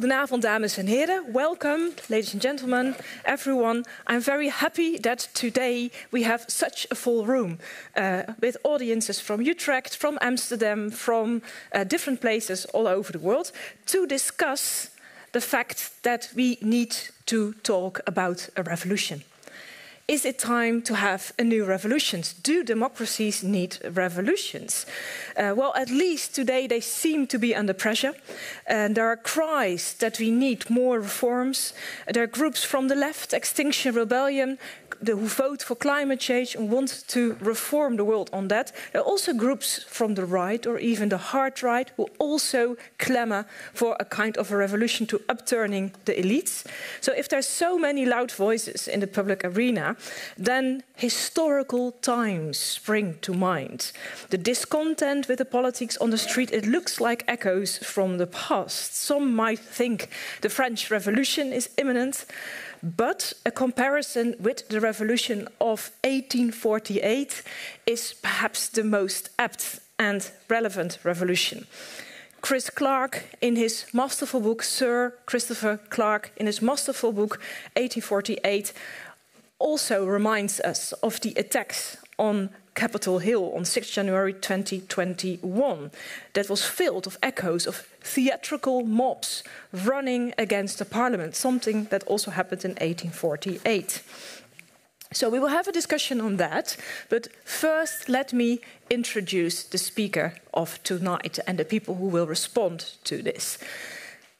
Goedenavond, dames en heren. Welcome, ladies and gentlemen, everyone. I'm very happy that today we have such a full room uh, with audiences from Utrecht, from Amsterdam, from uh, different places all over the world to discuss the fact that we need to talk about a revolution. Is it time to have a new revolution? Do democracies need revolutions? Uh, well, at least today they seem to be under pressure. And there are cries that we need more reforms. There are groups from the left, Extinction Rebellion, the, who vote for climate change and want to reform the world on that. There are also groups from the right or even the hard right who also clamour for a kind of a revolution to upturning the elites. So if there's so many loud voices in the public arena, then historical times spring to mind. The discontent with the politics on the street, it looks like echoes from the past. Some might think the French Revolution is imminent. But a comparison with the revolution of 1848 is perhaps the most apt and relevant revolution. Chris Clark, in his masterful book, Sir Christopher Clark, in his masterful book 1848, also reminds us of the attacks on Capitol Hill on 6 January 2021 that was filled of echoes of theatrical mobs running against the parliament, something that also happened in 1848. So we will have a discussion on that, but first let me introduce the speaker of tonight and the people who will respond to this.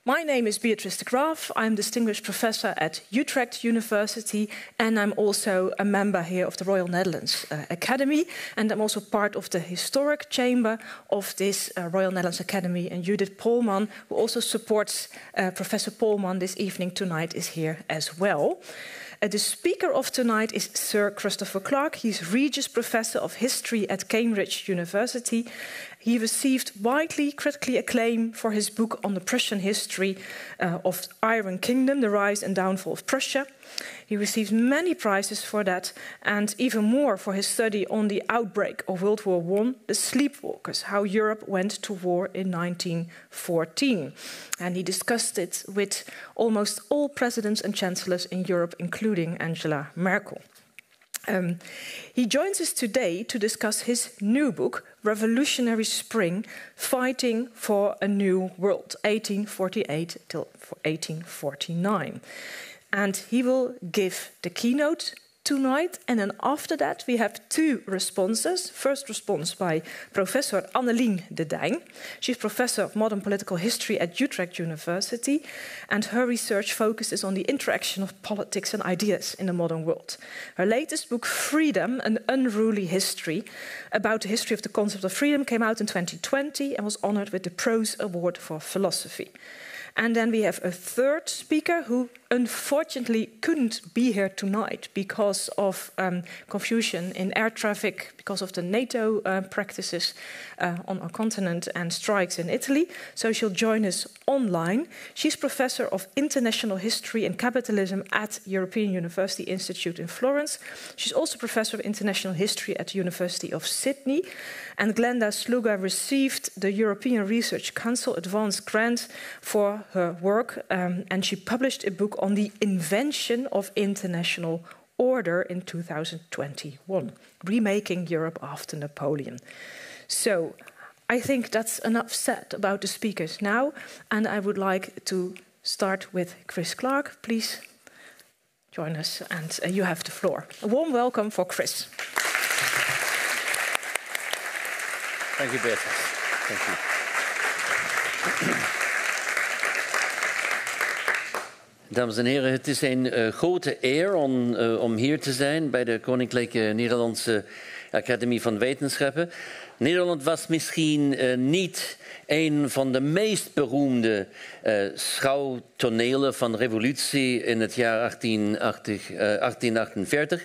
My name is Beatrice de Graaf. I'm distinguished professor at Utrecht University, and I'm also a member here of the Royal Netherlands uh, Academy. And I'm also part of the historic chamber of this uh, Royal Netherlands Academy. And Judith Pollmann, who also supports uh, Professor Pollmann this evening tonight, is here as well. Uh, the speaker of tonight is Sir Christopher Clark. He's Regius Professor of History at Cambridge University. He received widely critically acclaim for his book on the Prussian history uh, of Iron Kingdom, the rise and downfall of Prussia. He received many prizes for that, and even more for his study on the outbreak of World War I, the sleepwalkers, how Europe went to war in 1914. And he discussed it with almost all presidents and chancellors in Europe, including Angela Merkel. Um, he joins us today to discuss his new book, Revolutionary Spring Fighting for a New World, 1848 till 1849 and he will give the keynote tonight. And then after that, we have two responses. First response by Professor Annelien de Dijn. She's professor of modern political history at Utrecht University, and her research focuses on the interaction of politics and ideas in the modern world. Her latest book, Freedom, An Unruly History, about the history of the concept of freedom, came out in 2020 and was honored with the Prose Award for Philosophy. And then we have a third speaker who unfortunately couldn't be here tonight because of um, confusion in air traffic, because of the NATO uh, practices uh, on our continent and strikes in Italy. So she'll join us online. She's professor of international history and capitalism at European University Institute in Florence. She's also professor of international history at the University of Sydney. And Glenda Sluga received the European Research Council Advanced Grant for her work, um, and she published a book on the invention of international order in 2021, remaking Europe after Napoleon. So I think that's enough said about the speakers now, and I would like to start with Chris Clark. Please join us, and uh, you have the floor. A warm welcome for Chris. Thank you, Beatrice. Thank you. Dames en heren, het is een uh, grote eer om, uh, om, hier te zijn bij de Koninklijke Nederlandse Academie van Wetenschappen. Nederland was misschien uh, niet een van de meest beroemde schouwtonelen van revolutie in het jaar 1880, 1848.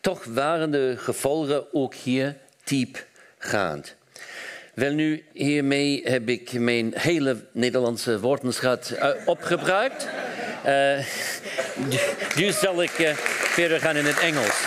Toch waren de gevolgen ook hier diepgaand. Wel nu, hiermee heb ik mijn hele Nederlandse woordenschat opgebruikt. Uh, dus zal ik uh, verder gaan in het Engels.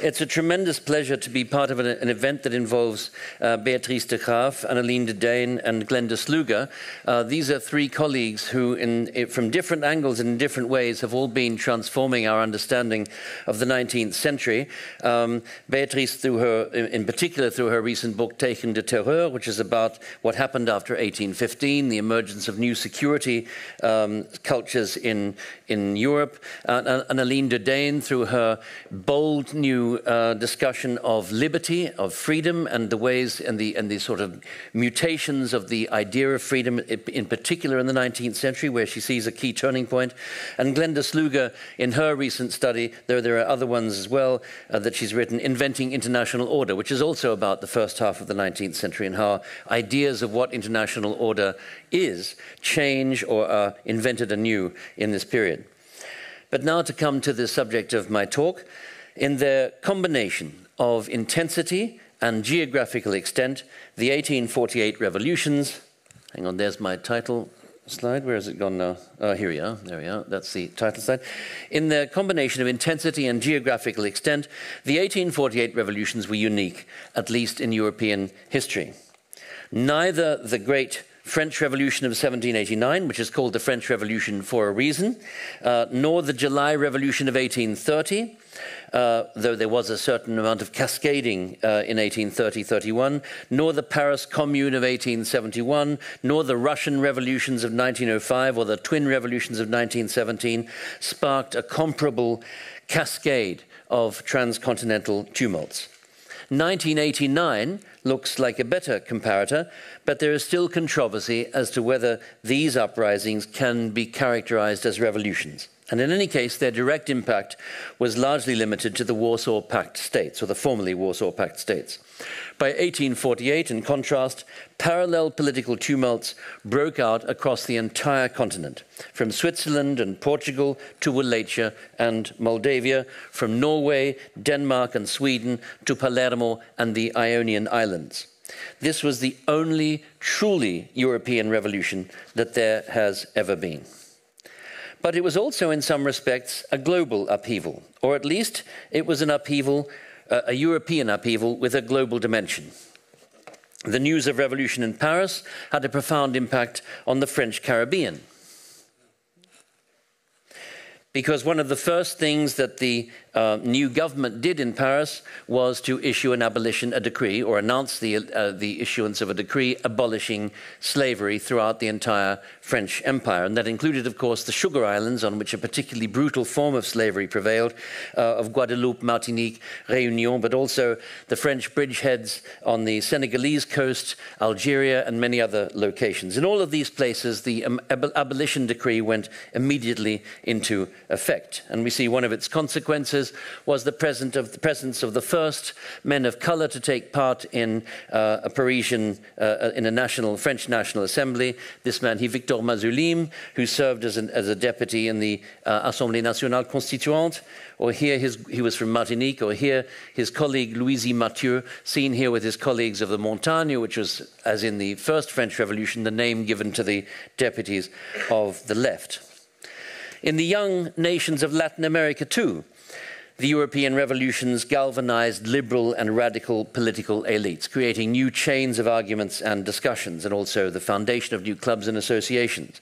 It's a tremendous pleasure to be part of an, an event that involves uh, Beatrice de Graaf, Annelien de Dijn, and Glenda Sluga. Uh, these are three colleagues who, in, from different angles and in different ways, have all been transforming our understanding of the 19th century. Um, Beatrice, through her, in particular, through her recent book Tegen de Terreur, which is about what happened after 1815, the emergence of new security um, cultures in, in Europe. Uh, Annelien de Dijn, through her bold new uh, discussion of liberty, of freedom, and the ways and the, and the sort of mutations of the idea of freedom, in particular in the 19th century, where she sees a key turning point. And Glenda Sluga, in her recent study, though there are other ones as well uh, that she's written, Inventing International Order, which is also about the first half of the 19th century and how ideas of what international order is change or are invented anew in this period. But now to come to the subject of my talk in their combination of intensity and geographical extent, the 1848 revolutions. Hang on, there's my title slide. Where has it gone now? Oh, here we are. There we are. That's the title slide. In their combination of intensity and geographical extent, the 1848 revolutions were unique, at least in European history. Neither the great French Revolution of 1789, which is called the French Revolution for a reason, uh, nor the July Revolution of 1830, uh, though there was a certain amount of cascading uh, in 1830-31, nor the Paris Commune of 1871, nor the Russian revolutions of 1905 or the twin revolutions of 1917 sparked a comparable cascade of transcontinental tumults. 1989 looks like a better comparator, but there is still controversy as to whether these uprisings can be characterized as revolutions. And in any case, their direct impact was largely limited to the Warsaw Pact states, or the formerly Warsaw Pact states. By 1848, in contrast, parallel political tumults broke out across the entire continent, from Switzerland and Portugal to Wallachia and Moldavia, from Norway, Denmark, and Sweden to Palermo and the Ionian Islands. This was the only truly European revolution that there has ever been. But it was also, in some respects, a global upheaval, or at least it was an upheaval uh, a European upheaval with a global dimension. The news of revolution in Paris had a profound impact on the French Caribbean because one of the first things that the uh, new government did in Paris was to issue an abolition, a decree, or announce the, uh, the issuance of a decree abolishing slavery throughout the entire French Empire. And that included, of course, the Sugar Islands, on which a particularly brutal form of slavery prevailed, uh, of Guadeloupe, Martinique, Réunion, but also the French bridgeheads on the Senegalese coast, Algeria, and many other locations. In all of these places, the um, ab abolition decree went immediately into effect. And we see one of its consequences was the, present of, the presence of the first men of color to take part in uh, a Parisian, uh, in a national, French National Assembly. This man, he Victor Mazuline, who served as, an, as a deputy in the uh, Assemblée Nationale Constituante, or here his, he was from Martinique, or here his colleague Louisy Mathieu, seen here with his colleagues of the Montagne, which was, as in the first French Revolution, the name given to the deputies of the left in the young nations of Latin America too. The European revolutions galvanized liberal and radical political elites, creating new chains of arguments and discussions, and also the foundation of new clubs and associations.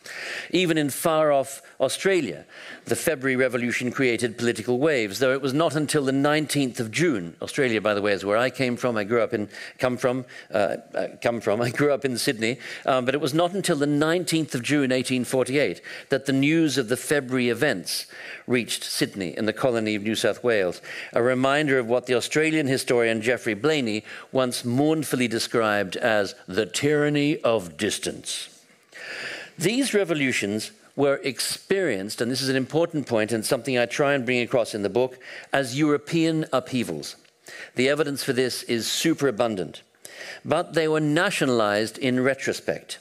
Even in far off Australia, the February Revolution created political waves, though it was not until the 19th of June. Australia, by the way, is where I came from. I grew up in, come from, uh, uh come from. I grew up in Sydney, um, but it was not until the 19th of June, 1848, that the news of the February events reached Sydney in the colony of New South Wales, a reminder of what the Australian historian Geoffrey Blainey once mournfully described as the tyranny of distance. These revolutions were experienced, and this is an important point and something I try and bring across in the book, as European upheavals. The evidence for this is superabundant. But they were nationalized in retrospect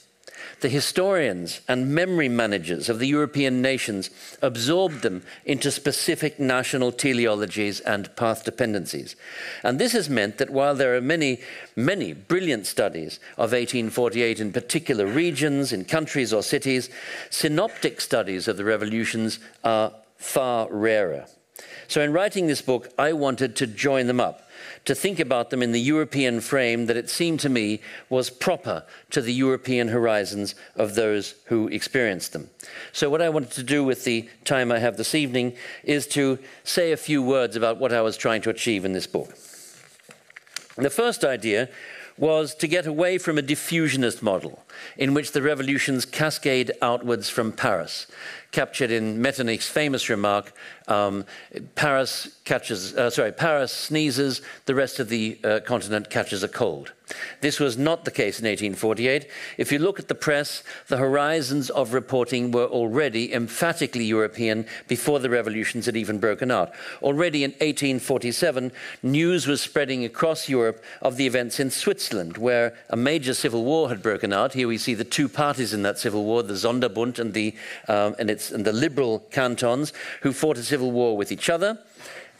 the historians and memory managers of the European nations absorbed them into specific national teleologies and path dependencies. And this has meant that while there are many, many brilliant studies of 1848 in particular regions, in countries or cities, synoptic studies of the revolutions are far rarer. So, in writing this book, I wanted to join them up, to think about them in the European frame that it seemed to me was proper to the European horizons of those who experienced them. So, what I wanted to do with the time I have this evening is to say a few words about what I was trying to achieve in this book. The first idea was to get away from a diffusionist model in which the revolutions cascade outwards from Paris, captured in Metternich's famous remark um, Paris catches, uh, sorry, Paris sneezes, the rest of the uh, continent catches a cold. This was not the case in 1848. If you look at the press, the horizons of reporting were already emphatically European before the revolutions had even broken out. Already in 1847, news was spreading across Europe of the events in Switzerland, where a major civil war had broken out. Here we see the two parties in that civil war, the Sonderbund and the, um, and, and the liberal cantons, who fought a civil war with each other.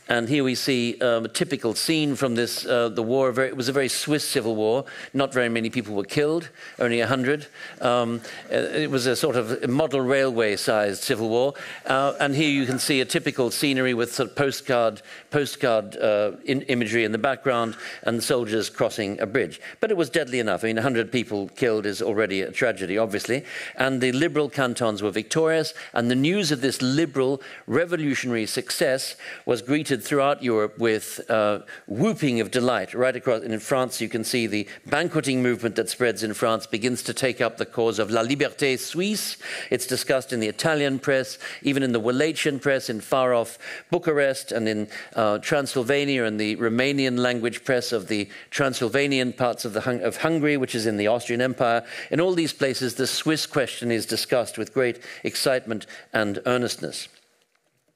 And here we see um, a typical scene from this, uh, the war. Very, it was a very Swiss civil war. Not very many people were killed, only 100. Um, uh, it was a sort of model railway sized civil war. Uh, and here you can see a typical scenery with sort of postcard, postcard uh, in imagery in the background and soldiers crossing a bridge. But it was deadly enough. I mean, 100 people killed is already a tragedy, obviously. And the liberal cantons were victorious. And the news of this liberal revolutionary success was greeted throughout Europe with uh, whooping of delight right across. And in France, you can see the banqueting movement that spreads in France begins to take up the cause of La Liberté Suisse. It's discussed in the Italian press, even in the Wallachian press in far off Bucharest and in uh, Transylvania and the Romanian language press of the Transylvanian parts of, the, of Hungary, which is in the Austrian Empire. In all these places, the Swiss question is discussed with great excitement and earnestness.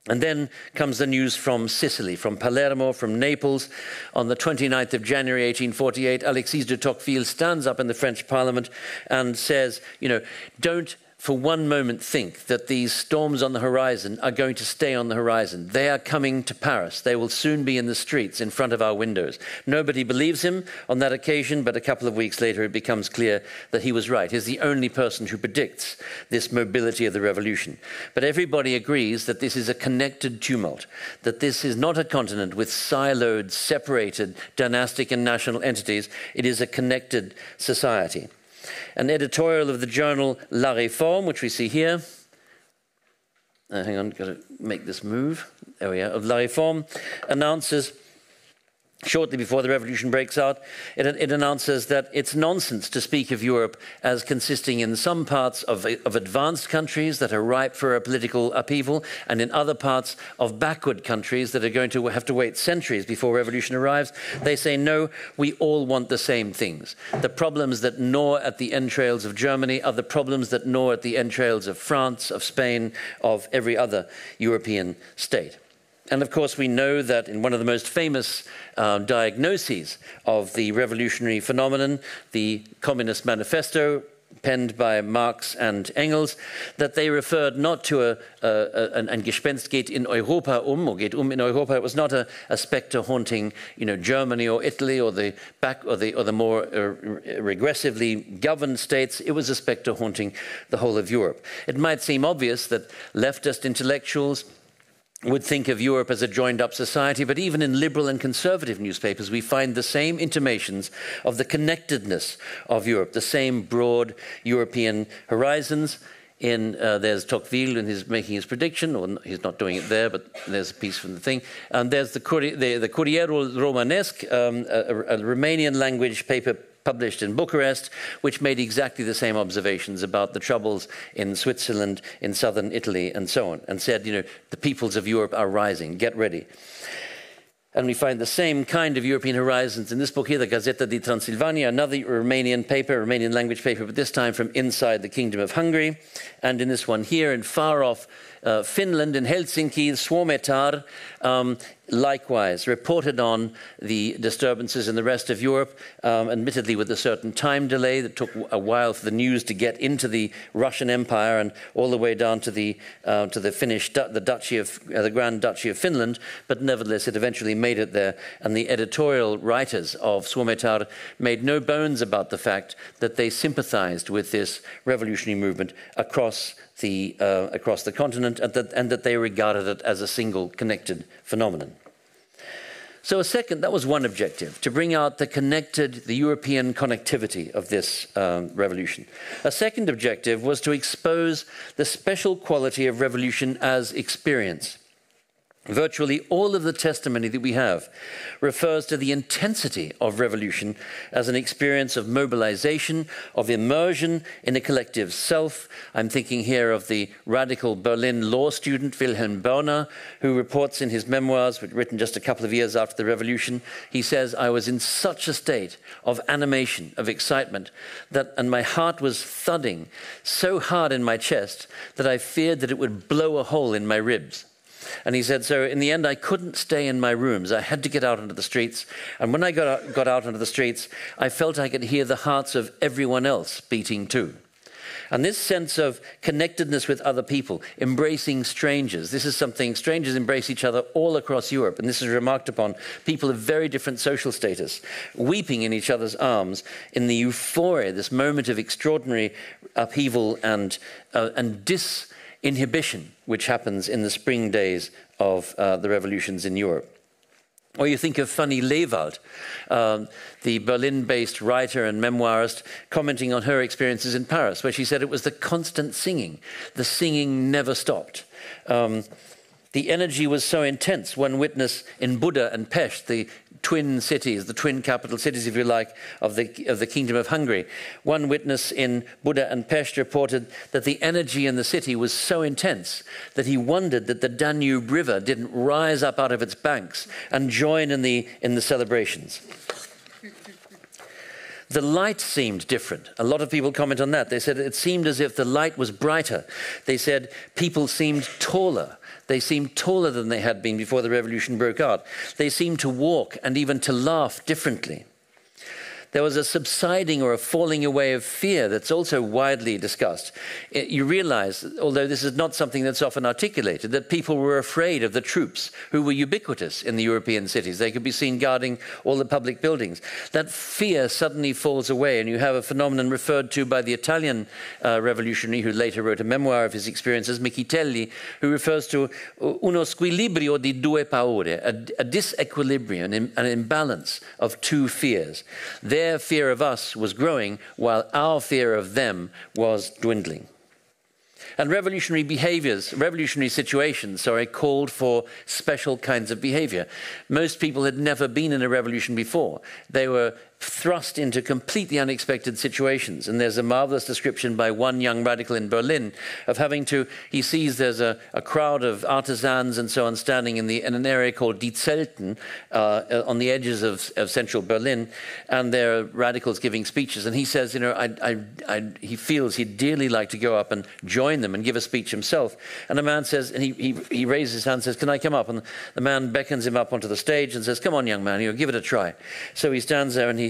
And then comes the news from Sicily, from Palermo, from Naples. On the 29th of January 1848, Alexis de Tocqueville stands up in the French parliament and says, you know, don't for one moment think that these storms on the horizon are going to stay on the horizon. They are coming to Paris. They will soon be in the streets in front of our windows. Nobody believes him on that occasion, but a couple of weeks later it becomes clear that he was right. He's the only person who predicts this mobility of the revolution. But everybody agrees that this is a connected tumult, that this is not a continent with siloed, separated dynastic and national entities. It is a connected society an editorial of the journal La Réforme, which we see here. Uh, hang on, got to make this move. There we are. Of La Réforme announces shortly before the revolution breaks out, it, it, announces that it's nonsense to speak of Europe as consisting in some parts of, of, advanced countries that are ripe for a political upheaval, and in other parts of backward countries that are going to have to wait centuries before revolution arrives. They say, no, we all want the same things. The problems that gnaw at the entrails of Germany are the problems that gnaw at the entrails of France, of Spain, of every other European state. And of course, we know that in one of the most famous uh, diagnoses of the revolutionary phenomenon, the Communist Manifesto, penned by Marx and Engels, that they referred not to a, a, a, ein Gespenst geht in Europa um, or geht um in Europa. It was not a, a spectre haunting, you know, Germany or Italy or the back or the or the more uh, regressively governed states. It was a spectre haunting the whole of Europe. It might seem obvious that leftist intellectuals would think of Europe as a joined up society, but even in liberal and conservative newspapers, we find the same intimations of the connectedness of Europe, the same broad European horizons. In uh, there's Tocqueville and he's making his prediction, or he's not doing it there, but there's a piece from the thing. And there's the, the, the Curierul Românesc, um, a, a Romanian language paper published in Bucharest, which made exactly the same observations about the troubles in Switzerland, in southern Italy, and so on, and said, you know, the peoples of Europe are rising, get ready. And we find the same kind of European horizons in this book here, the Gazeta de Transilvania, another Romanian paper, Romanian language paper, but this time from inside the Kingdom of Hungary. And in this one here, in far off uh, Finland, in Helsinki, Suometar, um, likewise reported on the disturbances in the rest of Europe, um, admittedly with a certain time delay that took a while for the news to get into the Russian Empire and all the way down to the, uh, to the Finnish, the Duchy of, uh, the Grand Duchy of Finland, but nevertheless it eventually made it there. And the editorial writers of Suometar made no bones about the fact that they sympathized with this revolutionary movement across the, uh, across the continent and that, and that they regarded it as a single connected phenomenon. So, a second, that was one objective, to bring out the connected, the European connectivity of this um, revolution. A second objective was to expose the special quality of revolution as experience. Virtually all of the testimony that we have refers to the intensity of revolution as an experience of mobilization, of immersion in a collective self. I'm thinking here of the radical Berlin law student Wilhelm Börner, who reports in his memoirs, written just a couple of years after the revolution, he says, I was in such a state of animation, of excitement, that, and my heart was thudding so hard in my chest that I feared that it would blow a hole in my ribs. And he said, So in the end, I couldn't stay in my rooms. I had to get out into the streets. And when I got out, got out into the streets, I felt I could hear the hearts of everyone else beating too. And this sense of connectedness with other people, embracing strangers, this is something strangers embrace each other all across Europe. And this is remarked upon people of very different social status, weeping in each other's arms in the euphoria, this moment of extraordinary upheaval and, uh, and dis inhibition, which happens in the spring days of uh, the revolutions in Europe. Or you think of Fanny Lewald, um, the Berlin based writer and memoirist, commenting on her experiences in Paris, where she said it was the constant singing. The singing never stopped. Um, the energy was so intense. One witness in Buda and Pest, the twin cities, the twin capital cities, if you like, of the, of the Kingdom of Hungary. One witness in Buda and Pest reported that the energy in the city was so intense that he wondered that the Danube River didn't rise up out of its banks and join in the, in the celebrations. The light seemed different. A lot of people comment on that. They said it seemed as if the light was brighter. They said people seemed taller. They seemed taller than they had been before the revolution broke out. They seemed to walk and even to laugh differently there was a subsiding or a falling away of fear that's also widely discussed. It, you realize, although this is not something that's often articulated, that people were afraid of the troops who were ubiquitous in the European cities. They could be seen guarding all the public buildings. That fear suddenly falls away, and you have a phenomenon referred to by the Italian uh, revolutionary who later wrote a memoir of his experiences, Michitelli, who refers to uno squilibrio di due paure, a, a disequilibrium, an, an imbalance of two fears. There their fear of us was growing while our fear of them was dwindling. And revolutionary behaviors, revolutionary situations, sorry, called for special kinds of behavior. Most people had never been in a revolution before. They were thrust into completely unexpected situations. And there's a marvelous description by one young radical in Berlin of having to, he sees there's a, a crowd of artisans and so on standing in, the, in an area called Die Zelten uh, on the edges of, of, central Berlin, and there are radicals giving speeches. And he says, you know, I, I, I, he feels he'd dearly like to go up and join them and give a speech himself. And a man says, and he, he, he raises his hand and says, Can I come up? And the man beckons him up onto the stage and says, Come on, young man, you know, give it a try. So he stands there and he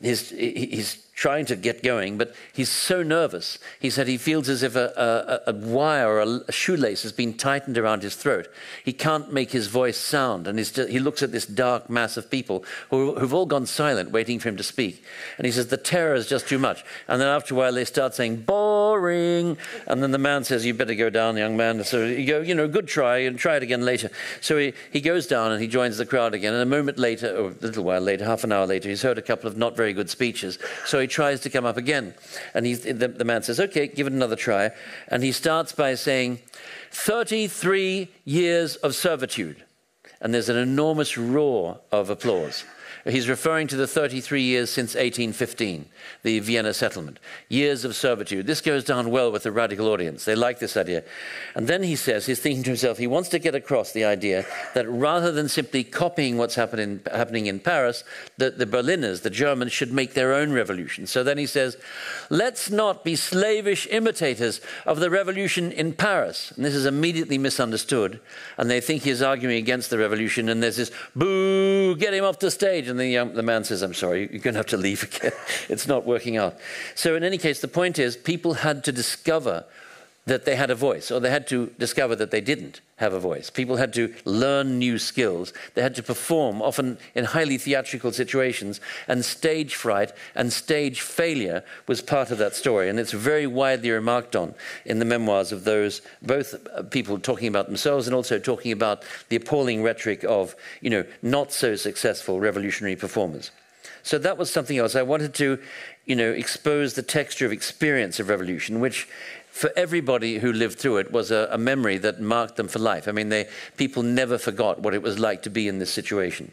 he's, he's trying to get going, but he's so nervous. He said he feels as if a, a, a wire or a, a, shoelace has been tightened around his throat. He can't make his voice sound, and just, he looks at this dark mass of people who, who've all gone silent, waiting for him to speak. And he says, The terror is just too much. And then after a while, they start saying, Boring. And then the man says, You better go down, young man. So you go, You know, good try, and try it again later. So he, he goes down and he joins the crowd again. And a moment later, or a little while later, half an hour later, he's heard a couple of not very good speeches. So he tries to come up again. And the, the man says, okay, give it another try. And he starts by saying, 33 years of servitude. And there's an enormous roar of applause. He's referring to the 33 years since 1815, the Vienna settlement. Years of servitude. This goes down well with the radical audience. They like this idea. And then he says, he's thinking to himself, he wants to get across the idea that rather than simply copying what's happening, happening in Paris, that the Berliners, the Germans, should make their own revolution. So then he says, let's not be slavish imitators of the revolution in Paris. And this is immediately misunderstood. And they think he's arguing against the revolution. And there's this, boo, get him off the stage. And the, um, the man says, I'm sorry, you're going to have to leave again. it's not working out. So, in any case, the point is people had to discover that they had a voice, or they had to discover that they didn't have a voice. People had to learn new skills. They had to perform, often in highly theatrical situations, and stage fright and stage failure was part of that story. And it's very widely remarked on in the memoirs of those, both people talking about themselves and also talking about the appalling rhetoric of, you know, not so successful revolutionary performers. So that was something else. I wanted to, you know, expose the texture of experience of revolution, which for everybody who lived through it was a, a, memory that marked them for life. I mean, they, people never forgot what it was like to be in this situation.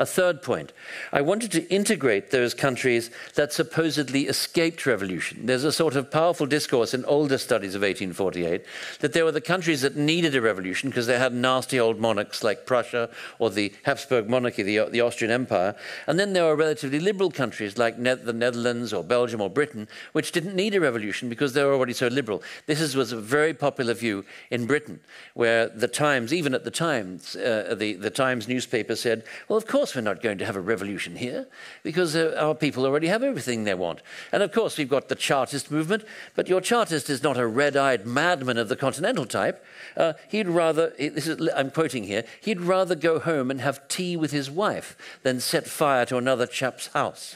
A third point I wanted to integrate those countries that supposedly escaped revolution. There's a sort of powerful discourse in older studies of 1848 that there were the countries that needed a revolution because they had nasty old monarchs like Prussia or the Habsburg monarchy, the, the Austrian Empire. And then there were relatively liberal countries like ne the Netherlands or Belgium or Britain, which didn't need a revolution because they were already so liberal. This is, was a very popular view in Britain, where the Times, even at the Times, uh, the, the Times newspaper said, well, of course, course, we're not going to have a revolution here because uh, our people already have everything they want. And of course, we've got the Chartist movement, but your Chartist is not a red eyed madman of the continental type. Uh, he'd rather, this is, I'm quoting here, he'd rather go home and have tea with his wife than set fire to another chap's house.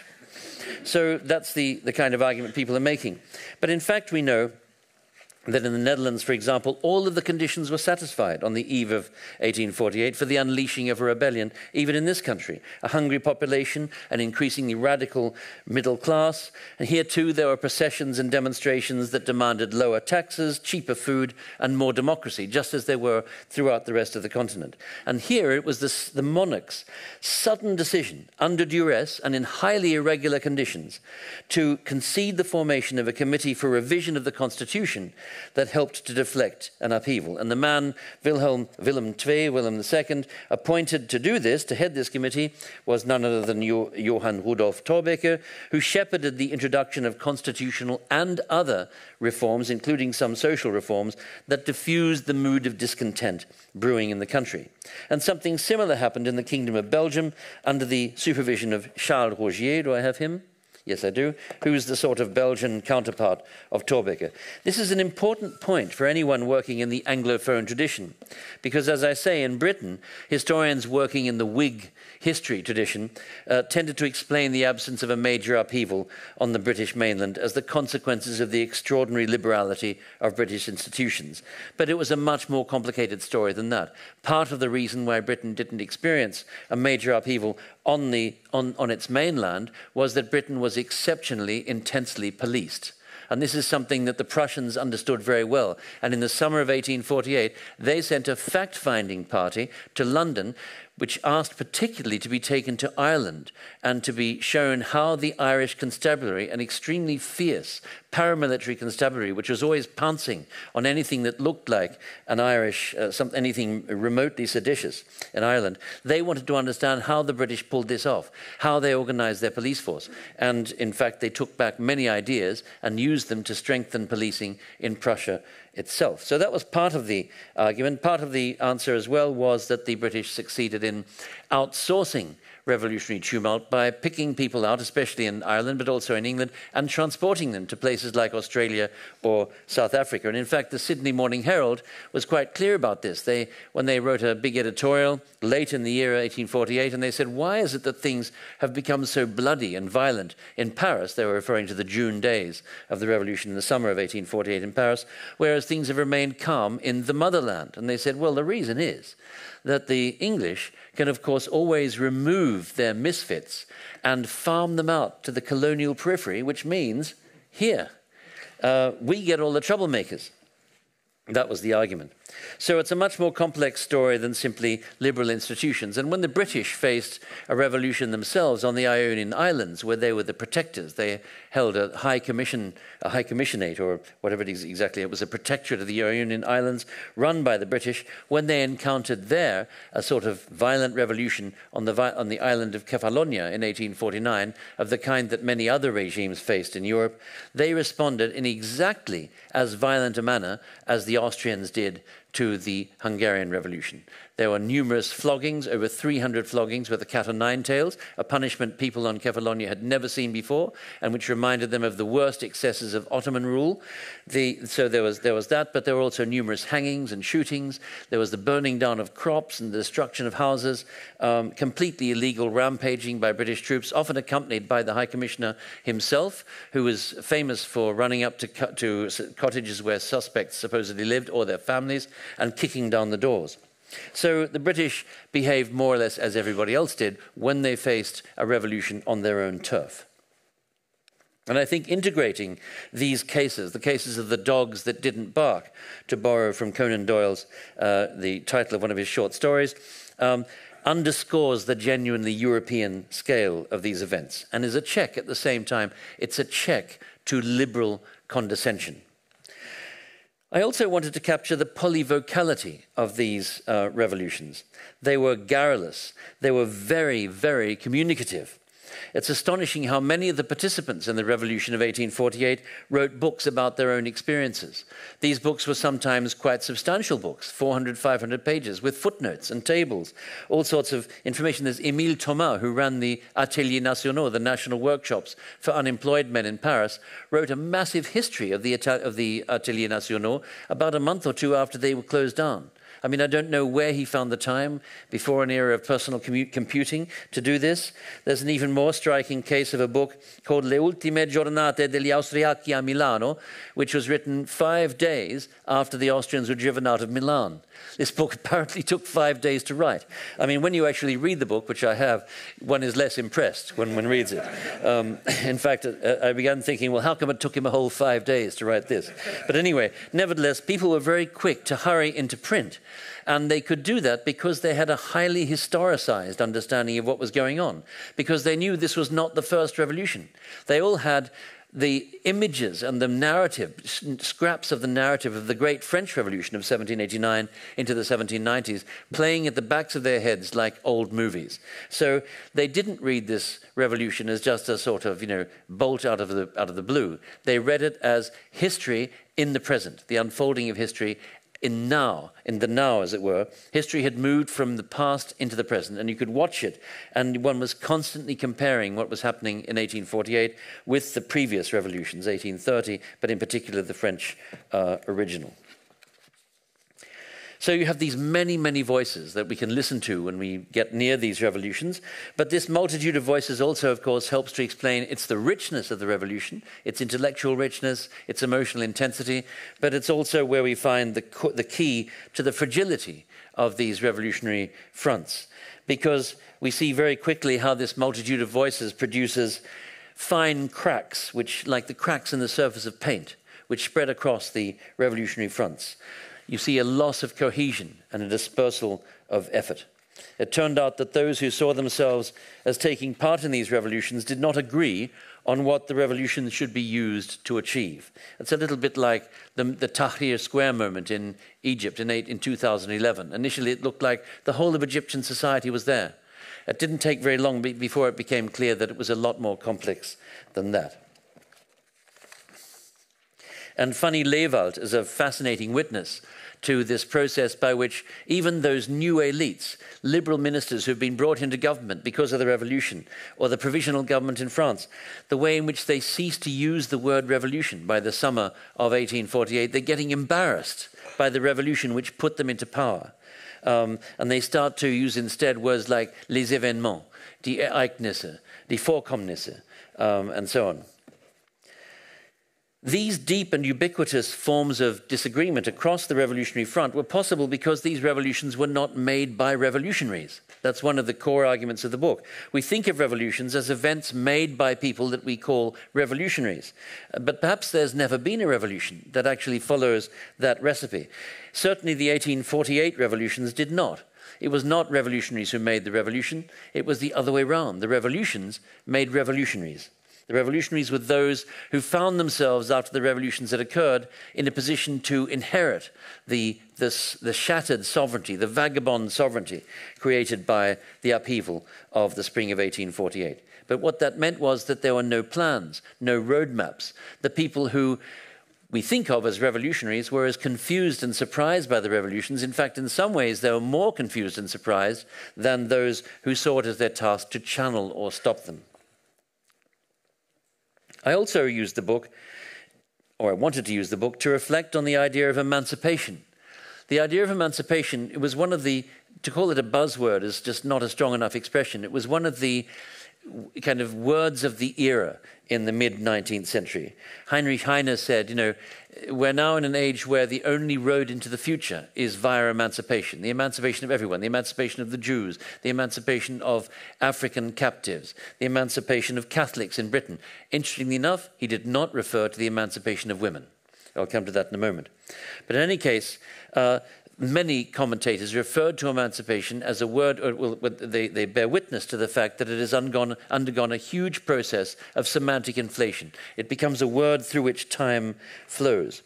So that's the, the kind of argument people are making. But in fact, we know that in the Netherlands, for example, all of the conditions were satisfied on the eve of 1848 for the unleashing of a rebellion, even in this country. A hungry population, an increasingly radical middle class. And here, too, there were processions and demonstrations that demanded lower taxes, cheaper food, and more democracy, just as there were throughout the rest of the continent. And here it was this, the monarch's sudden decision, under duress and in highly irregular conditions, to concede the formation of a committee for revision of the constitution that helped to deflect an upheaval. And the man, Wilhelm Willem II, Willem II, appointed to do this, to head this committee, was none other than jo Johann Rudolf Thorbecke, who shepherded the introduction of constitutional and other reforms, including some social reforms, that diffused the mood of discontent brewing in the country. And something similar happened in the Kingdom of Belgium under the supervision of Charles Rogier. Do I have him? Yes, I do. Who's the sort of Belgian counterpart of Thorbecke? This is an important point for anyone working in the Anglophone tradition, because as I say, in Britain, historians working in the Whig history tradition uh, tended to explain the absence of a major upheaval on the British mainland as the consequences of the extraordinary liberality of British institutions. But it was a much more complicated story than that. Part of the reason why Britain didn't experience a major upheaval on, the, on, on its mainland was that Britain was exceptionally intensely policed. And this is something that the Prussians understood very well. And in the summer of 1848, they sent a fact finding party to London which asked particularly to be taken to Ireland and to be shown how the Irish constabulary, an extremely fierce paramilitary constabulary, which was always pouncing on anything that looked like an Irish, uh, some, anything remotely seditious in Ireland, they wanted to understand how the British pulled this off, how they organized their police force. And in fact, they took back many ideas and used them to strengthen policing in Prussia itself. So that was part of the argument. Part of the answer as well was that the British succeeded in outsourcing revolutionary tumult by picking people out, especially in Ireland, but also in England, and transporting them to places like Australia or South Africa. And in fact, the Sydney Morning Herald was quite clear about this. They, when they wrote a big editorial late in the year 1848, and they said, Why is it that things have become so bloody and violent in Paris? They were referring to the June days of the revolution in the summer of 1848 in Paris, whereas things have remained calm in the motherland. And they said, Well, the reason is that the English can, of course, always remove their misfits and farm them out to the colonial periphery, which means here. Uh, we get all the troublemakers. That was the argument. So it's a much more complex story than simply liberal institutions. And when the British faced a revolution themselves on the Ionian Islands, where they were the protectors, they held a high commission, a high commissionate, or whatever it is exactly, it was a protectorate of the Ionian Islands run by the British. When they encountered there a sort of violent revolution on the, on the island of Kefalonia in 1849, of the kind that many other regimes faced in Europe, they responded in exactly as violent a manner as the Austrians did to the Hungarian Revolution. There were numerous floggings, over 300 floggings with a cat o' nine tails, a punishment people on Kefalonia had never seen before, and which reminded them of the worst excesses of Ottoman rule. The, so there was, there was that, but there were also numerous hangings and shootings. There was the burning down of crops and the destruction of houses, um, completely illegal rampaging by British troops, often accompanied by the High Commissioner himself, who was famous for running up to, to cottages where suspects supposedly lived or their families and kicking down the doors. So the British behaved more or less as everybody else did when they faced a revolution on their own turf. And I think integrating these cases, the cases of the dogs that didn't bark, to borrow from Conan Doyle's, uh, the title of one of his short stories, um, underscores the genuinely European scale of these events and is a check at the same time. It's a check to liberal condescension. I also wanted to capture the polyvocality of these uh, revolutions. They were garrulous, they were very, very communicative. It's astonishing how many of the participants in the Revolution of 1848 wrote books about their own experiences. These books were sometimes quite substantial books, 400, 500 pages, with footnotes and tables, all sorts of information. There's Émile Thomas, who ran the Ateliers Nationaux, the national workshops for unemployed men in Paris, wrote a massive history of the, of the Ateliers Nationaux about a month or two after they were closed down. I mean, I don't know where he found the time before an era of personal computing to do this. There's an even more striking case of a book called Le Ultime Giornate degli Austriaci a Milano, which was written five days after the Austrians were driven out of Milan. This book apparently took five days to write. I mean, when you actually read the book, which I have, one is less impressed when one reads it. Um, in fact, uh, I began thinking, well, how come it took him a whole five days to write this? But anyway, nevertheless, people were very quick to hurry into print. And they could do that because they had a highly historicized understanding of what was going on, because they knew this was not the first revolution. They all had the images and the narrative, scraps of the narrative of the great French Revolution of 1789 into the 1790s, playing at the backs of their heads like old movies. So they didn't read this revolution as just a sort of, you know, bolt out of the, out of the blue. They read it as history in the present, the unfolding of history in now, in the now, as it were. History had moved from the past into the present, and you could watch it, and one was constantly comparing what was happening in 1848 with the previous revolutions, 1830, but in particular the French uh, original. So you have these many, many voices that we can listen to when we get near these revolutions. But this multitude of voices also, of course, helps to explain it's the richness of the revolution, its intellectual richness, its emotional intensity, but it's also where we find the, the key to the fragility of these revolutionary fronts. Because we see very quickly how this multitude of voices produces fine cracks, which, like the cracks in the surface of paint, which spread across the revolutionary fronts you see a loss of cohesion and a dispersal of effort. It turned out that those who saw themselves as taking part in these revolutions did not agree on what the revolution should be used to achieve. It's a little bit like the, the Tahrir Square moment in Egypt in, eight, in 2011. Initially, it looked like the whole of Egyptian society was there. It didn't take very long before it became clear that it was a lot more complex than that. And Fanny Lewald is a fascinating witness to this process by which even those new elites, liberal ministers who've been brought into government because of the revolution, or the provisional government in France, the way in which they cease to use the word revolution by the summer of 1848, they're getting embarrassed by the revolution which put them into power. Um, and they start to use instead words like les événements, die Ereignisse, die Vorkommnisse, um, and so on. These deep and ubiquitous forms of disagreement across the revolutionary front were possible because these revolutions were not made by revolutionaries. That's one of the core arguments of the book. We think of revolutions as events made by people that we call revolutionaries. Uh, but perhaps there's never been a revolution that actually follows that recipe. Certainly, the 1848 revolutions did not. It was not revolutionaries who made the revolution, it was the other way round. The revolutions made revolutionaries. The revolutionaries were those who found themselves, after the revolutions had occurred, in a position to inherit the, the, the shattered sovereignty, the vagabond sovereignty created by the upheaval of the spring of 1848. But what that meant was that there were no plans, no roadmaps. The people who we think of as revolutionaries were as confused and surprised by the revolutions. In fact, in some ways, they were more confused and surprised than those who saw it as their task to channel or stop them. I also used the book, or I wanted to use the book, to reflect on the idea of emancipation. The idea of emancipation, it was one of the, to call it a buzzword is just not a strong enough expression. It was one of the kind of words of the era in the mid 19th century. Heinrich Heine said, you know, we're now in an age where the only road into the future is via emancipation the emancipation of everyone, the emancipation of the Jews, the emancipation of African captives, the emancipation of Catholics in Britain. Interestingly enough, he did not refer to the emancipation of women. I'll come to that in a moment. But in any case, uh, many commentators referred to emancipation as a word, or, well, they, they, bear witness to the fact that it has undergone, undergone a huge process of semantic inflation. It becomes a word through which time flows.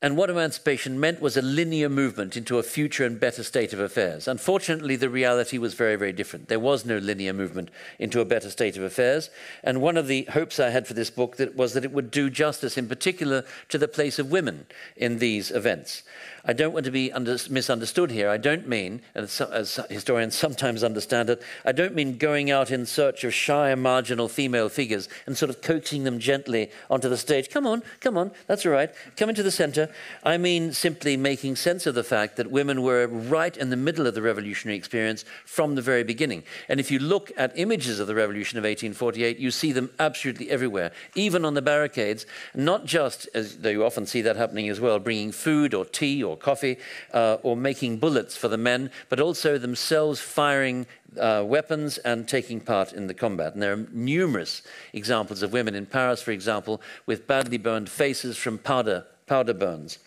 And what emancipation meant was a linear movement into a future and better state of affairs. Unfortunately, the reality was very, very different. There was no linear movement into a better state of affairs. And one of the hopes I had for this book that was that it would do justice, in particular, to the place of women in these events. I don't want to be under, misunderstood here. I don't mean, as, as historians sometimes understand it, I don't mean going out in search of shy marginal female figures and sort of coaxing them gently onto the stage. Come on, come on, that's all right. Come into the center. I mean simply making sense of the fact that women were right in the middle of the revolutionary experience from the very beginning. And if you look at images of the revolution of 1848, you see them absolutely everywhere, even on the barricades, not just, as though you often see that happening as well, bringing food or tea or coffee uh, or making bullets for the men, but also themselves firing uh, weapons and taking part in the combat. And there are numerous examples of women in Paris, for example, with badly burned faces from powder, powder burns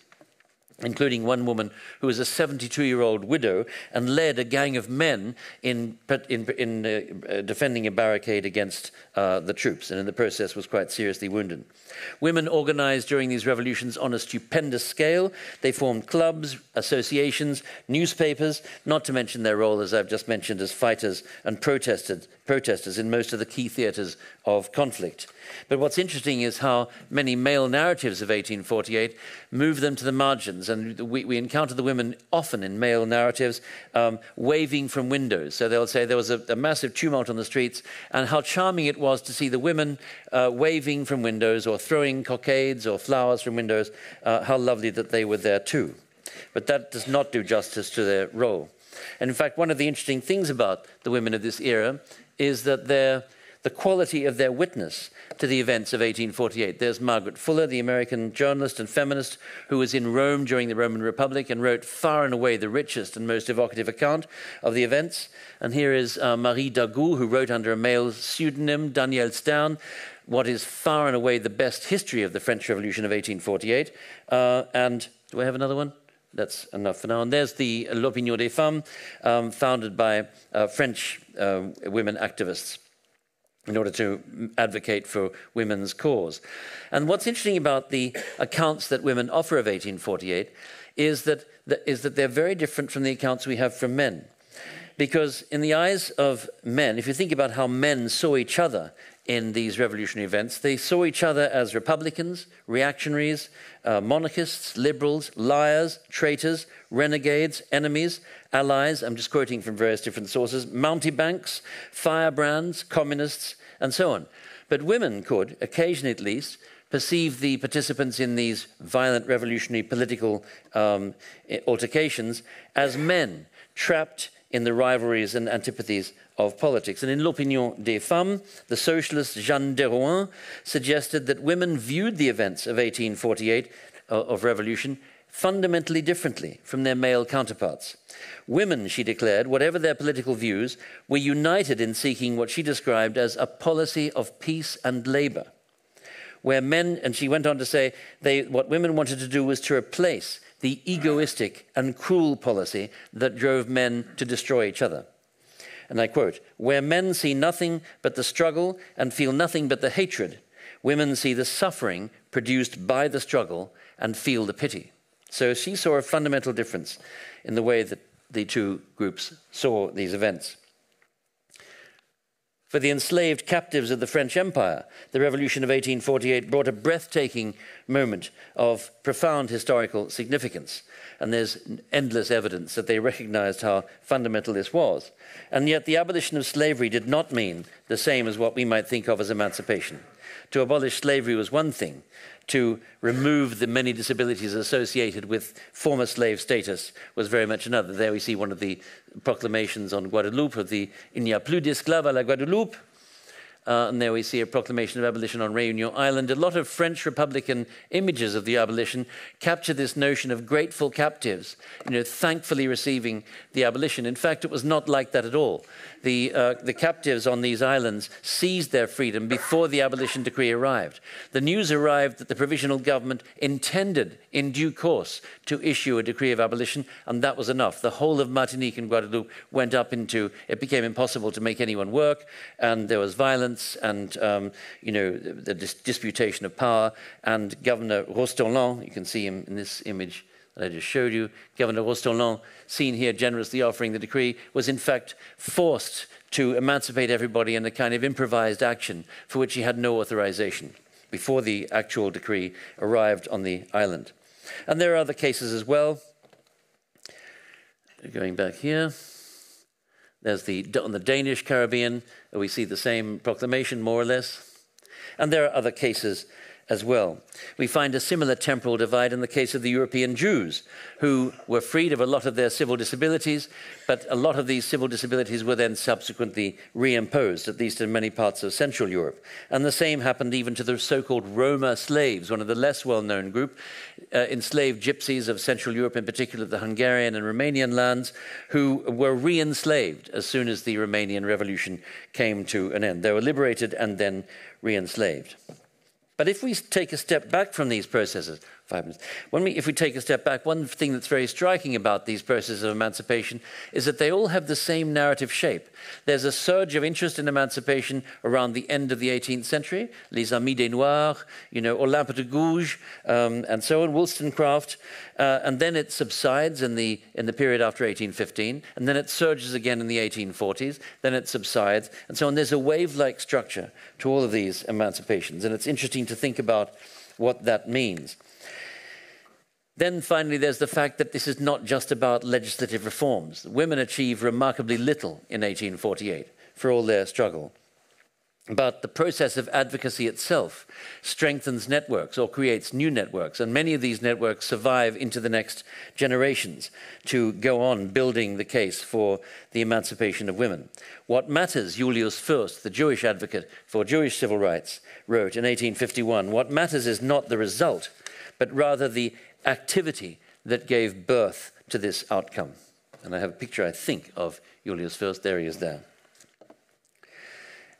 including one woman who was a 72 year old widow and led a gang of men in, in, in uh, defending a barricade against uh, the troops, and in the process was quite seriously wounded. Women organized during these revolutions on a stupendous scale. They formed clubs, associations, newspapers, not to mention their role, as I've just mentioned, as fighters and protested, protesters in most of the key theaters of conflict. But what's interesting is how many male narratives of 1848 move them to the margins. And we, we encounter the women often in male narratives um, waving from windows. So they'll say there was a, a, massive tumult on the streets, and how charming it was to see the women uh, waving from windows or throwing cockades or flowers from windows. Uh, how lovely that they were there too. But that does not do justice to their role. And in fact, one of the interesting things about the women of this era is that they're the quality of their witness to the events of 1848. There's Margaret Fuller, the American journalist and feminist who was in Rome during the Roman Republic and wrote far and away the richest and most evocative account of the events. And here is uh, Marie d'Agoult, who wrote under a male pseudonym, Daniel Stern, what is far and away the best history of the French Revolution of 1848. Uh, and do I have another one? That's enough for now. And there's the L'Opinion des Femmes, um, founded by uh, French uh, women activists in order to advocate for women's cause. And what's interesting about the accounts that women offer of 1848 is that, is that they're very different from the accounts we have from men. Because in the eyes of men, if you think about how men saw each other in these revolutionary events, they saw each other as Republicans, reactionaries, uh, monarchists, liberals, liars, traitors, renegades, enemies, allies, I'm just quoting from various different sources, mountebanks, firebrands, communists, and so on. But women could, occasionally at least, perceive the participants in these violent revolutionary political um, altercations as men trapped in the rivalries and antipathies of politics. And in L'Opinion des Femmes, the socialist Jeanne Deroin suggested that women viewed the events of 1848 uh, of revolution fundamentally differently from their male counterparts. Women, she declared, whatever their political views, were united in seeking what she described as a policy of peace and labor. Where men, and she went on to say, they, what women wanted to do was to replace the egoistic and cruel policy that drove men to destroy each other. And I quote, where men see nothing but the struggle and feel nothing but the hatred, women see the suffering produced by the struggle and feel the pity. So she saw a fundamental difference in the way that the two groups saw these events. For the enslaved captives of the French Empire, the Revolution of 1848 brought a breathtaking moment of profound historical significance. And there's endless evidence that they recognized how fundamental this was. And yet, the abolition of slavery did not mean the same as what we might think of as emancipation. To abolish slavery was one thing, to remove the many disabilities associated with former slave status was very much another. There we see one of the proclamations on Guadeloupe of the Il n'y a plus d'esclaves à la Guadeloupe, uh, and there we see a proclamation of abolition on Réunion Island. A lot of French Republican images of the abolition capture this notion of grateful captives, you know, thankfully receiving the abolition. In fact, it was not like that at all. The, uh, the captives on these islands seized their freedom before the abolition decree arrived. The news arrived that the provisional government intended, in due course, to issue a decree of abolition, and that was enough. The whole of Martinique and Guadeloupe went up into, it became impossible to make anyone work, and there was violence and um, you know the, dis disputation of power. And Governor Rostoland, you can see him in this image that I just showed you, Governor Rostoland, seen here generously offering the decree, was in fact forced to emancipate everybody in a kind of improvised action for which he had no authorization before the actual decree arrived on the island. And there are other cases as well. Going back here. There's the, on the Danish Caribbean, we see the same proclamation, more or less. And there are other cases as well. We find a similar temporal divide in the case of the European Jews, who were freed of a lot of their civil disabilities, but a lot of these civil disabilities were then subsequently reimposed, at least in many parts of Central Europe. And the same happened even to the so called Roma slaves, one of the less well known group, uh, enslaved gypsies of Central Europe, in particular the Hungarian and Romanian lands, who were re enslaved as soon as the Romanian Revolution came to an end. They were liberated and then re enslaved. But if we take a step back from these processes, five minutes, we, if we take a step back, one thing that's very striking about these processes of emancipation is that they all have the same narrative shape. There's a surge of interest in emancipation around the end of the 18th century, Les Amis des Noirs, you know, Olympe de Gouges, um, and so on, Wollstonecraft, uh, and then it subsides in the, in the period after 1815, and then it surges again in the 1840s, then it subsides, and so on. There's a wave like structure to all of these emancipations, and it's interesting to think about what that means. Then finally, there's the fact that this is not just about legislative reforms. Women achieve remarkably little in 1848 for all their struggle. But the process of advocacy itself strengthens networks or creates new networks, and many of these networks survive into the next generations to go on building the case for the emancipation of women. What matters, Julius Fürst, the Jewish advocate for Jewish civil rights, wrote in 1851 what matters is not the result, but rather the activity that gave birth to this outcome. And I have a picture, I think, of Julius Fürst. There he is there.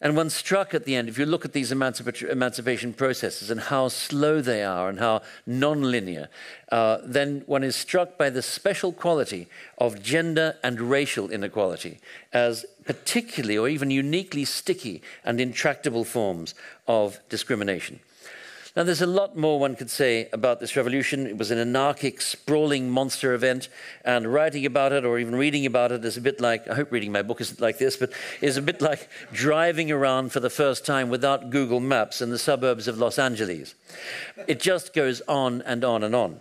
And one struck at the end, if you look at these emancipation processes and how slow they are and how non-linear, uh, then one is struck by the special quality of gender and racial inequality as particularly or even uniquely sticky and intractable forms of discrimination. Now, there's a lot more one could say about this revolution. It was an anarchic, sprawling monster event, and writing about it or even reading about it is a bit like I hope reading my book isn't like this, but is a bit like driving around for the first time without Google Maps in the suburbs of Los Angeles. It just goes on and on and on.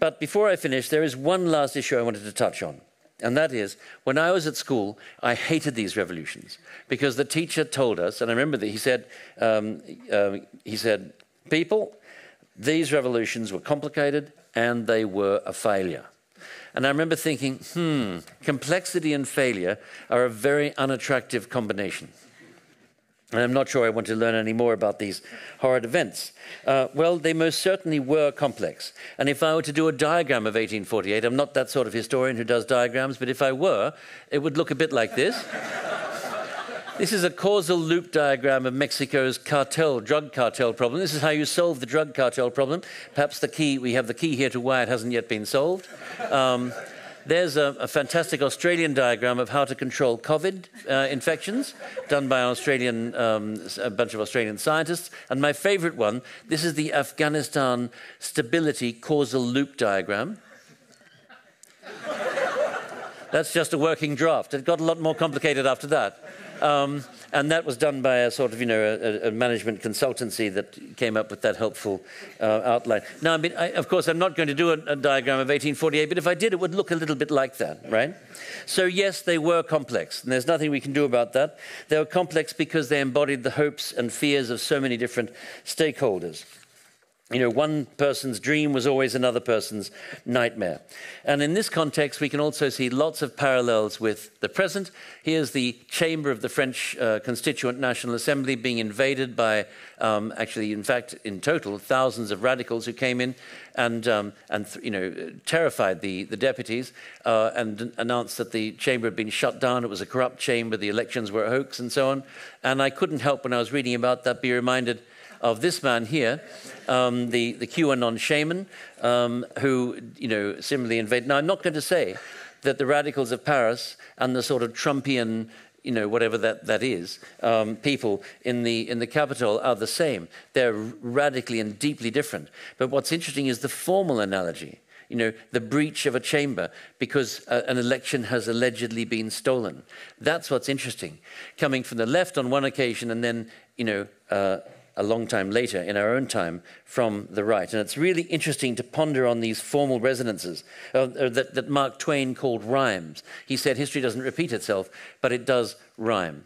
But before I finish, there is one last issue I wanted to touch on. And that is, when I was at school, I hated these revolutions because the teacher told us, and I remember that he said, um, uh, he said, people, these revolutions were complicated and they were a failure. And I remember thinking, hmm, complexity and failure are a very unattractive combination. And I'm not sure I want to learn any more about these horrid events. Uh, well, they most certainly were complex. And if I were to do a diagram of 1848, I'm not that sort of historian who does diagrams, but if I were, it would look a bit like this. This is a causal loop diagram of Mexico's cartel, drug cartel problem. This is how you solve the drug cartel problem. Perhaps the key, we have the key here to why it hasn't yet been solved. Um, there's a, a, fantastic Australian diagram of how to control COVID uh, infections, done by an Australian, um, a bunch of Australian scientists. And my favorite one, this is the Afghanistan stability causal loop diagram. That's just a working draft. It got a lot more complicated after that. Um, and that was done by a sort of, you know, a, a management consultancy that came up with that helpful uh, outline. Now, I mean, I, of course, I'm not going to do a, a diagram of 1848, but if I did, it would look a little bit like that, right? So, yes, they were complex, and there's nothing we can do about that. They were complex because they embodied the hopes and fears of so many different stakeholders. You know, one person's dream was always another person's nightmare. And in this context, we can also see lots of parallels with the present. Here's the chamber of the French uh, Constituent National Assembly being invaded by, um, actually, in fact, in total, thousands of radicals who came in and, um, and you know, terrified the, the deputies uh, and announced that the chamber had been shut down. It was a corrupt chamber, the elections were a hoax, and so on. And I couldn't help, when I was reading about that, be reminded of this man here, um, the, the QAnon shaman, um, who, you know, similarly invaded. Now, I'm not going to say that the radicals of Paris and the sort of Trumpian you know, whatever that, that is, um, people in the, in the capital are the same. They're radically and deeply different. But what's interesting is the formal analogy, you know, the breach of a chamber because uh, an election has allegedly been stolen. That's what's interesting. Coming from the left on one occasion and then, you know, uh, a long time later in our own time from the right. And it's really interesting to ponder on these formal resonances uh, uh, that, that Mark Twain called rhymes. He said history doesn't repeat itself, but it does rhyme.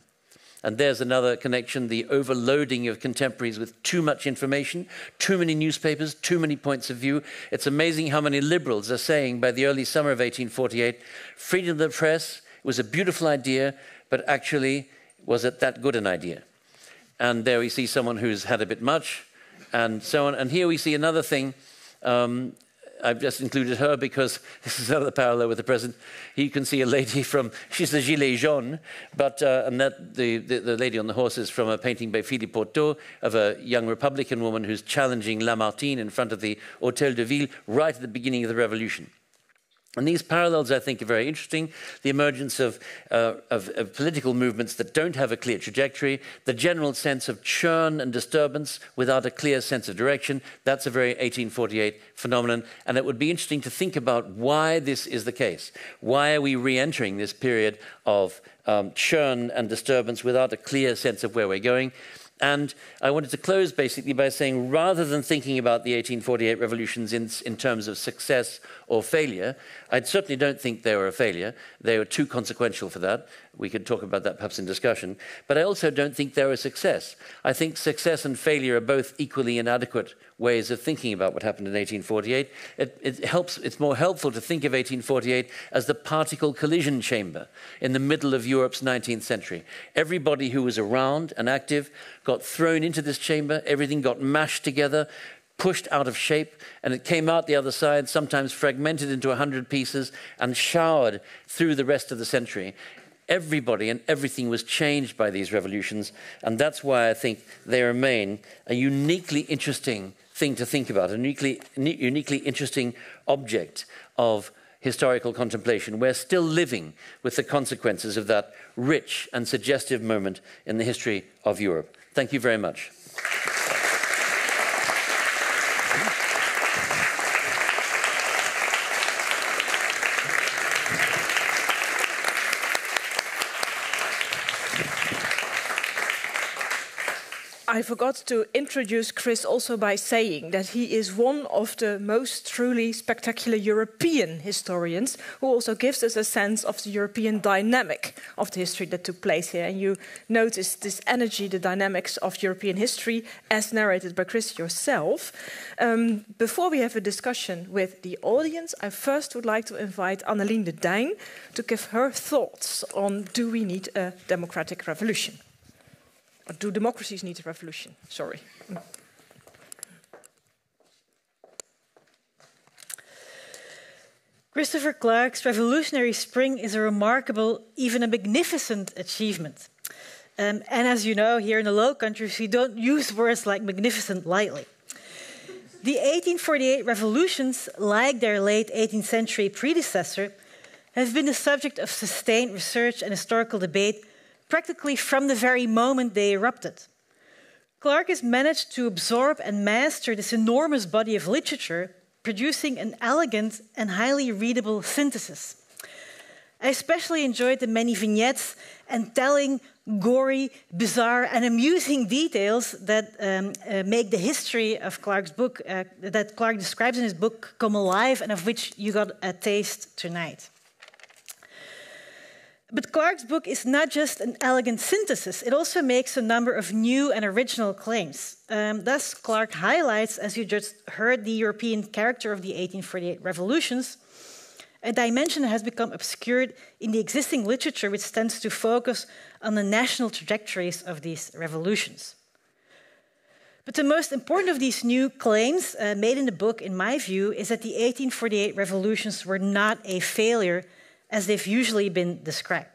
And there's another connection the overloading of contemporaries with too much information, too many newspapers, too many points of view. It's amazing how many liberals are saying by the early summer of 1848 freedom of the press was a beautiful idea, but actually, was it that good an idea? And there we see someone who's had a bit much, and so on. And here we see another thing. Um, I've just included her because this is another parallel with the present. You can see a lady from, she's the Gilet jaune, but, uh, and that, the, the, the, lady on the horse is from a painting by Philippoteaux of a young Republican woman who's challenging Lamartine in front of the Hotel de Ville right at the beginning of the revolution. And these parallels, I think, are very interesting. The emergence of, uh, of, of, political movements that don't have a clear trajectory, the general sense of churn and disturbance without a clear sense of direction, that's a very 1848 phenomenon. And it would be interesting to think about why this is the case. Why are we re entering this period of um, churn and disturbance without a clear sense of where we're going? And I wanted to close basically by saying rather than thinking about the 1848 revolutions in, in terms of success or failure, I certainly don't think they were a failure. They were too consequential for that. We could talk about that perhaps in discussion. But I also don't think they're a success. I think success and failure are both equally inadequate ways of thinking about what happened in 1848. It, it, helps, it's more helpful to think of 1848 as the particle collision chamber in the middle of Europe's 19th century. Everybody who was around and active got thrown into this chamber, everything got mashed together, pushed out of shape, and it came out the other side, sometimes fragmented into a hundred pieces, and showered through the rest of the century everybody and everything was changed by these revolutions. And that's why I think they remain a uniquely interesting thing to think about, a uniquely, uniquely interesting object of historical contemplation. We're still living with the consequences of that rich and suggestive moment in the history of Europe. Thank you very much. I forgot to introduce Chris also by saying that he is one of the most truly spectacular European historians who also gives us a sense of the European dynamic of the history that took place here. And you notice this energy, the dynamics of European history as narrated by Chris yourself. Um, before we have a discussion with the audience, I first would like to invite Annelien de Dijn to give her thoughts on do we need a democratic revolution? Or do democracies need a revolution? Sorry. Christopher Clark's Revolutionary Spring is a remarkable, even a magnificent achievement. Um, and as you know, here in the Low Countries, we don't use words like magnificent lightly. The 1848 revolutions, like their late 18th century predecessor, have been the subject of sustained research and historical debate practically from the very moment they erupted. Clark has managed to absorb and master this enormous body of literature, producing an elegant and highly readable synthesis. I especially enjoyed the many vignettes and telling gory, bizarre, and amusing details that um, uh, make the history of Clark's book, uh, that Clark describes in his book, come alive, and of which you got a taste tonight. But Clark's book is not just an elegant synthesis, it also makes a number of new and original claims. Um, thus, Clark highlights, as you just heard, the European character of the 1848 revolutions, a dimension that has become obscured in the existing literature, which tends to focus on the national trajectories of these revolutions. But the most important of these new claims uh, made in the book, in my view, is that the 1848 revolutions were not a failure as they've usually been described.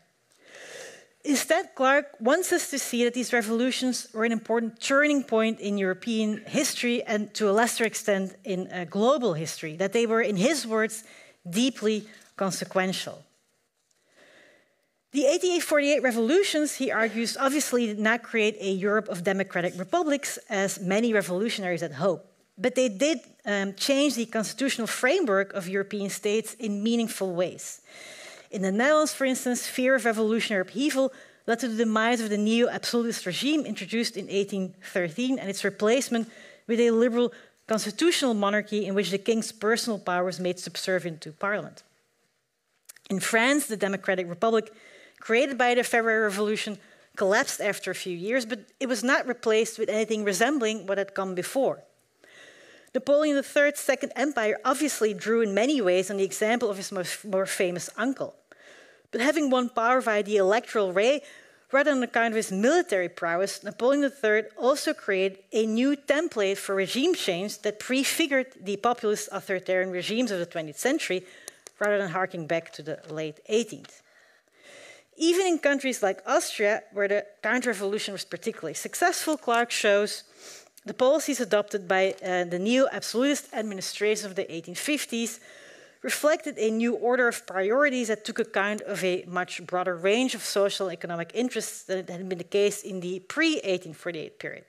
Instead, Clark wants us to see that these revolutions were an important turning point in European history and to a lesser extent in uh, global history, that they were, in his words, deeply consequential. The 1848 revolutions, he argues, obviously did not create a Europe of democratic republics, as many revolutionaries had hoped, but they did um, change the constitutional framework of European states in meaningful ways. In the Netherlands, for instance, fear of revolutionary upheaval led to the demise of the neo absolutist regime introduced in 1813 and its replacement with a liberal constitutional monarchy in which the king's personal power was made subservient to parliament. In France, the Democratic Republic, created by the February Revolution, collapsed after a few years, but it was not replaced with anything resembling what had come before. Napoleon III's Second Empire obviously drew in many ways on the example of his more famous uncle. But having won power via the electoral way, rather than on account of his military prowess, Napoleon III also created a new template for regime change that prefigured the populist authoritarian regimes of the 20th century, rather than harking back to the late 18th. Even in countries like Austria, where the counter revolution was particularly successful, Clark shows the policies adopted by uh, the neo absolutist administration of the 1850s reflected a new order of priorities that took account of a much broader range of social and economic interests than had been the case in the pre 1848 period.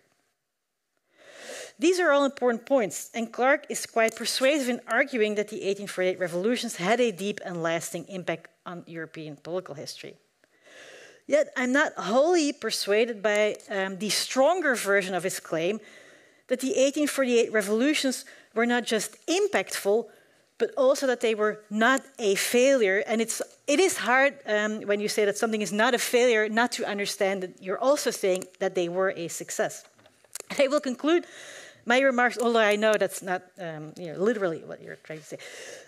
These are all important points, and Clark is quite persuasive in arguing that the 1848 revolutions had a deep and lasting impact on European political history. Yet I'm not wholly persuaded by um, the stronger version of his claim that the 1848 revolutions were not just impactful, but also that they were not a failure. And it's, it is hard um, when you say that something is not a failure not to understand that you're also saying that they were a success. And I will conclude my remarks, although I know that's not um, you know, literally what you're trying to say.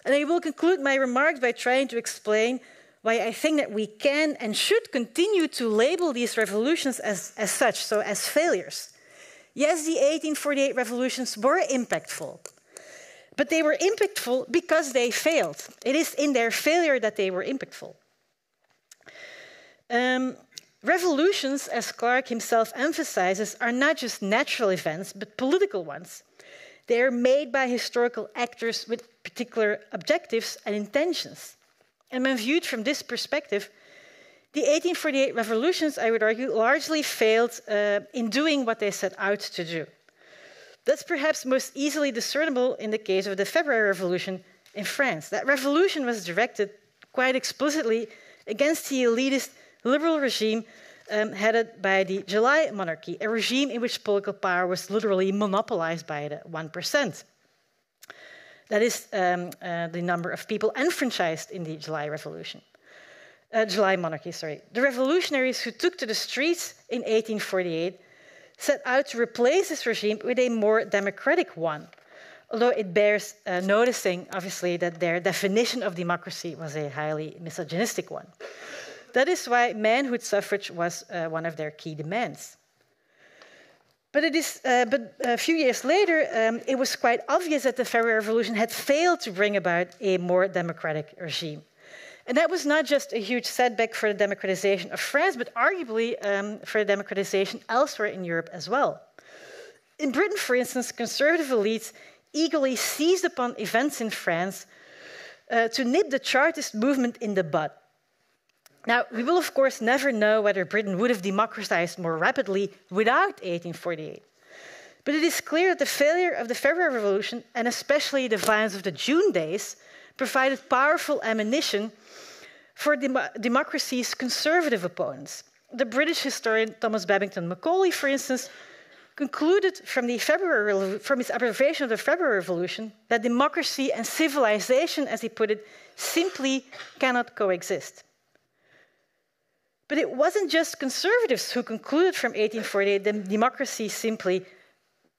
And I will conclude my remarks by trying to explain why I think that we can and should continue to label these revolutions as, as such, so as failures. Yes, the 1848 revolutions were impactful, but they were impactful because they failed. It is in their failure that they were impactful. Um, revolutions, as Clark himself emphasizes, are not just natural events, but political ones. They are made by historical actors with particular objectives and intentions. And when viewed from this perspective, the 1848 revolutions, I would argue, largely failed uh, in doing what they set out to do. That's perhaps most easily discernible in the case of the February Revolution in France. That revolution was directed quite explicitly against the elitist liberal regime um, headed by the July monarchy, a regime in which political power was literally monopolized by the 1%. That is um, uh, the number of people enfranchised in the July Revolution uh, July monarchy, sorry. The revolutionaries who took to the streets in 1848 set out to replace this regime with a more democratic one, although it bears uh, noticing, obviously, that their definition of democracy was a highly misogynistic one. That is why manhood suffrage was uh, one of their key demands. But, it is, uh, but a few years later, um, it was quite obvious that the February Revolution had failed to bring about a more democratic regime. And that was not just a huge setback for the democratization of France, but arguably um, for the democratization elsewhere in Europe as well. In Britain, for instance, conservative elites eagerly seized upon events in France uh, to nip the Chartist movement in the bud. Now, we will, of course, never know whether Britain would have democratized more rapidly without 1848. But it is clear that the failure of the February Revolution, and especially the violence of the June days, provided powerful ammunition for dem democracy's conservative opponents. the British historian Thomas Babington Macaulay, for instance, concluded from, the February, from his observation of the February Revolution that democracy and civilization, as he put it, simply cannot coexist. But it wasn't just conservatives who concluded from 1848 that democracy simply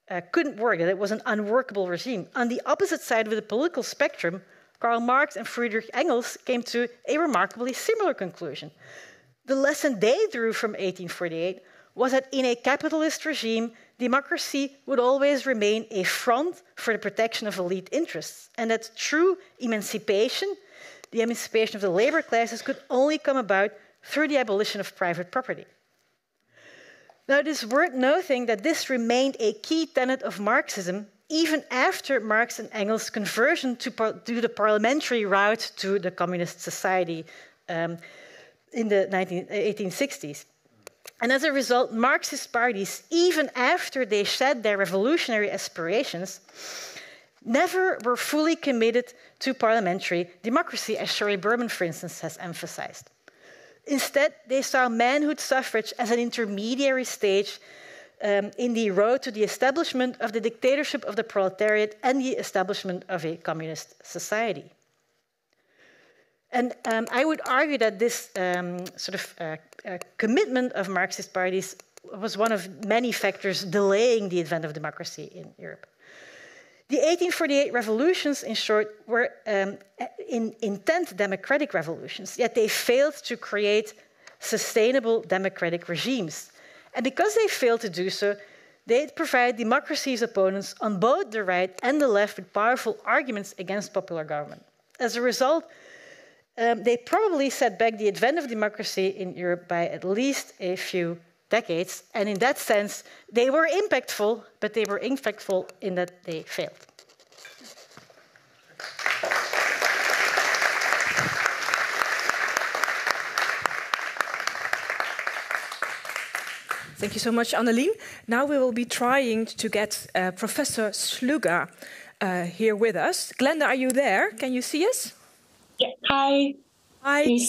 uh, couldn't work, that it was an unworkable regime. On the opposite side of the political spectrum, Karl Marx and Friedrich Engels came to a remarkably similar conclusion. The lesson they drew from 1848 was that in a capitalist regime, democracy would always remain a front for the protection of elite interests, and that true emancipation, the emancipation of the labor classes, could only come about through the abolition of private property. Now, it is worth noting that this remained a key tenet of Marxism even after Marx and Engels' conversion to, do the parliamentary route to the communist society um, in the 19, 1860s. And as a result, Marxist parties, even after they shed their revolutionary aspirations, never were fully committed to parliamentary democracy, as Sheri Berman, for instance, has emphasized. Instead, they saw manhood suffrage as an intermediary stage um, in the road to the establishment of the dictatorship of the proletariat and the establishment of a communist society. And um, I would argue that this um, sort of uh, uh, commitment of Marxist parties was one of many factors delaying the advent of democracy in Europe. The 1848 revolutions, in short, were um, in, intent democratic revolutions, yet they failed to create sustainable democratic regimes. And because they failed to do so, they provided democracy's opponents on both the right and the left with powerful arguments against popular government. As a result, um, they probably set back the advent of democracy in Europe by at least a few decades. And in that sense, they were impactful, but they were impactful in that they failed. Thank you so much, Annelien. Now we will be trying to get uh, Professor Sluga uh, here with us. Glenda, are you there? Can you see us? Yeah. Hi. Hi.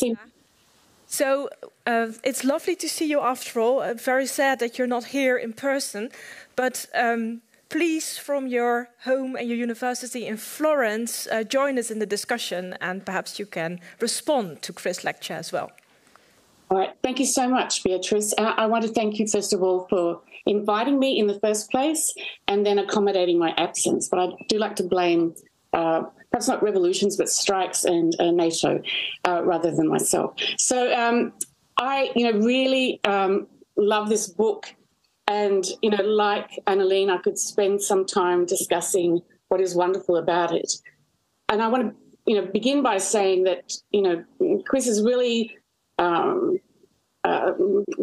So uh, it's lovely to see you after all. Uh, very sad that you're not here in person, but um, please, from your home and your university in Florence, uh, join us in the discussion and perhaps you can respond to Chris' lecture as well. All right. Thank you so much, Beatrice. Uh, I want to thank you, first of all, for inviting me in the first place and then accommodating my absence. But I do like to blame uh, perhaps not revolutions, but strikes and uh, NATO uh, rather than myself. So um, I, you know, really um, love this book. And, you know, like Annelien, I could spend some time discussing what is wonderful about it. And I want to, you know, begin by saying that, you know, Chris has really um, uh,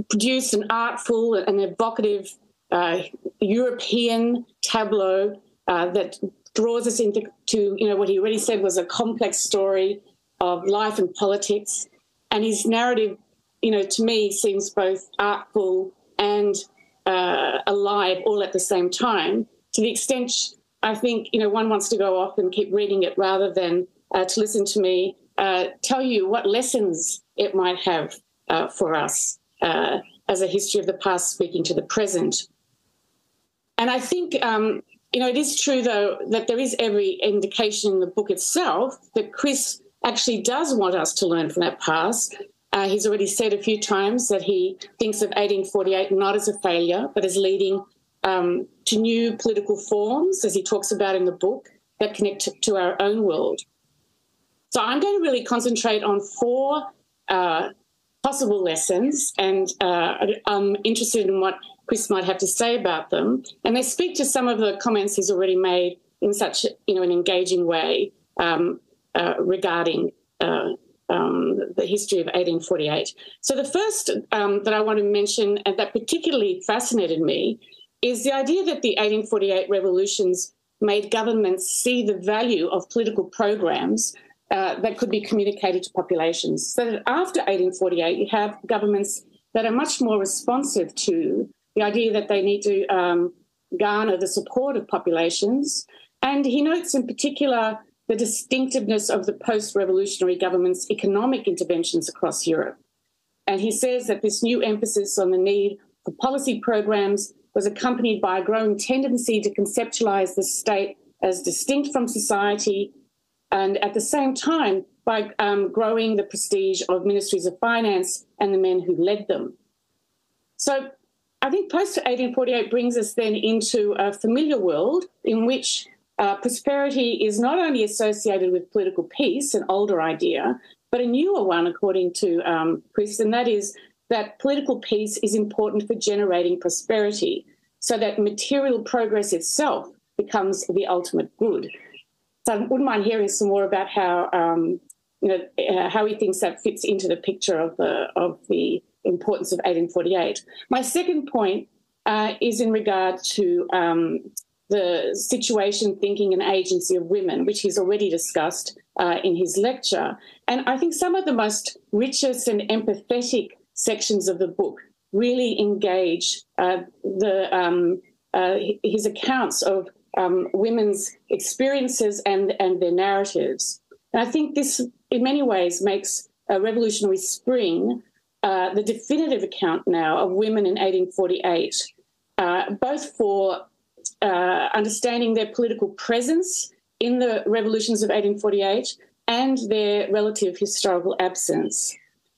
produced an artful and evocative uh, European tableau uh, that draws us into to, you know what he already said was a complex story of life and politics, and his narrative, you know, to me seems both artful and uh, alive all at the same time. To the extent I think you know one wants to go off and keep reading it rather than uh, to listen to me uh, tell you what lessons it might have uh, for us uh, as a history of the past speaking to the present. And I think um, you know, it is true, though, that there is every indication in the book itself that Chris actually does want us to learn from that past. Uh, he's already said a few times that he thinks of 1848 not as a failure, but as leading um, to new political forms, as he talks about in the book, that connect to our own world. So I'm going to really concentrate on four uh, possible lessons, and uh, I'm interested in what Chris might have to say about them. And they speak to some of the comments he's already made in such you know an engaging way um, uh, regarding uh, um, the history of 1848. So the first um, that I want to mention and that particularly fascinated me is the idea that the 1848 revolutions made governments see the value of political programs uh, that could be communicated to populations. So that after 1848, you have governments that are much more responsive to the idea that they need to um, garner the support of populations. And he notes in particular the distinctiveness of the post revolutionary government's economic interventions across Europe. And he says that this new emphasis on the need for policy programs was accompanied by a growing tendency to conceptualize the state as distinct from society and at the same time by um, growing the prestige of ministries of finance and the men who led them. So I think post 1848 brings us then into a familiar world in which uh, prosperity is not only associated with political peace, an older idea, but a newer one, according to um, Chris, and that is that political peace is important for generating prosperity so that material progress itself becomes the ultimate good. So I wouldn't mind hearing some more about how um, you know uh, how he thinks that fits into the picture of the of the importance of 1848. My second point uh, is in regard to um, the situation, thinking, and agency of women, which he's already discussed uh, in his lecture. And I think some of the most richest and empathetic sections of the book really engage uh, the um, uh, his accounts of um, women's experiences and and their narratives. And I think this, in many ways, makes a revolutionary spring uh, the definitive account now of women in 1848, uh, both for uh, understanding their political presence in the revolutions of 1848 and their relative historical absence.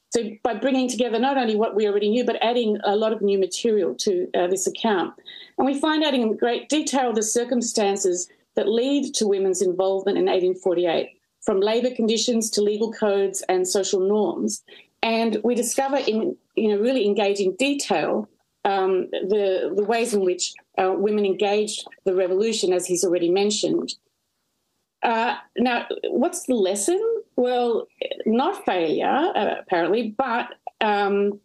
So, by bringing together not only what we already knew, but adding a lot of new material to uh, this account. And we find out in great detail the circumstances that lead to women's involvement in 1848, from labour conditions to legal codes and social norms. And we discover in you know really engaging detail um, the the ways in which uh, women engaged the revolution, as he's already mentioned. Uh, now, what's the lesson? Well, not failure, uh, apparently, but um,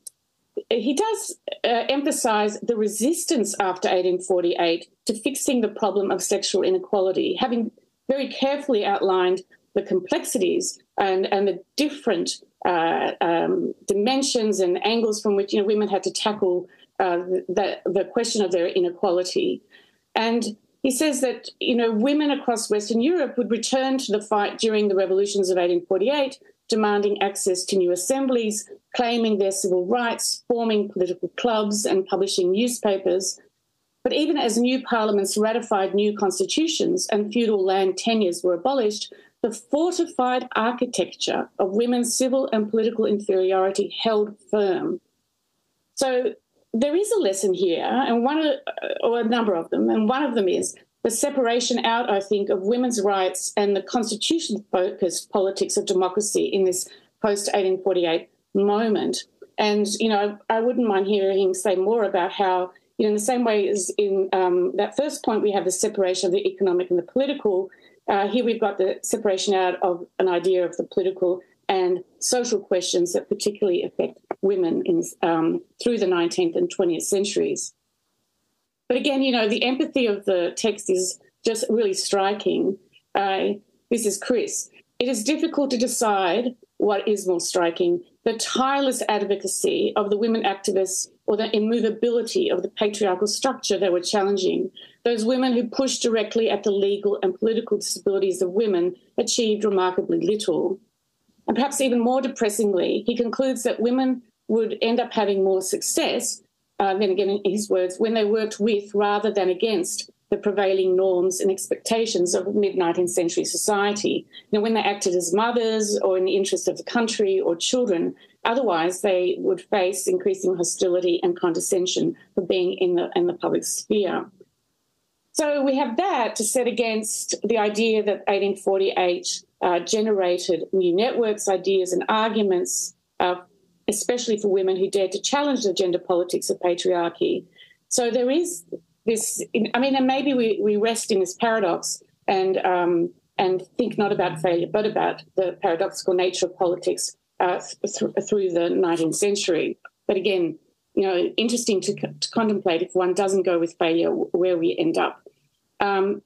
he does uh, emphasize the resistance after 1848 to fixing the problem of sexual inequality, having very carefully outlined the complexities and, and the different uh, um, dimensions and angles from which you know, women had to tackle uh, the, the question of their inequality. And he says that you know women across Western Europe would return to the fight during the revolutions of 1848, demanding access to new assemblies, claiming their civil rights, forming political clubs, and publishing newspapers. But even as new parliaments ratified new constitutions and feudal land tenures were abolished, the fortified architecture of women's civil and political inferiority held firm. So there is a lesson here, and one or a number of them, and one of them is the separation out, I think, of women's rights and the constitution focused politics of democracy in this post 1848 moment. And, you know, I, wouldn't mind hearing him say more about how, you know, in the same way as in um, that first point, we have the separation of the economic and the political. Uh, here we've got the separation out of an idea of the political and social questions that particularly affect women in, um, through the 19th and 20th centuries. But again, you know, the empathy of the text is just really striking. Uh, this is Chris. It is difficult to decide what is more striking the tireless advocacy of the women activists or the immovability of the patriarchal structure they were challenging. Those women who pushed directly at the legal and political disabilities of women achieved remarkably little. And perhaps even more depressingly, he concludes that women would end up having more success, uh, then again, in his words, when they worked with rather than against the prevailing norms and expectations of mid 19th century society. Know, when they acted as mothers or in the interest of the country or children, otherwise they would face increasing hostility and condescension for being in the, in the public sphere. So we have that to set against the idea that 1848 uh, generated new networks, ideas, and arguments, uh, especially for women who dared to challenge the gender politics of patriarchy. So there is this. I mean, and maybe we, we rest in this paradox and um, and think not about failure, but about the paradoxical nature of politics uh, th- through the 19th century. But again, you know, interesting to, to, contemplate if one doesn't go with failure, where we end up. Um,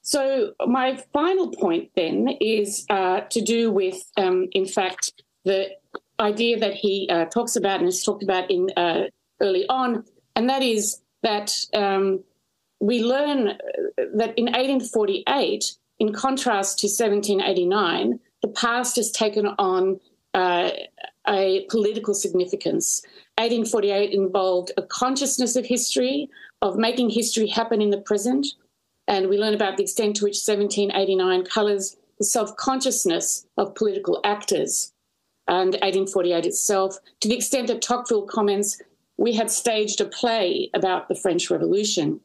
so, my final point then is uh, to do with, um, in fact, the idea that he uh, talks about and has talked about in uh, early on, and that is that um, we learn uh, that in 1848, in contrast to 1789, the past has taken on uh, a political significance. 1848 involved a consciousness of history, of making history happen in the present. And we learn about the extent to which 1789 colours the self consciousness of political actors. And 1848 itself, to the extent that Tocqueville comments, we had staged a play about the French Revolution.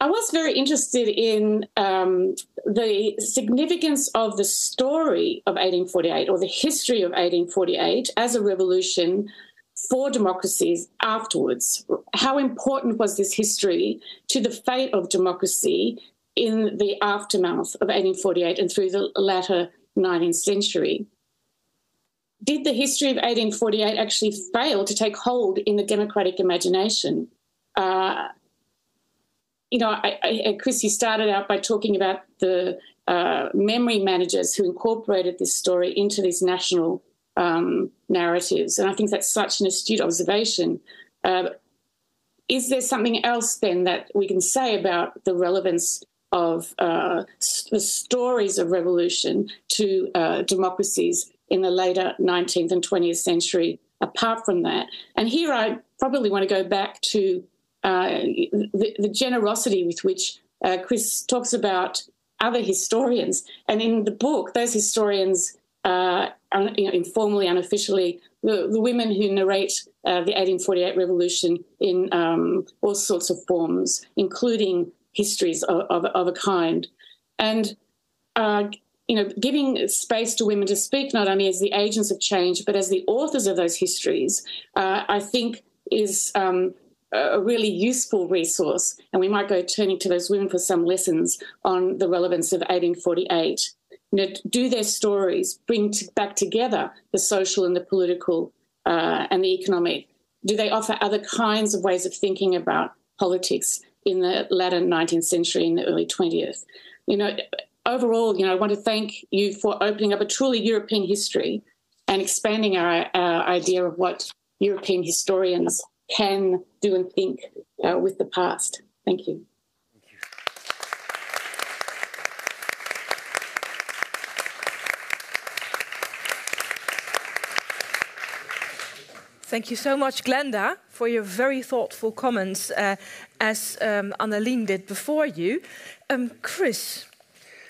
I was very interested in um, the significance of the story of 1848 or the history of 1848 as a revolution for democracies afterwards. How important was this history to the fate of democracy in the aftermath of 1848 and through the latter 19th century? Did the history of 1848 actually fail to take hold in the democratic imagination? Uh, you know, I, I, Chris, you started out by talking about the uh, memory managers who incorporated this story into these national um, narratives. And I think that's such an astute observation. Uh, is there something else then that we can say about the relevance of uh, the stories of revolution to uh, democracies in the later 19th and 20th century apart from that? And here I probably want to go back to uh, the, the, generosity with which uh, Chris talks about other historians. And in the book, those historians uh, you know, informally, unofficially, the, the women who narrate uh, the 1848 revolution in um, all sorts of forms, including histories of, of, of a kind. And, uh, you know, giving space to women to speak not only as the agents of change, but as the authors of those histories, uh, I think is um, a really useful resource. And we might go turning to those women for some lessons on the relevance of 1848 you know, do their stories bring back together the social and the political uh, and the economic? Do they offer other kinds of ways of thinking about politics in the latter 19th century and the early 20th? You know, overall, you know, I want to thank you for opening up a truly European history and expanding our, our idea of what European historians can do and think uh, with the past. Thank you. Thank you so much, Glenda, for your very thoughtful comments, uh, as um, Annelien did before you. Um, Chris,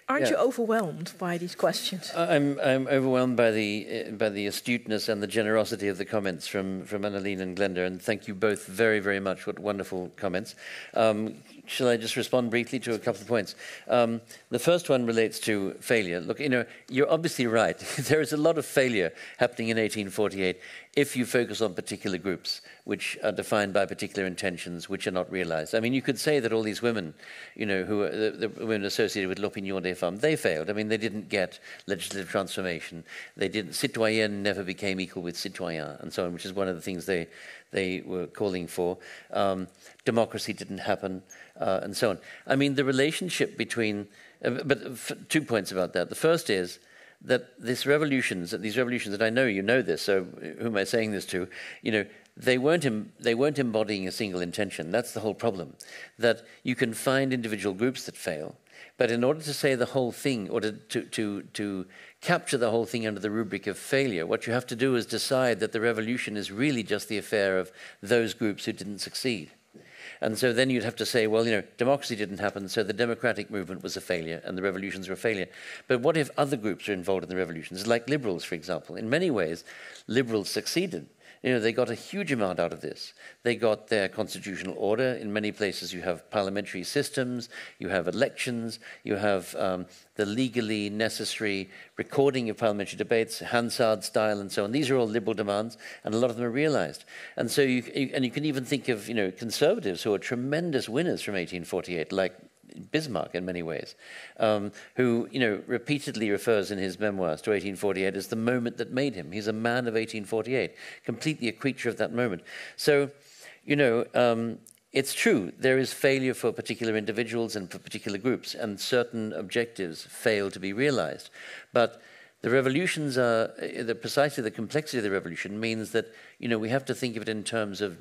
aren't yeah. you overwhelmed by these questions? I'm, I'm overwhelmed by the, uh, by the astuteness and the generosity of the comments from, from Annelien and Glenda, and thank you both very, very much. What wonderful comments. Um, shall I just respond briefly to a couple of points? Um, the first one relates to failure. Look, you know, you're obviously right. there is a lot of failure happening in 1848 if you focus on particular groups, which are defined by particular intentions, which are not realized. I mean, you could say that all these women, you know, who are the, the women associated with L'Opinion des Femmes, they failed. I mean, they didn't get legislative transformation. They didn't, citoyenne never became equal with citoyen, and so on, which is one of the things they, they were calling for. Um, democracy didn't happen, uh, and so on. I mean, the relationship between, uh, but two points about that. The first is, that these revolutions, that these revolutions that I know you know this, so who am I saying this to? You know, they weren't, they weren't embodying a single intention. That's the whole problem. That you can find individual groups that fail, but in order to say the whole thing, or to, to, to capture the whole thing under the rubric of failure, what you have to do is decide that the revolution is really just the affair of those groups who didn't succeed. And so then you'd have to say, well, you know, democracy didn't happen, so the democratic movement was a failure and the revolutions were a failure. But what if other groups are involved in the revolutions, like liberals, for example? In many ways, liberals succeeded you know, they got a huge amount out of this. They got their constitutional order. In many places, you have parliamentary systems, you have elections, you have um, the legally necessary recording of parliamentary debates, Hansard style, and so on. These are all liberal demands, and a lot of them are realized. And so, you, and you can even think of, you know, conservatives who are tremendous winners from 1848, like Bismarck in many ways, um, who you know repeatedly refers in his memoirs to 1848 as the moment that made him. He's a man of 1848, completely a creature of that moment. So, you know, um, it's true there is failure for particular individuals and for particular groups, and certain objectives fail to be realized, but. The revolutions are the, precisely the complexity of the revolution means that you know we have to think of it in terms of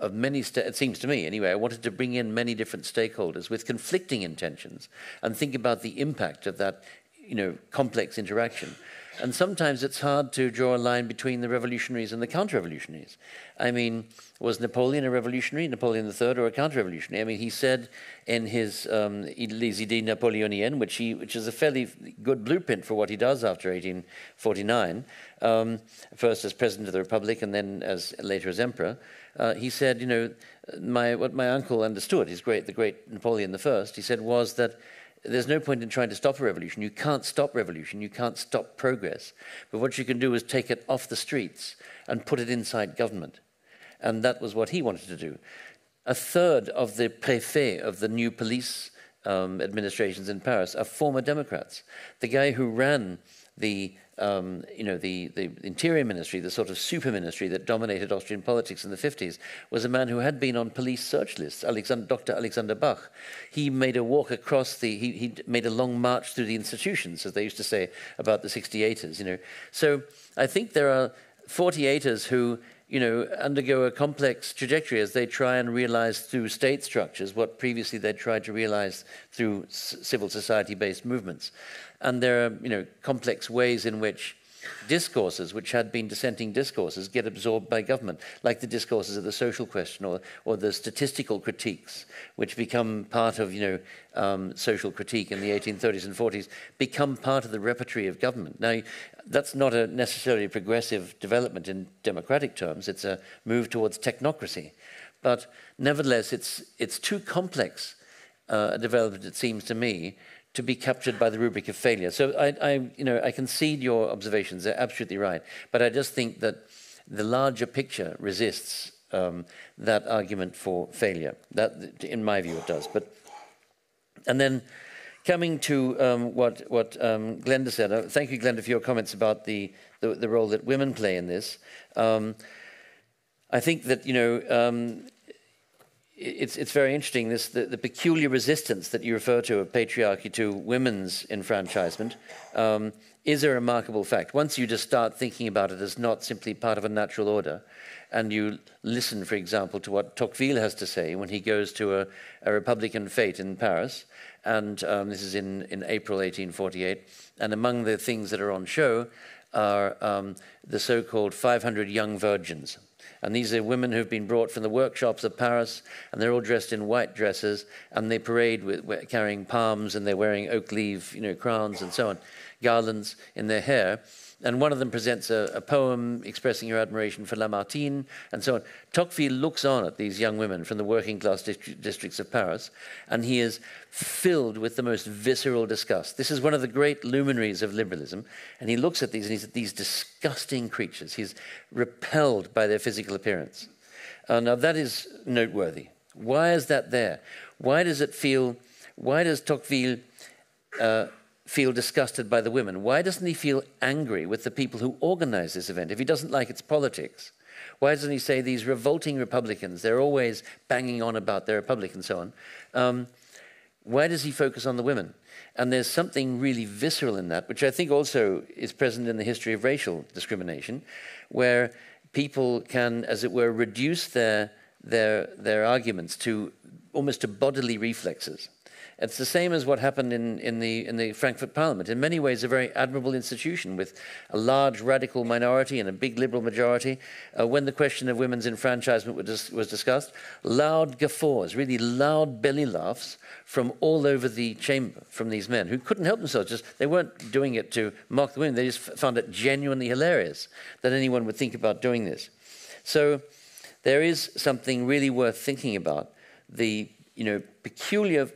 of many, it seems to me anyway, I wanted to bring in many different stakeholders with conflicting intentions and think about the impact of that, you know, complex interaction. And sometimes it's hard to draw a line between the revolutionaries and the counter revolutionaries. I mean, was Napoleon a revolutionary, Napoleon III, or a counter revolutionary? I mean, he said in his um, Les Idées Napoléoniennes, which, he, which is a fairly good blueprint for what he does after 1849, um, first as president of the Republic and then as later as emperor, uh, he said, you know, my, what my uncle understood, his great, the great Napoleon I, he said was that there's no point in trying to stop a revolution. You can't stop revolution. You can't stop progress. But what you can do is take it off the streets and put it inside government. And that was what he wanted to do. A third of the préfets of the new police um, administrations in Paris are former Democrats. The guy who ran the um, you know, the, the interior ministry, the sort of super ministry that dominated Austrian politics in the 50s, was a man who had been on police search lists, Alexander, Dr. Alexander Bach. He made a walk across the, he, he made a long march through the institutions, as they used to say about the 68ers, you know. So I think there are 48ers who, you know, undergo a complex trajectory as they try and realize through state structures what previously they tried to realize through civil society-based movements. And there are, you know, complex ways in which discourses, which had been dissenting discourses, get absorbed by government, like the discourses of the social question or, or the statistical critiques, which become part of, you know, um, social critique in the 1830s and 40s, become part of the repertory of government. Now, that's not a necessarily progressive development in democratic terms. It's a move towards technocracy. But nevertheless, it's, it's too complex uh, a development, it seems to me, to be captured by the rubric of failure. So I, I, you know, I concede your observations; they're absolutely right. But I just think that the larger picture resists um, that argument for failure. That, in my view, it does. But and then coming to um, what what um, Glenda said. Uh, thank you, Glenda, for your comments about the the, the role that women play in this. Um, I think that you know um, it's, it's very interesting, this, the, the, peculiar resistance that you refer to of patriarchy to women's enfranchisement um, is a remarkable fact. Once you just start thinking about it as not simply part of a natural order, and you listen, for example, to what Tocqueville has to say when he goes to a, a Republican fete in Paris, and um, this is in, in April 1848, and among the things that are on show are um, the so called 500 young virgins. And these are women who've been brought from the workshops of Paris, and they're all dressed in white dresses, and they parade with, carrying palms, and they're wearing oak leaf, you know, crowns and so on, garlands in their hair and one of them presents a, a, poem expressing her admiration for Lamartine and so on. Tocqueville looks on at these young women from the working class dist- districts of Paris, and he is filled with the most visceral disgust. This is one of the great luminaries of liberalism, and he looks at these and he's at these disgusting creatures. He's repelled by their physical appearance. Uh, now, that is noteworthy. Why is that there? Why does it feel, why does Tocqueville uh, feel disgusted by the women? Why doesn't he feel angry with the people who organize this event if he doesn't like its politics? Why doesn't he say these revolting Republicans, they're always banging on about their Republic and so on? Um, why does he focus on the women? And there's something really visceral in that, which I think also is present in the history of racial discrimination, where people can, as it were, reduce their, their, their arguments to almost to bodily reflexes. It's the same as what happened in, in, the, in the Frankfurt Parliament. In many ways, a very admirable institution with a large radical minority and a big liberal majority. Uh, when the question of women's enfranchisement was, was discussed, loud guffaws, really loud belly laughs from all over the chamber from these men who couldn't help themselves. Just they weren't doing it to mock the women. They just found it genuinely hilarious that anyone would think about doing this. So there is something really worth thinking about. The you know peculiar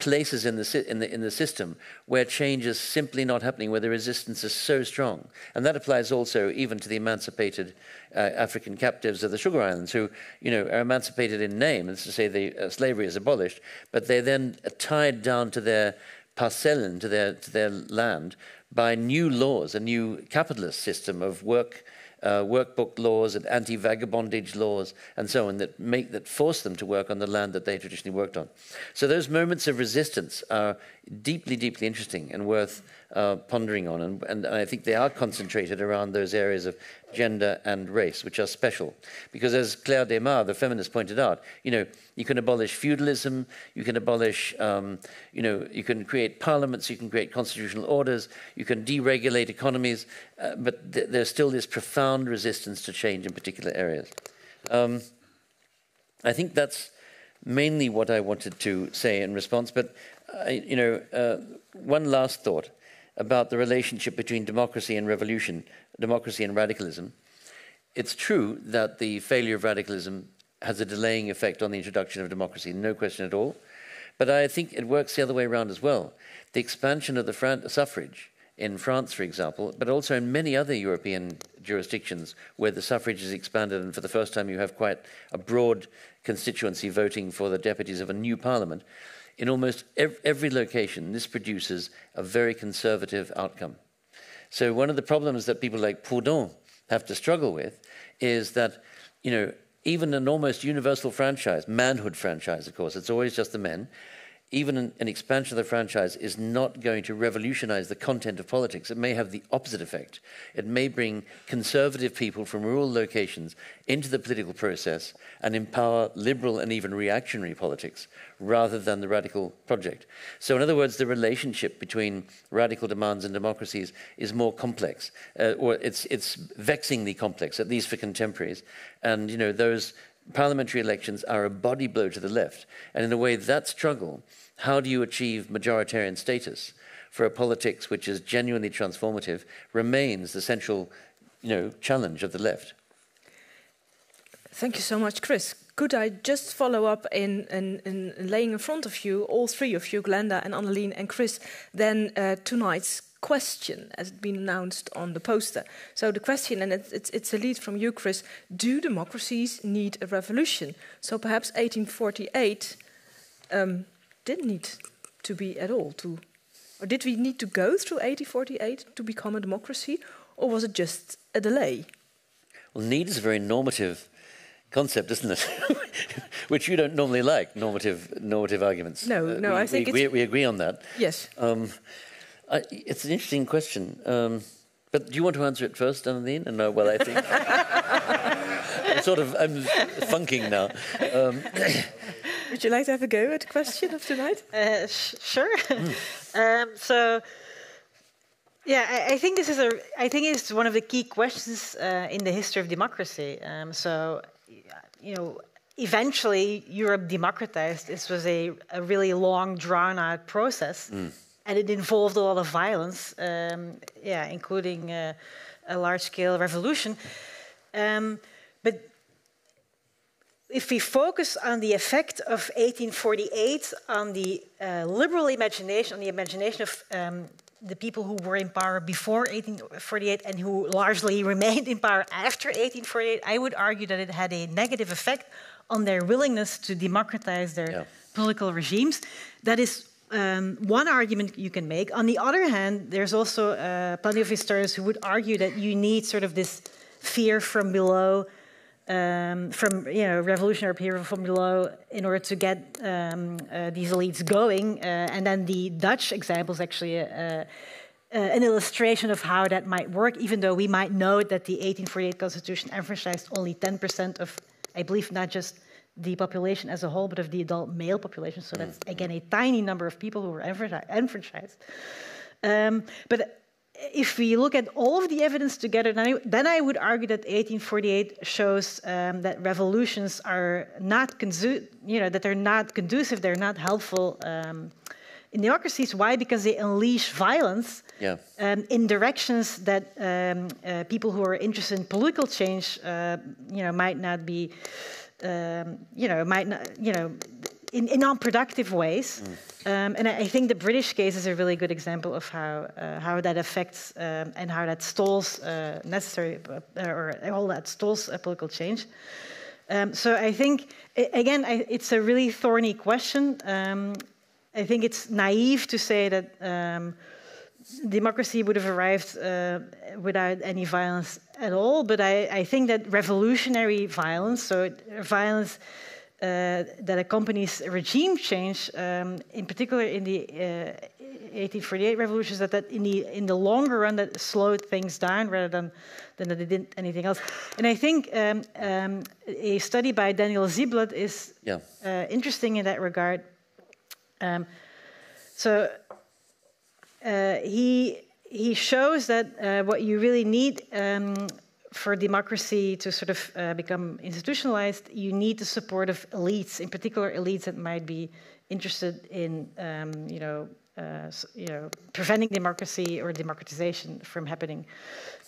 places in the, in, the, in the system where change is simply not happening, where the resistance is so strong. And that applies also even to the emancipated uh, African captives of the Sugar Islands, who you know, are emancipated in name, that's to say the, uh, slavery is abolished, but they're then tied down to their parcellen, to their, to their land, by new laws, a new capitalist system of work uh, workbook laws and anti-vagabondage laws and so on that make that force them to work on the land that they traditionally worked on. So those moments of resistance are deeply, deeply interesting and worth uh, pondering on. And, and, I think they are concentrated around those areas of gender and race, which are special. Because as Claire Desmarres, the feminist, pointed out, you know, you can abolish feudalism, you can abolish, um, you know, you can create parliaments, you can create constitutional orders, you can deregulate economies, uh, but th there's still this profound resistance to change in particular areas. Um, I think that's mainly what I wanted to say in response, but, you know, uh, one last thought about the relationship between democracy and revolution, democracy and radicalism. It's true that the failure of radicalism has a delaying effect on the introduction of democracy, no question at all. But I think it works the other way around as well. The expansion of the suffrage in France, for example, but also in many other European jurisdictions where the suffrage is expanded, and for the first time you have quite a broad constituency voting for the deputies of a new parliament in almost every location, this produces a very conservative outcome. So one of the problems that people like Proudhon have to struggle with is that, you know, even an almost universal franchise, manhood franchise, of course, it's always just the men, even an, an, expansion of the franchise is not going to revolutionize the content of politics. It may have the opposite effect. It may bring conservative people from rural locations into the political process and empower liberal and even reactionary politics rather than the radical project. So, in other words, the relationship between radical demands and democracies is more complex, uh, or it's, it's vexingly complex, at least for contemporaries. And, you know, those parliamentary elections are a body blow to the left. And in a way, that struggle how do you achieve majoritarian status for a politics which is genuinely transformative remains the central you know, challenge of the left. Thank you so much, Chris. Could I just follow up in, in, in laying in front of you, all three of you, Glenda and Annelien and Chris, then uh, tonight's question as it's been announced on the poster. So the question, and it's, it's, it's a lead from you, Chris, do democracies need a revolution? So perhaps 1848 um, didn't need to be at all to or did we need to go through 1848 to become a democracy or was it just a delay? Well need is a very normative concept isn't it? Which you don't normally like normative normative arguments. No uh, no we, i think we, we, agree on that. Yes. Um, I, it's an interesting question um, but do you want to answer it first, Annelien? And uh, well, I think I'm sort of I'm funking now. Um, Would you like to have a go at the question of tonight? Uh, sh sure. Mm. um, so, yeah, I, I, think this is a. I think it's one of the key questions uh, in the history of democracy. Um, so, you know, eventually Europe democratized. This was a, a really long, drawn-out process, mm. And it involved a lot of violence. Um, yeah, including uh, a large-scale revolution. Um, but if we focus on the effect of 1848 on the uh, liberal imagination, on the imagination of um, the people who were in power before 1848 and who largely remained in power after 1848, I would argue that it had a negative effect on their willingness to democratize their yeah. political regimes. That is um, one argument you can make. On the other hand, there's also uh, plenty of historians who would argue that you need sort of this fear from below um, from you know revolutionary period from below in order to get um, uh, these elites going. Uh, and then the Dutch example is actually a, a, an illustration of how that might work, even though we might know that the 1848 constitution enfranchised only 10% of, I believe, not just the population as a whole, but of the adult male population. So that's again a tiny number of people who were enfranchised. Um, but if we look at all of the evidence together, then I, then I would argue that 1848 shows um, that revolutions are not you know that they're not conducive, they're not helpful um, in democracies. Why? Because they unleash violence yeah. um, in directions that um, uh, people who are interested in political change, uh, you know, might not be, um, you know, might not, you know in, in non-productive ways. Mm. Um, and I, think the British case is a really good example of how uh, how that affects um, and how that stalls uh, necessary uh, or all that stalls political change. Um, so I think again I, it's a really thorny question. Um, I think it's naive to say that um, democracy would have arrived uh, without any violence at all. But I, I, think that revolutionary violence, so violence uh, that accompanies regime change, um, in particular in the uh, 1848 revolutions, that, that in the in the longer run that slowed things down rather than than that it did anything else. And I think um, um, a study by Daniel Ziblatt is yeah. Uh, interesting in that regard. Um, so uh, he he shows that uh, what you really need um, for democracy to sort of uh, become institutionalized, you need the support of elites, in particular elites that might be interested in, um, you know, uh, you know, preventing democracy or democratization from happening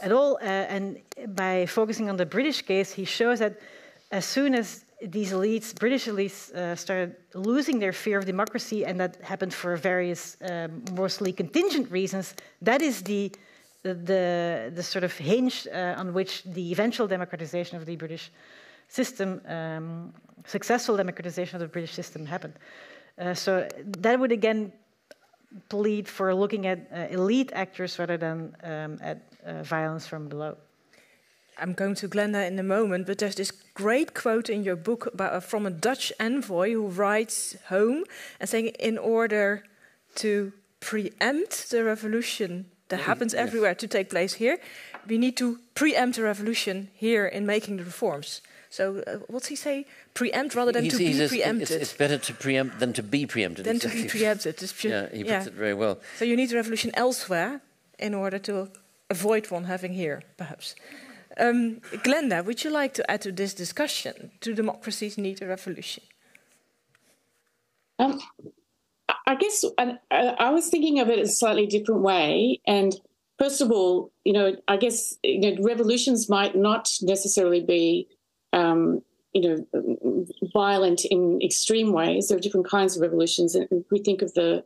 at all. Uh, and by focusing on the British case, he shows that as soon as these elites, British elites, uh, started losing their fear of democracy, and that happened for various um, mostly contingent reasons. That is the the, the, sort of hinge uh, on which the eventual democratization of the British system, um, successful democratization of the British system, happened. Uh, so that would again plead for looking at uh, elite actors rather than um, at uh, violence from below. I'm going to Glenda in a moment, but there's this great quote in your book about, uh, from a Dutch envoy who writes home and saying, in order to preempt the revolution that mm, happens yes. everywhere to take place here, we need to preempt the revolution here in making the reforms. So, uh, what's he say? Preempt rather than he's, to he's be preempted. It's, it's, better to preempt than to be preempted. Than exactly. to be preempted. yeah, he puts it very well. So you need a revolution elsewhere in order to avoid one having here, perhaps. Um, Glenda, would you like to add to this discussion? Do democracies need a revolution? Um, I guess I, I was thinking of it in a slightly different way. And first of all, you know, I guess you know, revolutions might not necessarily be, um, you know, violent in extreme ways. There are different kinds of revolutions. And if we think of the,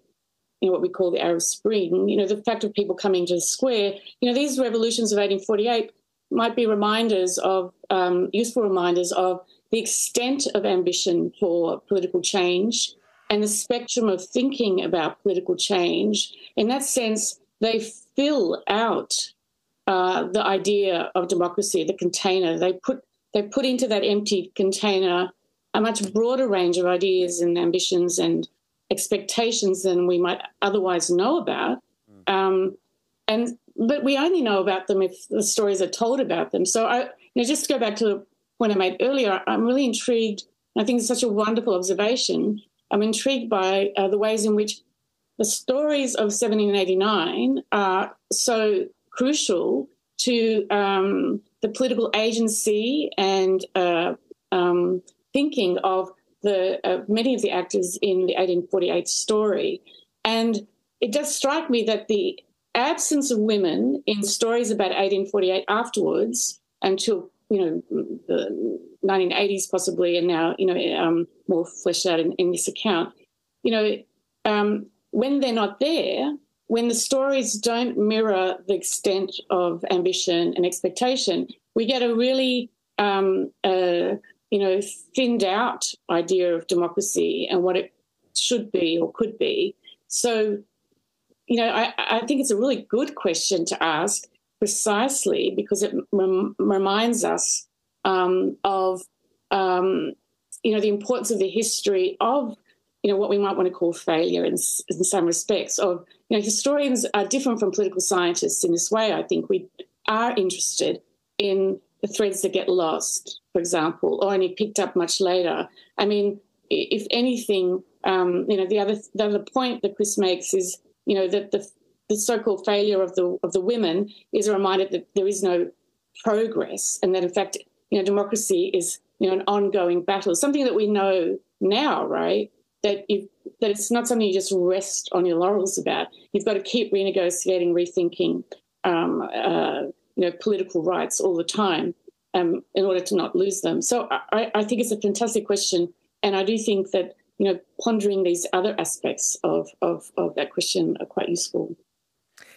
you know, what we call the Arab Spring, you know, the fact of people coming to the square, you know, these revolutions of 1848 might be reminders of um, useful reminders of the extent of ambition for political change and the spectrum of thinking about political change. In that sense, they fill out uh, the idea of democracy, the container. They put they put into that empty container a much broader range of ideas and ambitions and expectations than we might otherwise know about. Hmm. Um, and but we only know about them if the stories are told about them. So I, you know, just to go back to the point I made earlier, I'm really intrigued. I think it's such a wonderful observation. I'm intrigued by uh, the ways in which the stories of 1789 are so crucial to um, the political agency and uh, um, thinking of the uh, many of the actors in the 1848 story. And it does strike me that the absence of women in stories about 1848 afterwards until you know the 1980s possibly and now you know um, more fleshed out in, in, this account you know um, when they're not there when the stories don't mirror the extent of ambition and expectation we get a really um, uh, you know thinned out idea of democracy and what it should be or could be. So you know, I, I think it's a really good question to ask precisely because it rem- reminds us um, of, um, you know, the importance of the history of, you know, what we might want to call failure in, in some respects. Of, you know, historians are different from political scientists in this way. I think we are interested in the threads that get lost, for example, or only picked up much later. I mean, if anything, um, you know, the other the other point that Chris makes is you know, that the, the so-called failure of the of the women is a reminder that there is no progress, and that in fact, you know, democracy is you know an ongoing battle. Something that we know now, right? That you that it's not something you just rest on your laurels about. You've got to keep renegotiating, rethinking, um, uh, you know, political rights all the time um, in order to not lose them. So I, I think it's a fantastic question, and I do think that you know, pondering these other aspects of, of, of that question are quite useful.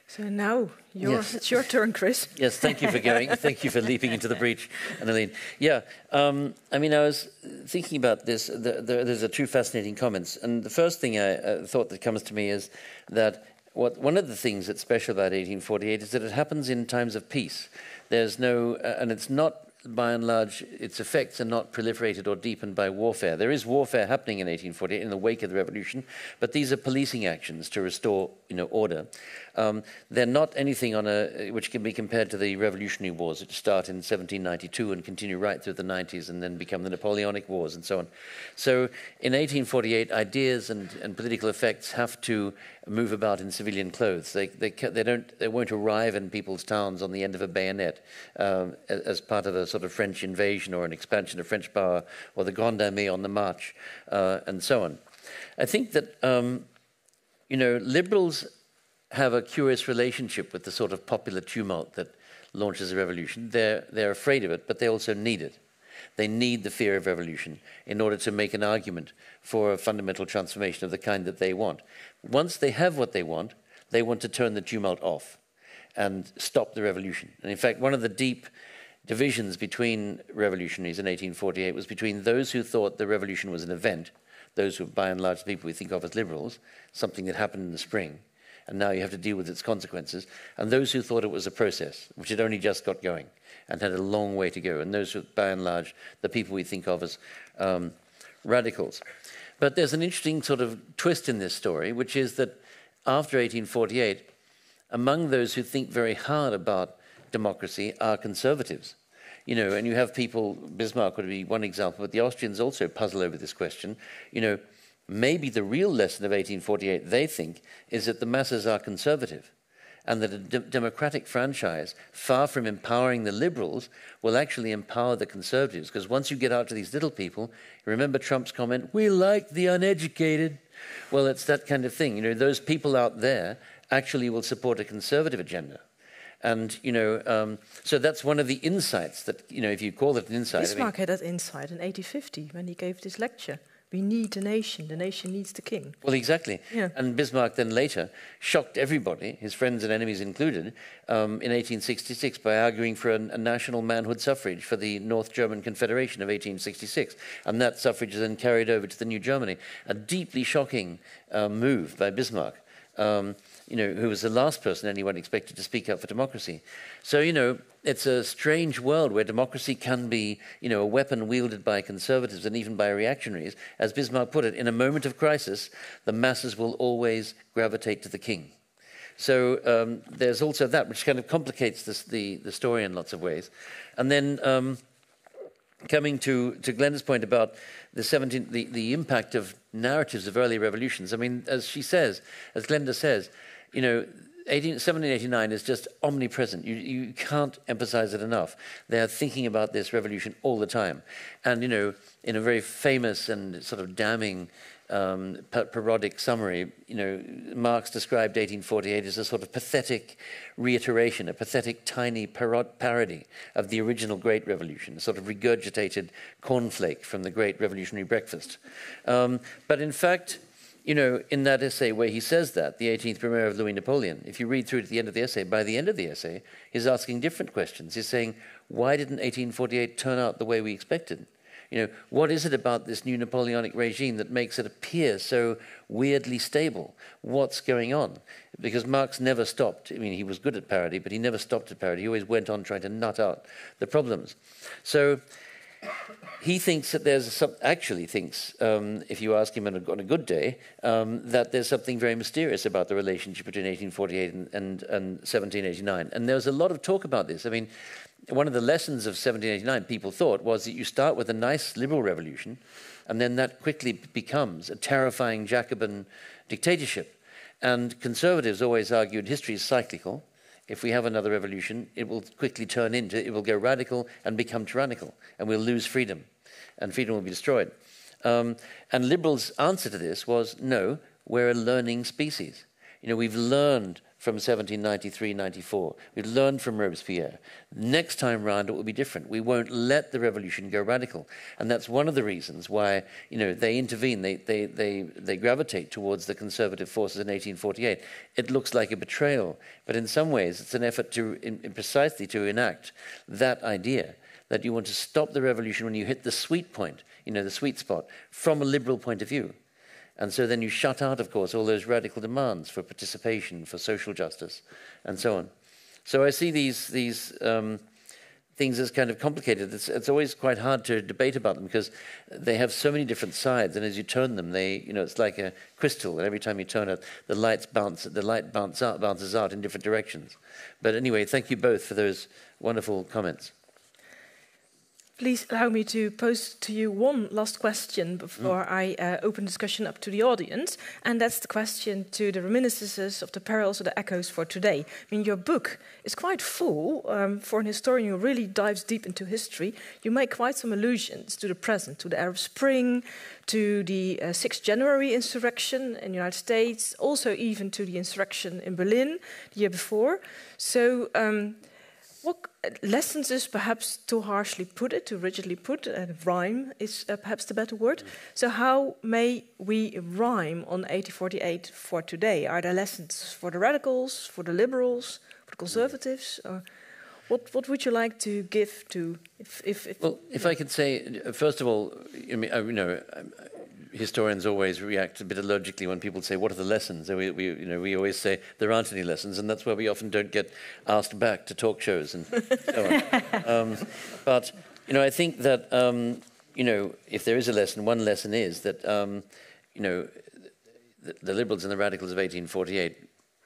So now your, yes. it's your turn, Chris. yes, thank you for going. thank you for leaping into the breach, Annelien. Yeah, um, I mean, I was thinking about this. The, the, there's a two fascinating comments, and the first thing I uh, thought that comes to me is that what, one of the things that's special about 1848 is that it happens in times of peace. There's no, uh, and it's not by and large, its effects are not proliferated or deepened by warfare. There is warfare happening in 1848 in the wake of the revolution, but these are policing actions to restore you know, order. Um, they're not anything on a, which can be compared to the Revolutionary Wars, which start in 1792 and continue right through the 90s and then become the Napoleonic Wars and so on. So in 1848, ideas and, and political effects have to move about in civilian clothes. They, they, they, don't, they won't arrive in people's towns on the end of a bayonet um, as part of a sort of French invasion or an expansion of French power or the Grande Armée on the march uh, and so on. I think that, um, you know, liberals have a curious relationship with the sort of popular tumult that launches a revolution. They're, they're afraid of it, but they also need it. They need the fear of revolution in order to make an argument for a fundamental transformation of the kind that they want. Once they have what they want, they want to turn the tumult off and stop the revolution. And in fact, one of the deep divisions between revolutionaries in 1848 was between those who thought the revolution was an event, those who, by and large, the people we think of as liberals, something that happened in the spring, and now you have to deal with its consequences. And those who thought it was a process, which had only just got going and had a long way to go. And those were, by and large, the people we think of as um, radicals. But there's an interesting sort of twist in this story, which is that after 1848, among those who think very hard about democracy are conservatives. You know, and you have people, Bismarck would be one example, but the Austrians also puzzle over this question. You know, maybe the real lesson of 1848, they think, is that the masses are conservative and that a de- democratic franchise, far from empowering the liberals, will actually empower the conservatives. Because once you get out to these little people, remember Trump's comment, we like the uneducated. Well, it's that kind of thing. You know, those people out there actually will support a conservative agenda. And, you know, um, so that's one of the insights that, you know, if you call it an insight. Bismarck I mean, had that insight in 1850 when he gave this lecture. We need a nation. The nation needs the king. Well, exactly. Yeah. And Bismarck then later shocked everybody, his friends and enemies included, um, in 1866 by arguing for a, a, national manhood suffrage for the North German Confederation of 1866. And that suffrage is then carried over to the New Germany. A deeply shocking uh, move by Bismarck. Um, you know, who was the last person anyone expected to speak up for democracy. So, you know, it's a strange world where democracy can be, you know, a weapon wielded by conservatives and even by reactionaries. As Bismarck put it, in a moment of crisis, the masses will always gravitate to the king. So um, there's also that, which kind of complicates this, the, the story in lots of ways. And then um, coming to, to Glenda's point about the, 17, the, the impact of narratives of early revolutions, I mean, as she says, as Glenda says, you know, 18, 1789 is just omnipresent. You, you can't emphasize it enough. They are thinking about this revolution all the time. And, you know, in a very famous and sort of damning um, parodic summary, you know, Marx described 1848 as a sort of pathetic reiteration, a pathetic tiny parody of the original Great Revolution, a sort of regurgitated cornflake from the Great Revolutionary Breakfast. Um, but in fact, you know, in that essay where he says that, the 18th Brumaire of Louis Napoleon, if you read through to the end of the essay, by the end of the essay, he's asking different questions. He's saying, why didn't 1848 turn out the way we expected? You know, what is it about this new Napoleonic regime that makes it appear so weirdly stable? What's going on? Because Marx never stopped. I mean, he was good at parody, but he never stopped at parody. He always went on trying to nut out the problems. So he thinks that there's some, actually thinks, um, if you ask him on a, on a good day, um, that there's something very mysterious about the relationship between 1848 and, and, and 1789. And there was a lot of talk about this. I mean, one of the lessons of 1789, people thought, was that you start with a nice liberal revolution, and then that quickly becomes a terrifying Jacobin dictatorship. And conservatives always argued history is cyclical if we have another revolution, it will quickly turn into, it will go radical and become tyrannical, and we'll lose freedom, and freedom will be destroyed. Um, and liberals' answer to this was no, we're a learning species. You know, we've learned from 1793 94. We learned from Robespierre. Next time round, it will be different. We won't let the revolution go radical. And that's one of the reasons why you know, they intervene, they, they, they, they gravitate towards the conservative forces in 1848. It looks like a betrayal, but in some ways, it's an effort to in, in precisely to enact that idea that you want to stop the revolution when you hit the sweet point, you know, the sweet spot, from a liberal point of view. And so then you shut out, of course, all those radical demands for participation, for social justice, and so on. So I see these, these um, things as kind of complicated. It's, it's, always quite hard to debate about them because they have so many different sides, and as you turn them, they, you know, it's like a crystal, and every time you turn it, the lights bounce, the light bounce out, bounces out in different directions. But anyway, thank you both for those wonderful comments. Please allow me to pose to you one last question before mm. I uh, open discussion up to the audience, and that's the question to the reminiscences of the perils or the echoes for today. I mean, your book is quite full. Um, for an historian who really dives deep into history, you make quite some allusions to the present, to the Arab Spring, to the uh, 6th January insurrection in the United States, also even to the insurrection in Berlin the year before. So. Um, what lessons is perhaps too harshly put it, too rigidly put, and rhyme is uh, perhaps the better word. So, how may we rhyme on 1848 for today? Are there lessons for the radicals, for the liberals, for the conservatives? Or what, what would you like to give to? If, if, if well, if I could say, first of all, I mean, you know, historians always react a bit illogically when people say, "What are the lessons?" we, we, you know, we always say there aren't any lessons, and that's why we often don't get asked back to talk shows and so on. Um, but you know, I think that um, you know, if there is a lesson, one lesson is that um, you know, the, the, liberals and the radicals of 1848,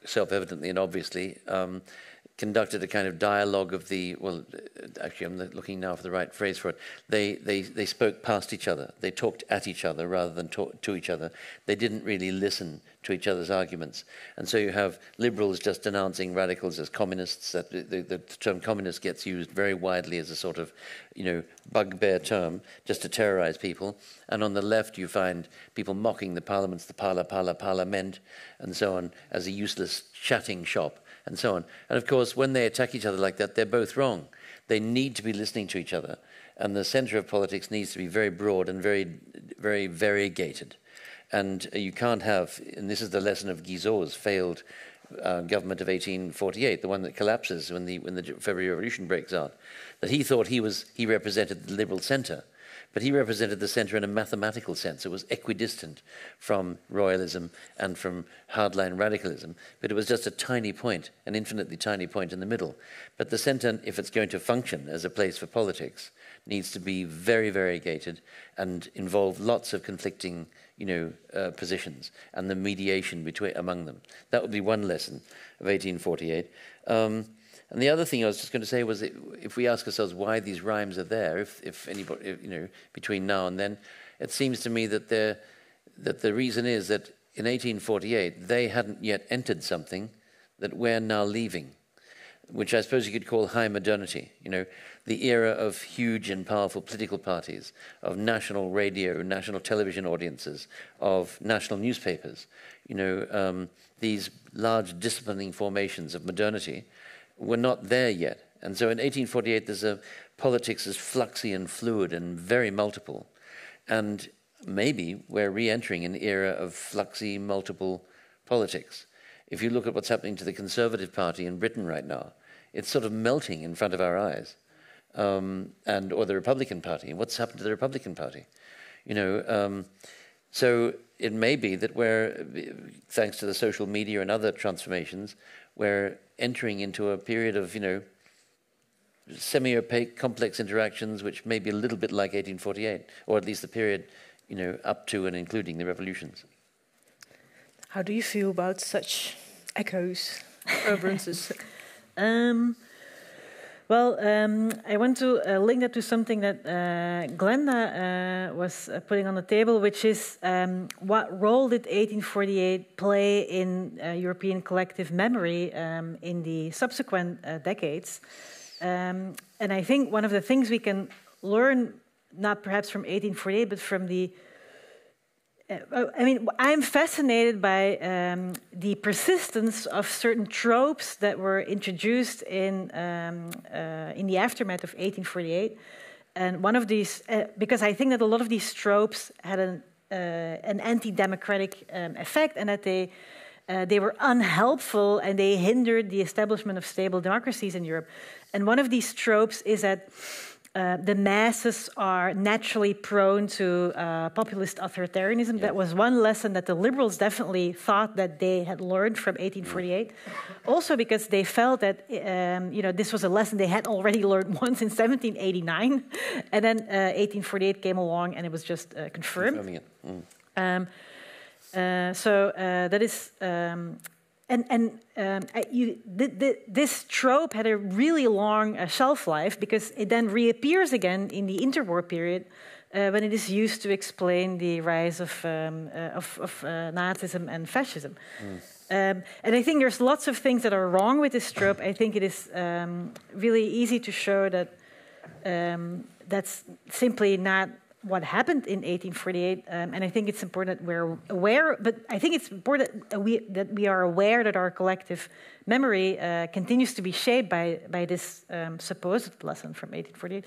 self-evidently and obviously. Conducted a kind of dialogue of the well actually i'm looking now for the right phrase for it. They they they spoke past each other. They talked at each other rather than talk to each other. They didn't really listen to each other's arguments. And so you have liberals just denouncing radicals as communists that the, the, the term communist gets used very widely as a sort of you know bugbear term just to terrorize people. And on the left you find people mocking the parliaments the parla parla parliament and so on as a useless chatting shop and so on. And of course, when they attack each other like that, they're both wrong. They need to be listening to each other. And the center of politics needs to be very broad and very, very variegated. And you can't have, and this is the lesson of Guizot's failed uh, government of 1848, the one that collapses when the, when the February Revolution breaks out, that he thought he, was, he represented the liberal center. But he represented the center in a mathematical sense. It was equidistant from royalism and from hardline radicalism, but it was just a tiny point, an infinitely tiny point in the middle. But the center, if it's going to function as a place for politics, needs to be very variegated and involve lots of conflicting you know, uh, positions and the mediation between, among them. That would be one lesson of 1848. Um, and the other thing I was just going to say was if we ask ourselves why these rhymes are there, if, if anybody, if, you know, between now and then, it seems to me that, that the reason is that in 1848 they hadn't yet entered something that we're now leaving, which I suppose you could call high modernity. You know, the era of huge and powerful political parties, of national radio, national television audiences, of national newspapers. You know, um, these large disciplining formations of modernity we're not there yet. And so in 1848, there's a politics is fluxy and fluid and very multiple. And maybe we're re entering an era of fluxy, multiple politics. If you look at what's happening to the Conservative Party in Britain right now, it's sort of melting in front of our eyes. Um, and or the Republican Party. What's happened to the Republican Party? You know, um, so it may be that we're, thanks to the social media and other transformations, we're entering into a period of, you know, semi-opaque, complex interactions, which may be a little bit like 1848, or at least the period, you know, up to and including the revolutions. How do you feel about such echoes, reverences? um, well, um, I want to uh, link that to something that uh, Glenda uh, was uh, putting on the table, which is um, what role did 1848 play in uh, European collective memory um, in the subsequent uh, decades? Um, and I think one of the things we can learn, not perhaps from 1848, but from the uh, I mean, I'm fascinated by um, the persistence of certain tropes that were introduced in um, uh, in the aftermath of 1848, and one of these, uh, because I think that a lot of these tropes had an uh, an anti-democratic um, effect, and that they uh, they were unhelpful and they hindered the establishment of stable democracies in Europe. And one of these tropes is that uh, the masses are naturally prone to uh, populist authoritarianism. Yeah. That was one lesson that the liberals definitely thought that they had learned from 1848. Also because they felt that um, you know this was a lesson they had already learned once in 1789, and then 1848 uh, came along and it was just uh, confirmed. Mm. Um, uh, so that is um, and and um, you, the, the, this trope had a really long uh, shelf life because it then reappears again in the interwar period uh, when it is used to explain the rise of, um, uh, of, of uh, Nazism and fascism. Mm. Um, and I think there's lots of things that are wrong with this trope. I think it is um, really easy to show that um, that's simply not what happened in 1848, um, and I think it's important that we're aware. But I think it's important that we, that we are aware that our collective memory uh, continues to be shaped by by this um, supposed lesson from 1848.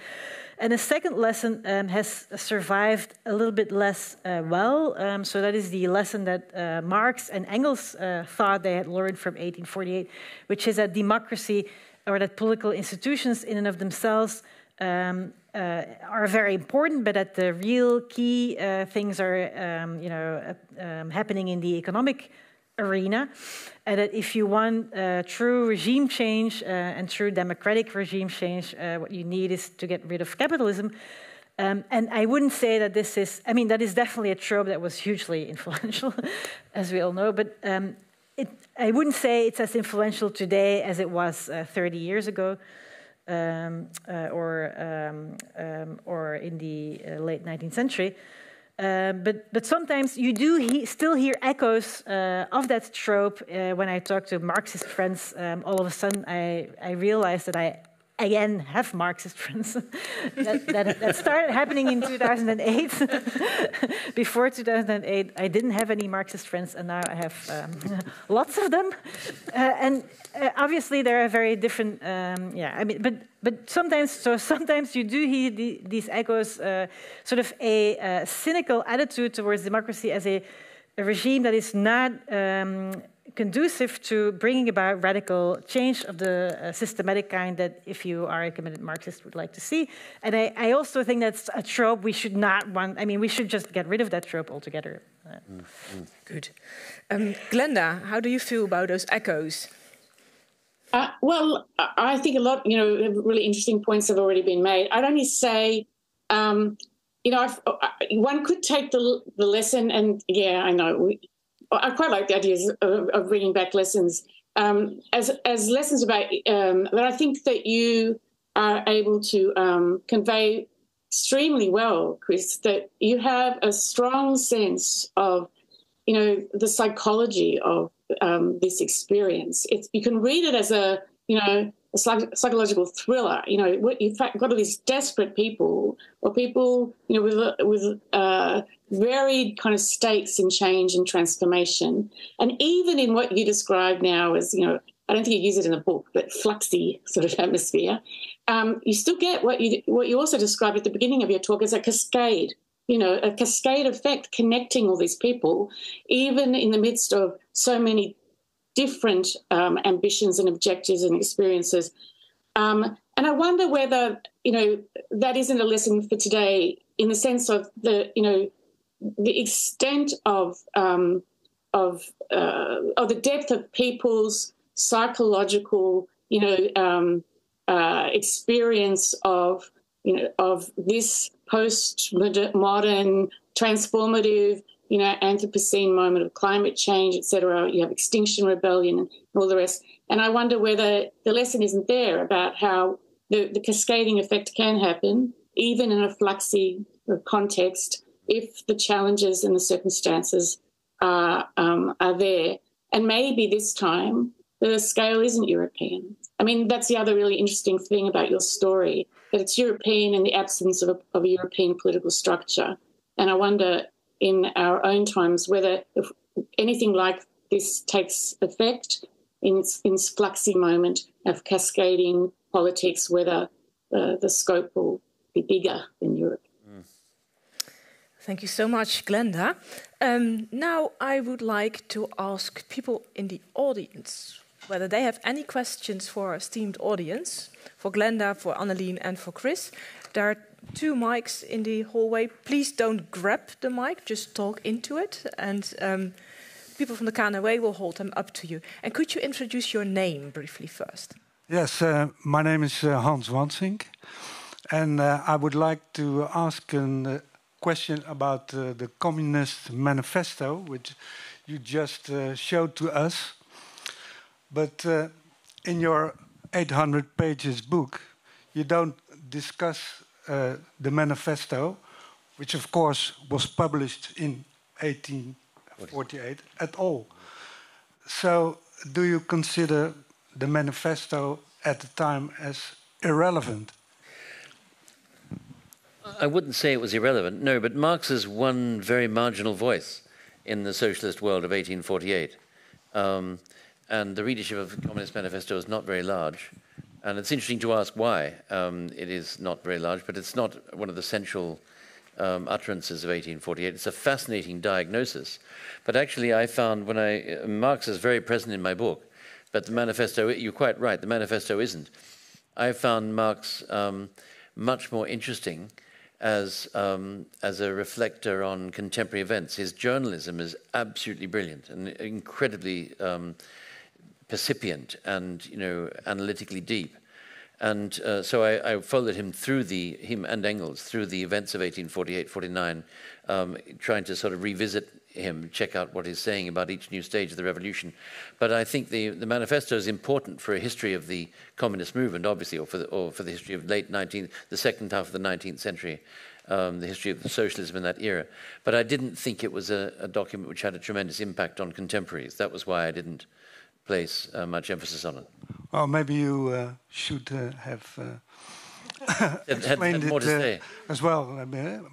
And a second lesson um, has survived a little bit less uh, well. Um, so that is the lesson that uh, Marx and Engels uh, thought they had learned from 1848, which is that democracy or that political institutions in and of themselves um, uh, are very important, but that the real key uh, things are, um, you know, uh, um, happening in the economic arena, and that if you want true regime change and true democratic regime change, what you need is to get rid of capitalism. Um, and I wouldn't say that this is, I mean, that is definitely a trope that was hugely influential, as we all know, but um, it, I wouldn't say it's as influential today as it was uh, 30 years ago um, uh, or, um, um, or in the uh, late 19th century. Uh, but, but sometimes you do he still hear echoes uh, of that trope. Uh, when I talk to Marxist friends, um, all of a sudden I, I realize that I again have Marxist friends. that, that, that, started happening in 2008. Before 2008, I didn't have any Marxist friends, and now I have um, lots of them. Uh, and uh, obviously, there are very different. Um, yeah, I mean, but but sometimes, so sometimes you do hear the, these echoes, uh, sort of a, a, cynical attitude towards democracy as a, a regime that is not. Um, conducive to bringing about radical change of the uh, systematic kind that, if you are a committed Marxist, would like to see. And I, I, also think that's a trope we should not want. I mean, we should just get rid of that trope altogether. Mm, mm. Good. Um, Glenda, how do you feel about those echoes? Uh, well, I think a lot, you know, really interesting points have already been made. I'd only say, um, you know, I've, uh, one could take the the lesson, and yeah, I know we, I quite like the ideas of, of bringing back lessons um, as as lessons about. Um, but I think that you are able to um, convey extremely well, Chris. That you have a strong sense of, you know, the psychology of um, this experience. It's you can read it as a you know a psychological thriller. You know, what you've got all these desperate people or people you know with with uh, varied kind of states in change and transformation, and even in what you describe now as you know. I don't think you use it in the book, but fluxy sort of atmosphere. Um, you still get what you what you also described at the beginning of your talk as a cascade you know, a cascade effect connecting all these people, even in the midst of so many different um, ambitions and objectives and experiences. Um, and I wonder whether, you know, that isn't a lesson for today in the sense of the, you know, the extent of um, of uh, of the depth of people's psychological, you know, um, uh, experience of you know of this post modern transformative you know anthropocene moment of climate change etc you have extinction rebellion and all the rest. And i wonder whether the lesson isn't there about how the, the cascading effect can happen even in a fluxy context if the challenges and the circumstances are, um, are there. And maybe this time the scale isn't european. I mean that's the other really interesting thing about your story that it's European in the absence of a, of a European political structure. And I wonder in our own times whether anything like this takes effect in its, in its fluxy moment of cascading politics, whether uh, the scope will be bigger in Europe. Thank you so much, Glenda. Um, now I would like to ask people in the audience whether they have any questions for our esteemed audience for Glenda, for Annelien, and for Chris. There are two mics in the hallway. Please don't grab the mic, just talk into it. And um, people from the KNAW will hold them up to you. And could you introduce your name briefly first? Yes, uh, my name is uh, Hans Wansink. And uh, I would like to ask a uh, question about uh, the Communist Manifesto, which you just uh, showed to us. But in your 800 pages book, you don't discuss the manifesto, which of course was published in 1848 at all. So, do you consider the manifesto at the time as irrelevant? I wouldn't say it was irrelevant, no, but Marx is one very marginal voice in the socialist world of 1848. Um, and the readership of the Communist Manifesto is not very large. And it's interesting to ask why um, it is not very large, but it's not one of the central um, utterances of 1848. It's a fascinating diagnosis. But actually, I found when I, uh, Marx is very present in my book, but the manifesto, you're quite right, the manifesto isn't. I found Marx um, much more interesting as, um, as a reflector on contemporary events. His journalism is absolutely brilliant and incredibly um, percipient and you know analytically deep. And uh, so I, I, followed him through the him and Engels through the events of 1848, 49, um, trying to sort of revisit him, check out what he's saying about each new stage of the revolution. But I think the, the manifesto is important for a history of the communist movement, obviously, or for the, or for the history of late 19th, the second half of the 19th century, um, the history of socialism in that era. But I didn't think it was a, a document which had a tremendous impact on contemporaries. That was why I didn't place uh, much emphasis on it. Well, maybe you uh, should uh, have. had, had more to say as well.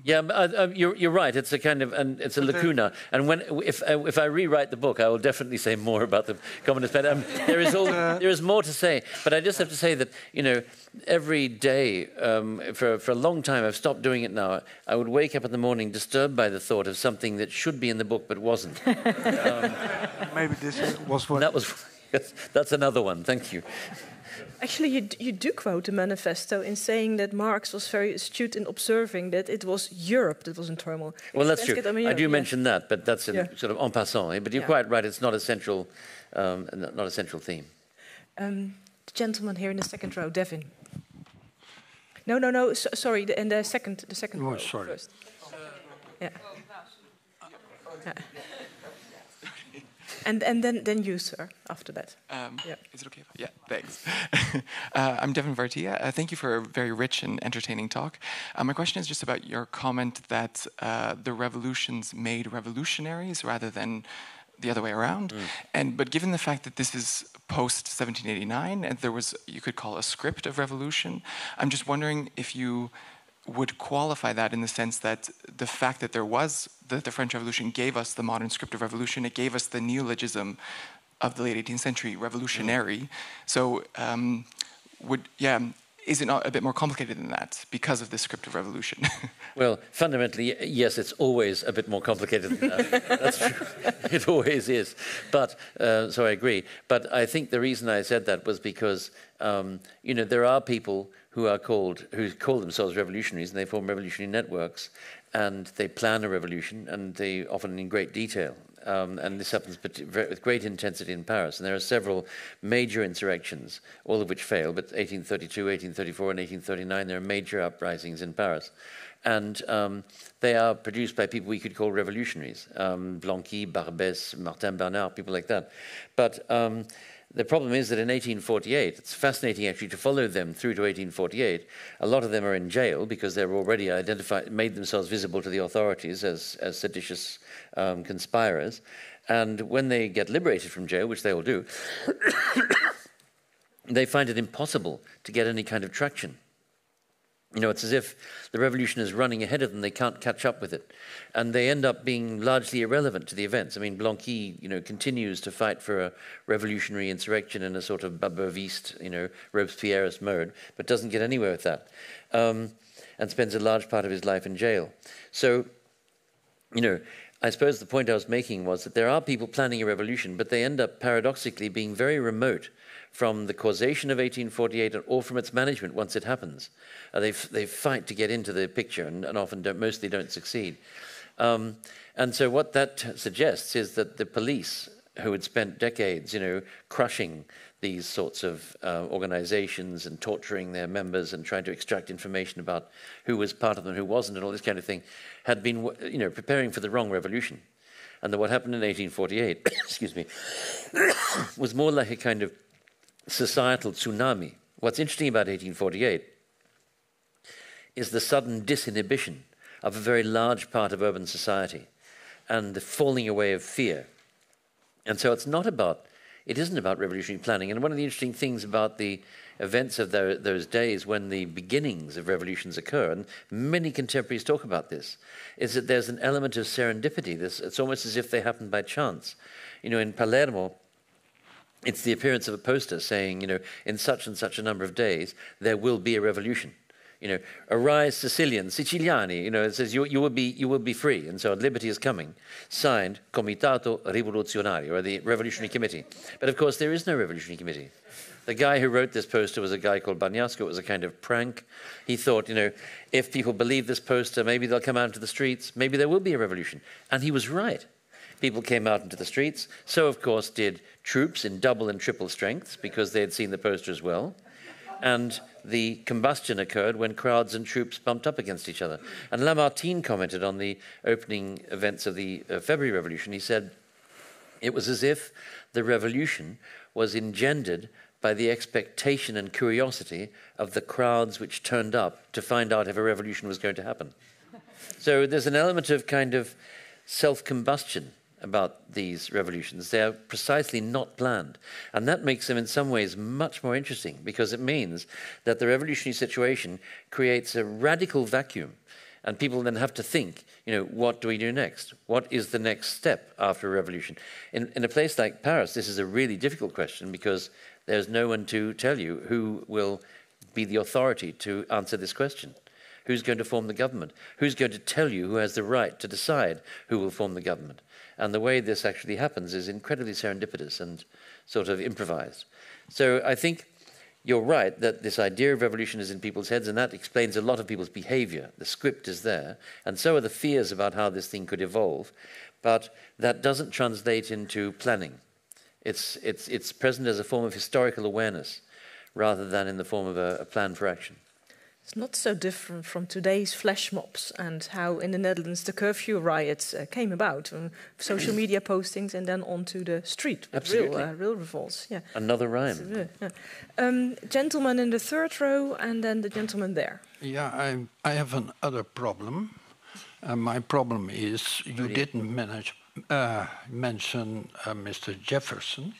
yeah, uh, you're, you're right. It's a kind of and it's a lacuna. And when if if I rewrite the book, I will definitely say more about the communist party. Um, there is all, there is more to say, but I just have to say that you know every day um, for for a long time I've stopped doing it now. I would wake up in the morning disturbed by the thought of something that should be in the book but wasn't. um, Maybe this was what that was. Yes, that's another one. Thank you. Actually, you, you do quote the manifesto in saying that Marx was very astute in observing that it was Europe that was in turmoil. Well, that's true. I do yeah. mention that, but that's yeah. sort of en passant. Eh? But you're yeah. quite right; it's not a central, um, not a central theme. Um, the gentleman here in the second row, Devin. No, no, no. So, sorry, in the second, the second oh, row sorry. first. Yeah. yeah. And, and then, then you, sir, after that. Um, yeah. Is it okay? Yeah, thanks. uh, I'm Devin Vartia. Uh, thank you for a very rich and entertaining talk. Uh, my question is just about your comment that uh, the revolutions made revolutionaries rather than the other way around. Mm. And but given the fact that this is post 1789 and there was you could call a script of revolution, I'm just wondering if you would qualify that in the sense that the fact that there was the, the French Revolution gave us the modern script of revolution. It gave us the neologism of the late 18th century, revolutionary. Mm. So, um, would yeah, is it not a bit more complicated than that because of the script of revolution? well, fundamentally, yes, it's always a bit more complicated than that. That's true. It always is. But uh, so I agree. But I think the reason I said that was because um, you know there are people who are called who call themselves revolutionaries and they form revolutionary networks and they plan a revolution and they often in great detail um, and this happens with great intensity in Paris. And there are several major insurrections, all of which fail, but 1832, 1834, and 1839, there are major uprisings in Paris. And um, they are produced by people we could call revolutionaries um, Blanqui, Barbès, Martin Bernard, people like that. But um, the problem is that in 1848, it's fascinating actually to follow them through to 1848. A lot of them are in jail because they're already identified, made themselves visible to the authorities as, as seditious um, conspirers. And when they get liberated from jail, which they all do, they find it impossible to get any kind of traction. You know, it's as if the revolution is running ahead of them, they can't catch up with it. And they end up being largely irrelevant to the events. I mean, Blanqui, you know, continues to fight for a revolutionary insurrection in a sort of Babeuviste, you know, Robespierreist mode, but doesn't get anywhere with that. Um, and spends a large part of his life in jail. So, you know, I suppose the point I was making was that there are people planning a revolution, but they end up paradoxically being very remote from the causation of 1848 or from its management once it happens. Uh, they, they fight to get into the picture and, and often don't, mostly don't succeed. Um, and so what that suggests is that the police, who had spent decades, you know, crushing these sorts of uh, organizations and torturing their members and trying to extract information about who was part of them, who wasn't, and all this kind of thing, had been, you know, preparing for the wrong revolution. And that what happened in 1848, excuse me, was more like a kind of societal tsunami. What's interesting about 1848 is the sudden disinhibition of a very large part of urban society and the falling away of fear. And so it's not about it isn't about revolutionary planning. And one of the interesting things about the events of the, those days when the beginnings of revolutions occur, and many contemporaries talk about this, is that there's an element of serendipity. This, it's almost as if they happened by chance. You know, in Palermo, it's the appearance of a poster saying, you know, in such and such a number of days, there will be a revolution you know, arise Sicilians, Siciliani, you know, it says you, you, will be, you will be free. And so liberty is coming. Signed, Comitato Rivoluzionario, or the Revolutionary Committee. But of course, there is no Revolutionary Committee. The guy who wrote this poster was a guy called Bagnasco. It was a kind of prank. He thought, you know, if people believe this poster, maybe they'll come out into the streets. Maybe there will be a revolution. And he was right. People came out into the streets. So, of course, did troops in double and triple strengths because they had seen the poster as well. And the combustion occurred when crowds and troops bumped up against each other. And Lamartine commented on the opening events of the uh, February Revolution. He said, It was as if the revolution was engendered by the expectation and curiosity of the crowds which turned up to find out if a revolution was going to happen. so there's an element of kind of self combustion about these revolutions. They are precisely not planned. And that makes them, in some ways, much more interesting because it means that the revolutionary situation creates a radical vacuum. And people then have to think, you know, what do we do next? What is the next step after a revolution? In, in a place like Paris, this is a really difficult question because there's no one to tell you who will be the authority to answer this question. Who's going to form the government? Who's going to tell you who has the right to decide who will form the government? And the way this actually happens is incredibly serendipitous and sort of improvised. So I think you're right that this idea of revolution is in people's heads, and that explains a lot of people's behavior. The script is there, and so are the fears about how this thing could evolve, but that doesn't translate into planning. It's, it's, it's present as a form of historical awareness rather than in the form of a, a plan for action. It's not so different from today's flash mobs and how in the Netherlands the curfew riots uh, came about, um, social media postings and then onto the street. Absolutely. Real, uh, real revolts. Yeah. Another rhyme. Uh, yeah. Um, gentleman in the third row and then the gentleman there. Yeah, I, I have another problem. Uh, my problem is you didn't manage, uh, mention uh, Mr. Jefferson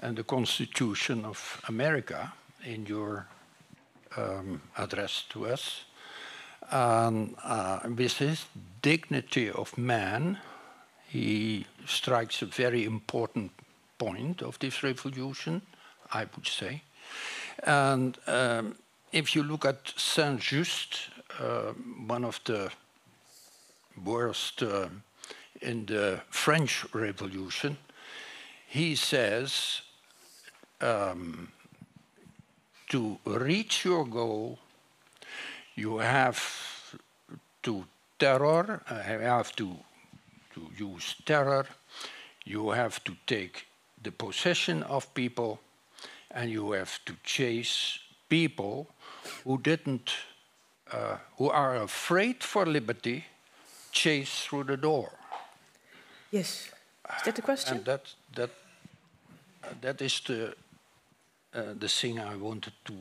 and the Constitution of America in your um, addressed to us. And uh, with his dignity of man, he strikes a very important point of this revolution, I would say. And um, if you look at Saint Just, uh, one of the worst uh, in the French Revolution, he says um, to reach your goal, you have to terror, uh, have to, to use terror, you have to take the possession of people, and you have to chase people who didn't, uh, who are afraid for liberty, chase through the door. Yes. Is that the question? And that, that, uh, that is the uh, the thing I wanted to.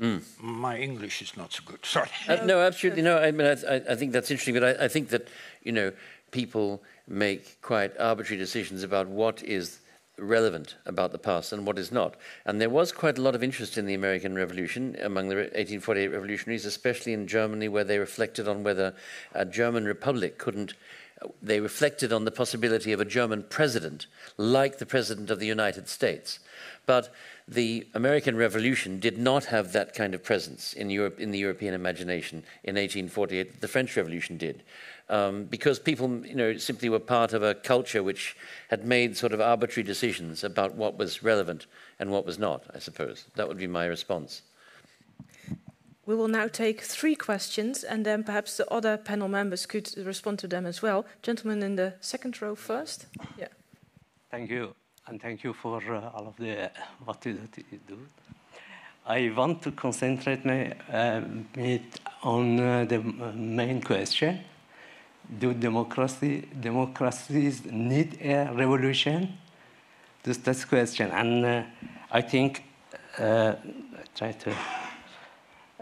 Mm. My English is not so good. Sorry. Uh, no, absolutely no. I mean, I, I, think that's interesting, but I, I think that you know people make quite arbitrary decisions about what is relevant about the past and what is not. And there was quite a lot of interest in the American Revolution among the 1848 revolutionaries, especially in Germany, where they reflected on whether a German republic couldn't They reflected on the possibility of a German president, like the President of the United States. But the American Revolution did not have that kind of presence in, Europe, in the European imagination in 1848 the French Revolution did. Um, because people you know, simply were part of a culture which had made sort of arbitrary decisions about what was relevant and what was not, I suppose. That would be my response. We will now take three questions, and then perhaps the other panel members could respond to them as well. Gentlemen in the second row first. Yeah. Thank you, and thank you for uh, all of the uh, what you do. I want to concentrate my uh, on uh, the main question: Do democracy democracies need a revolution? This that's question, and uh, I think uh, I try to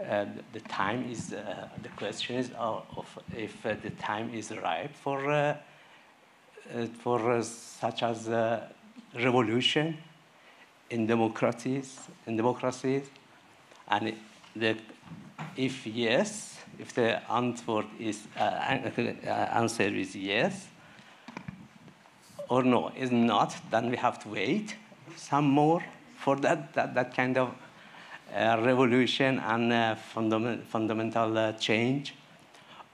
uh, the time is, uh, the question is uh, of if uh, the time is ripe for, uh, uh, for such as revolution in democracies, in democracies, and the, if yes, if the answer is, answer is yes, or no, is not, then we have to wait some more for that, that, that kind of revolution and fundament, fundamental uh, change,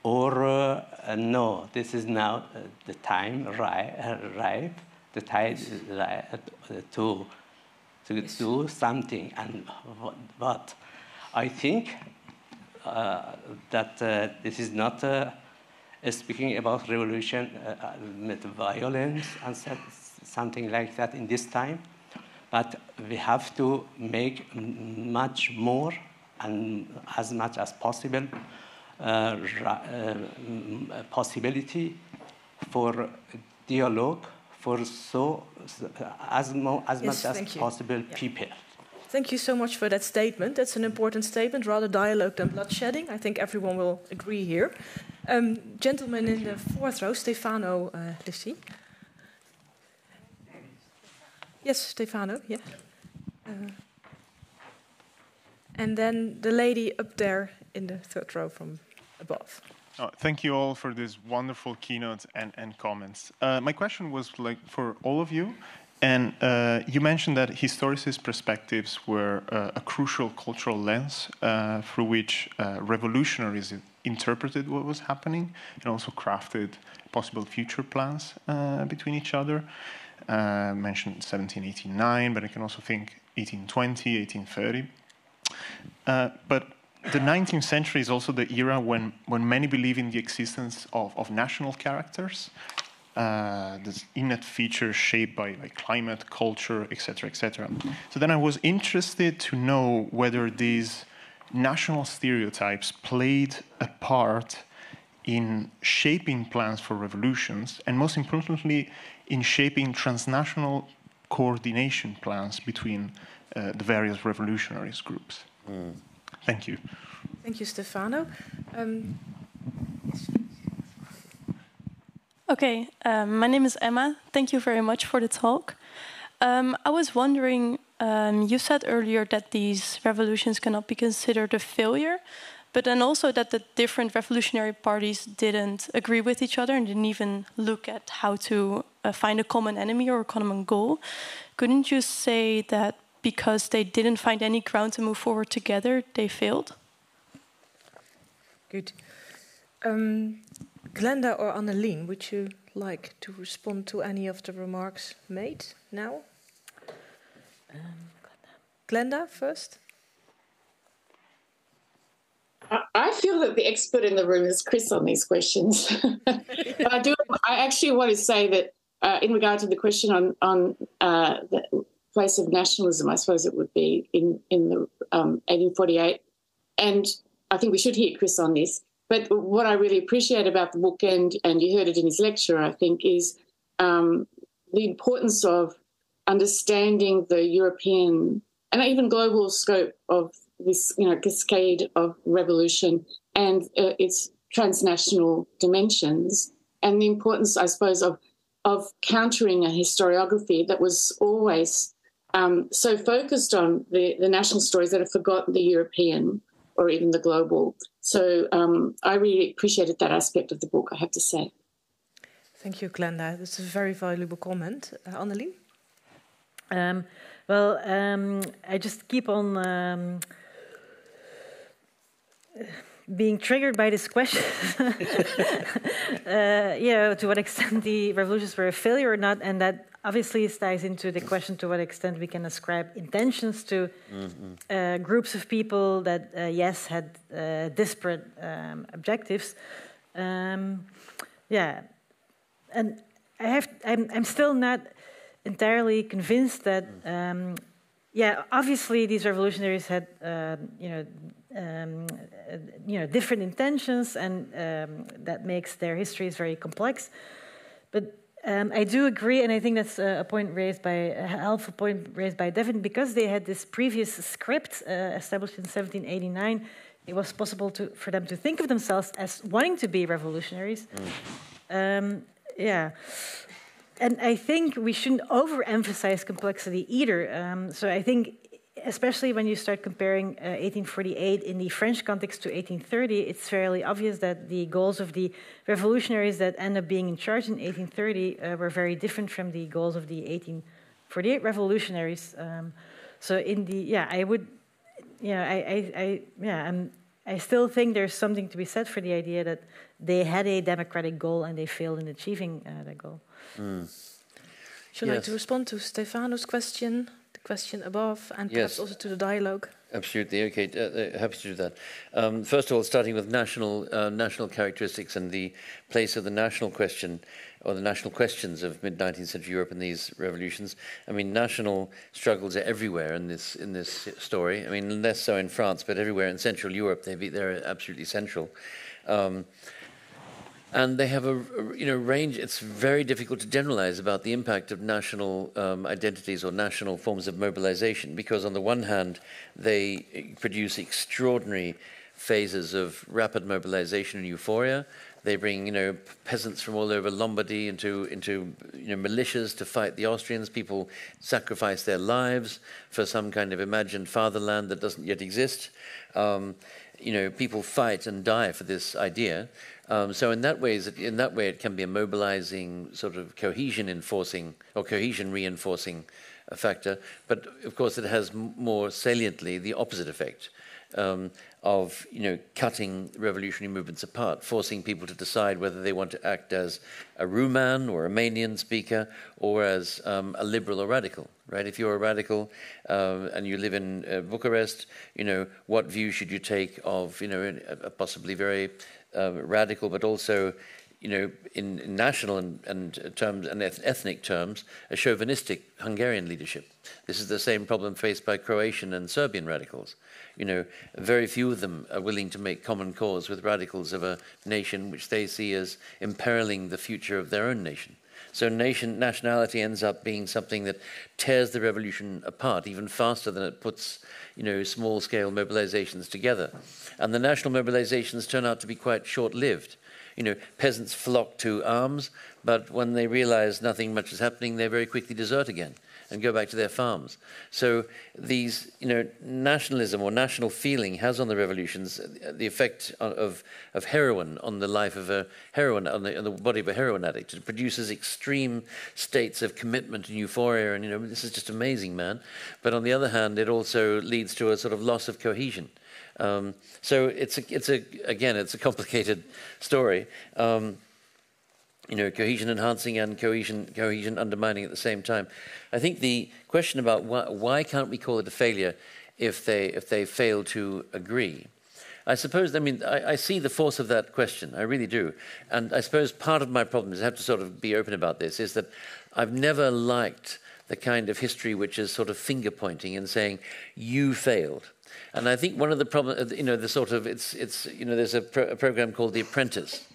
or uh, no, this is now uh, the time ripe, the time to to do something. And but I think uh, that uh, this is not uh, speaking about revolution with violence and something like that in this time. But we have to make much more and as much as possible uh, uh, possibility for dialogue for so as, mo- as yes, much as you. possible yeah. people. Thank you so much for that statement. That's an important statement, rather dialogue than bloodshedding. I think everyone will agree here. Um, gentleman in the fourth row, Stefano uh, Lissi. Yes, Stefano, yeah. Uh, and then the lady up there in the third row from above. Oh, thank you all for these wonderful keynotes and, and comments. Uh, my question was like for all of you, and uh, you mentioned that historicist perspectives were uh, a crucial cultural lens uh, through which uh, revolutionaries interpreted what was happening and also crafted possible future plans uh, between each other uh, mentioned 1789, but I can also think 1820, 1830. Uh, but the 19th century is also the era when, when many believe in the existence of, of national characters, uh, this innate feature shaped by, by climate, culture, etc., etc. So then I was interested to know whether these national stereotypes played a part in shaping plans for revolutions, and most importantly, in shaping transnational coordination plans between uh, the various revolutionaries groups. Mm. Thank you. Thank you, Stefano. Um, okay, um, my name is Emma. Thank you very much for the talk. Um, I was wondering, um, you said earlier that these revolutions cannot be considered a failure, but then also that the different revolutionary parties didn't agree with each other and didn't even look at how to uh, find a common enemy or a common goal. Couldn't you say that because they didn't find any ground to move forward together, they failed? Good. Um, Glenda or Annelien, would you like to respond to any of the remarks made now? Um, Glenda first. I feel that the expert in the room is Chris on these questions. but I do. I actually want to say that uh, in regard to the question on on uh, the place of nationalism, I suppose it would be in in the um, 1848, and I think we should hear Chris on this. But what I really appreciate about the book, and and you heard it in his lecture, I think, is um, the importance of understanding the European and even global scope of this you know cascade of revolution and uh, its transnational dimensions and the importance i suppose of of countering a historiography that was always um, so focused on the, the national stories that have forgotten the european or even the global so um, i really appreciated that aspect of the book i have to say Thank you, Glenda. That's a very valuable comment. Uh, Annelien? Um, well, um, I just keep on um, being triggered by this question. uh, you know, to what extent the revolutions were a failure or not, and that obviously ties into the question to what extent we can ascribe intentions to mm-hmm. uh, groups of people that, uh, yes, had uh, disparate um, objectives. Um, yeah, and I have, I'm, I'm still not entirely convinced that, um, yeah, obviously these revolutionaries had, uh, you know, um, uh, you know, different intentions, and um, that makes their histories very complex. But um, I do agree, and I think that's a point raised by a helpful point raised by Devin, because they had this previous script uh, established in 1789. It was possible to, for them to think of themselves as wanting to be revolutionaries. Mm. Um, yeah and I think we shouldn't overemphasize complexity either. Um, so I think, especially when you start comparing uh, 1848 in the French context to 1830, it's fairly obvious that the goals of the revolutionaries that end up being in charge in 1830 uh, were very different from the goals of the 1848 revolutionaries. Um, so in the yeah, I would, yeah, I, I, I yeah, I'm. I still think there's something to be said for the idea that they had a democratic goal and they failed in achieving uh, that goal. Mm. Should yes. I to respond to Stefano's question, the question above, and yes. perhaps also to the dialogue? Absolutely. Okay, uh, uh, happy to do that. Um, first of all, starting with national uh, national characteristics and the place of the national question or the national questions of mid 19th century Europe in these revolutions. I mean, national struggles are everywhere in this in this story. I mean, less so in France, but everywhere in Central Europe, they they're absolutely central. Um, and they have a, you know range. It's very difficult to generalize about the impact of national um, identities or national forms of mobilization because on the one hand they produce extraordinary phases of rapid mobilization and euphoria. They bring you know peasants from all over Lombardy into into you know militias to fight the Austrians. People sacrifice their lives for some kind of imagined fatherland that doesn't yet exist. Um, you know, people fight and die for this idea. Um, so in that way, in that way, it can be a mobilizing sort of cohesion enforcing or cohesion reinforcing factor. But of course, it has more saliently the opposite effect. Um, of you know cutting revolutionary movements apart, forcing people to decide whether they want to act as a Ruman or a Romanian speaker or as um, a liberal or radical. Right? If you're a radical uh, and you live in uh, Bucharest, you know what view should you take of you know a possibly very uh, radical, but also you know, in, in national and, and, terms and ethnic terms, a chauvinistic Hungarian leadership. This is the same problem faced by Croatian and Serbian radicals. You know, very few of them are willing to make common cause with radicals of a nation which they see as imperiling the future of their own nation. So nation nationality ends up being something that tears the revolution apart even faster than it puts, you know, small-scale mobilizations together. And the national mobilizations turn out to be quite short-lived you know, peasants flock to arms, but when they realize nothing much is happening, they very quickly desert again and go back to their farms. So these, you know, nationalism or national feeling has on the revolutions the effect of, of heroin on the life of a heroin, on the, on the body of a heroin addict. It produces extreme states of commitment and euphoria, and, you know, this is just amazing, man. But on the other hand, it also leads to a sort of loss of cohesion. Um, so it's a, it's a, again, it's a complicated story. Um, you know, cohesion enhancing and cohesion, cohesion undermining at the same time. I think the question about why, why can't we call it a failure if they, if they fail to agree? I suppose, I mean, I, I, see the force of that question. I really do. And I suppose part of my problem is I have to sort of be open about this is that I've never liked the kind of history which is sort of finger pointing and saying, you failed. And I think one of the problems, uh, you know, the sort of, it's, it's you know, there's a, pro- a program called The Apprentice,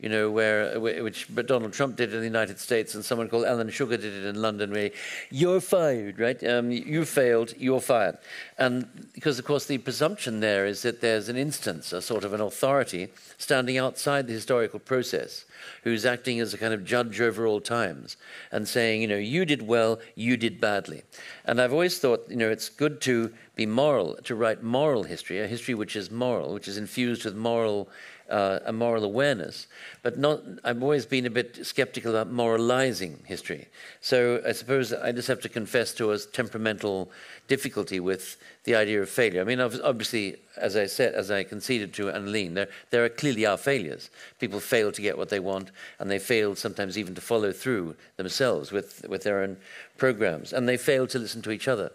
you know, where which Donald Trump did in the United States, and someone called Alan Sugar did it in London. Where you're fired, right? Um, you failed, you're fired, and because of course the presumption there is that there's an instance, a sort of an authority standing outside the historical process, who's acting as a kind of judge over all times and saying, you know, you did well, you did badly. And I've always thought, you know, it's good to be moral, to write moral history, a history which is moral, which is infused with moral uh, a moral awareness, but not. I've always been a bit skeptical about moralizing history. So I suppose I just have to confess to a temperamental difficulty with the idea of failure. I mean, obviously, as I said, as I conceded to Annelien, there, there are clearly are failures. People fail to get what they want, and they fail sometimes even to follow through themselves with, with their own programs, and they fail to listen to each other.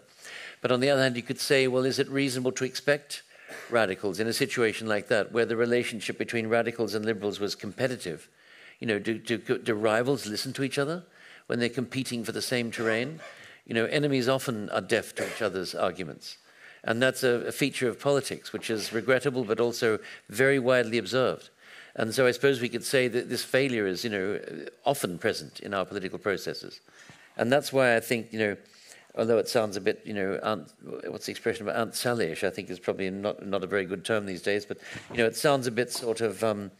But on the other hand, you could say, well, is it reasonable to expect radicals in a situation like that, where the relationship between radicals and liberals was competitive? You know, do, do, do rivals listen to each other when they're competing for the same terrain? You know, enemies often are deaf to each other's arguments. And that's a, a feature of politics, which is regrettable but also very widely observed. And so I suppose we could say that this failure is, you know, often present in our political processes. And that's why I think, you know, although it sounds a bit, you know, Aunt, what's the expression about Aunt Sally-ish, I think is probably not, not a very good term these days, but, you know, it sounds a bit sort of um,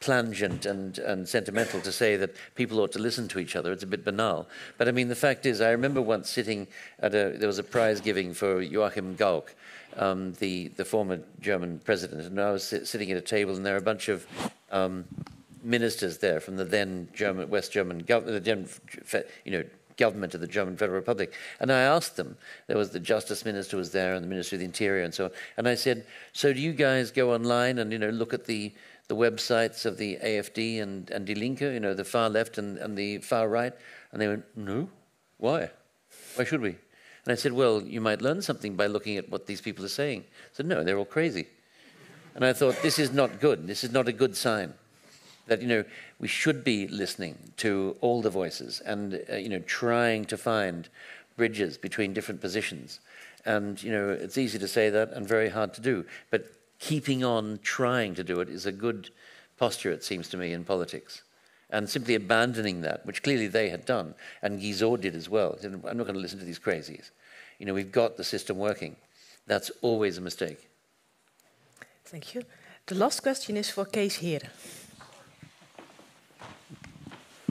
plangent and, and sentimental to say that people ought to listen to each other. It's a bit banal. But I mean, the fact is, I remember once sitting at a, there was a prize giving for Joachim Gauck, um, the, the former German president, and I was sit, sitting at a table and there were a bunch of um, ministers there from the then German, West German government, you know, government of the German Federal Republic. And I asked them, there was the justice minister was there and the minister of the interior and so on. And I said, so do you guys go online and, you know, look at the, the websites of the AFD and, and Die Linke, you know, the far left and, and the far right? And they went, no, why? Why should we? And I said, well, you might learn something by looking at what these people are saying. I said, no, they're all crazy. And I thought, this is not good. This is not a good sign that you know we should be listening to all the voices and uh, you know trying to find bridges between different positions. And you know it's easy to say that and very hard to do but keeping on trying to do it is a good posture it seems to me in politics. And simply abandoning that which clearly they had done and Guizot did as well i'm not going to listen to these crazies. You know we've got the system working. That's always a mistake. Thank you. The last question is for Kees Heere.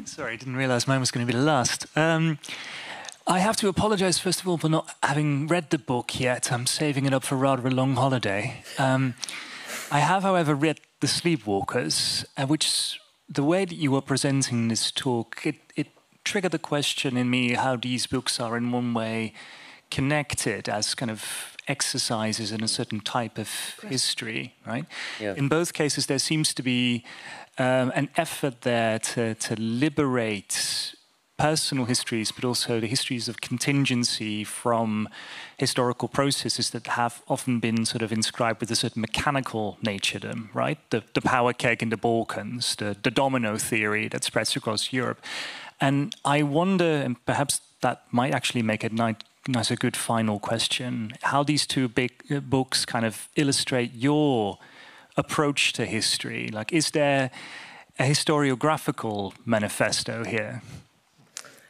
Sorry, I didn't realize mine was going to be the last. Um, I have to apologize, first of all, for not having read the book yet. I'm saving it up for rather a long holiday. Um, I have, however, read The Sleepwalkers, uh, which the way that you were presenting this talk, it, it triggered the question in me how these books are, in one way, connected as kind of exercises in a certain type of history, right? Yeah. In both cases, there seems to be um, an effort there to, to liberate personal histories, but also the histories of contingency from historical processes that have often been sort of inscribed with a certain mechanical nature to them, right? The, the power keg in the Balkans, the, the domino theory that spreads across Europe. And I wonder, and perhaps that might actually make it nice, nice a good final question, how these two big uh, books kind of illustrate your approach to history? Like, is there a historiographical manifesto here?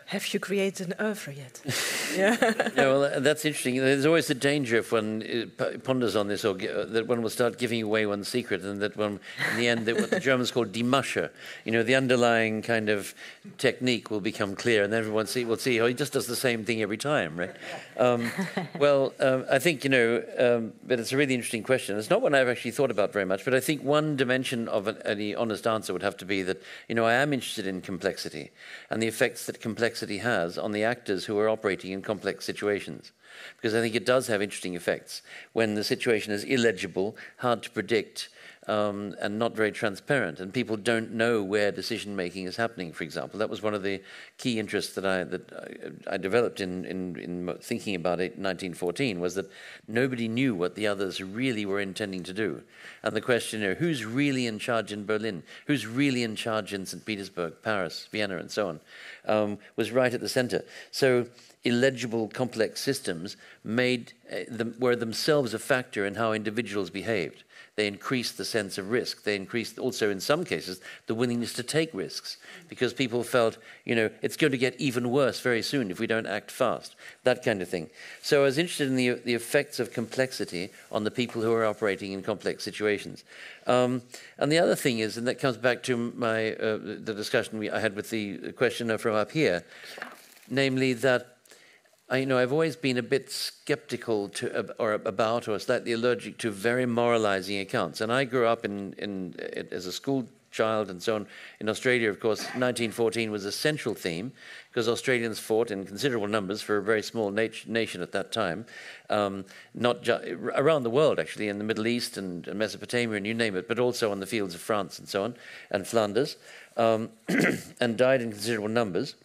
Have you created an oeuvre yet? yeah. yeah, well, that's interesting. There's always the danger if one uh, ponders on this, or uh, that one will start giving away one's secret, and that one, in the end, what the Germans call die Masche, you know, the underlying kind of technique will become clear, and everyone see, will see, oh, he just does the same thing every time, right? Um, well, um, I think, you know, um, but it's a really interesting question. It's not one I've actually thought about very much, but I think one dimension of an, any honest answer would have to be that, you know, I am interested in complexity and the effects that complexity complexity has on the actors who are operating in complex situations. Because I think it does have interesting effects when the situation is illegible, hard to predict, um, and not very transparent, and people don't know where decision making is happening. For example, that was one of the key interests that I that I, developed in, in, in thinking about it in 1914 was that nobody knew what the others really were intending to do, and the question, know, who's really in charge in Berlin, who's really in charge in St. Petersburg, Paris, Vienna, and so on, um, was right at the center. So illegible, complex systems made uh, them, were themselves a factor in how individuals behaved. They increased the sense of risk. They increased also, in some cases, the willingness to take risks because people felt, you know, it's going to get even worse very soon if we don't act fast, that kind of thing. So I was interested in the, the effects of complexity on the people who are operating in complex situations. Um, and the other thing is, and that comes back to my, uh, the discussion we, I had with the questioner from up here, namely that I, you know, I've always been a bit skeptical to, or about or slightly allergic to very moralizing accounts. And I grew up in, in, as a school child and so on. In Australia, of course, 1914 was a central theme because Australians fought in considerable numbers for a very small nat- nation at that time, um, not around the world actually, in the Middle East and, and, Mesopotamia and you name it, but also on the fields of France and so on, and Flanders, um, and died in considerable numbers.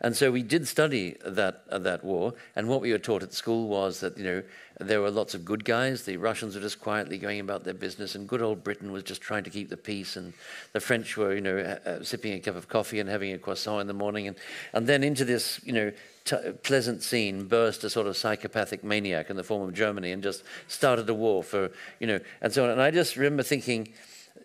And so we did study that, uh, that war, and what we were taught at school was that, you know, there were lots of good guys. The Russians were just quietly going about their business, and good old Britain was just trying to keep the peace, and the French were, you know, uh, sipping a cup of coffee and having a croissant in the morning, and, and then into this, you know, t- pleasant scene burst a sort of psychopathic maniac in the form of Germany and just started a war for, you know, and so on. And I just remember thinking,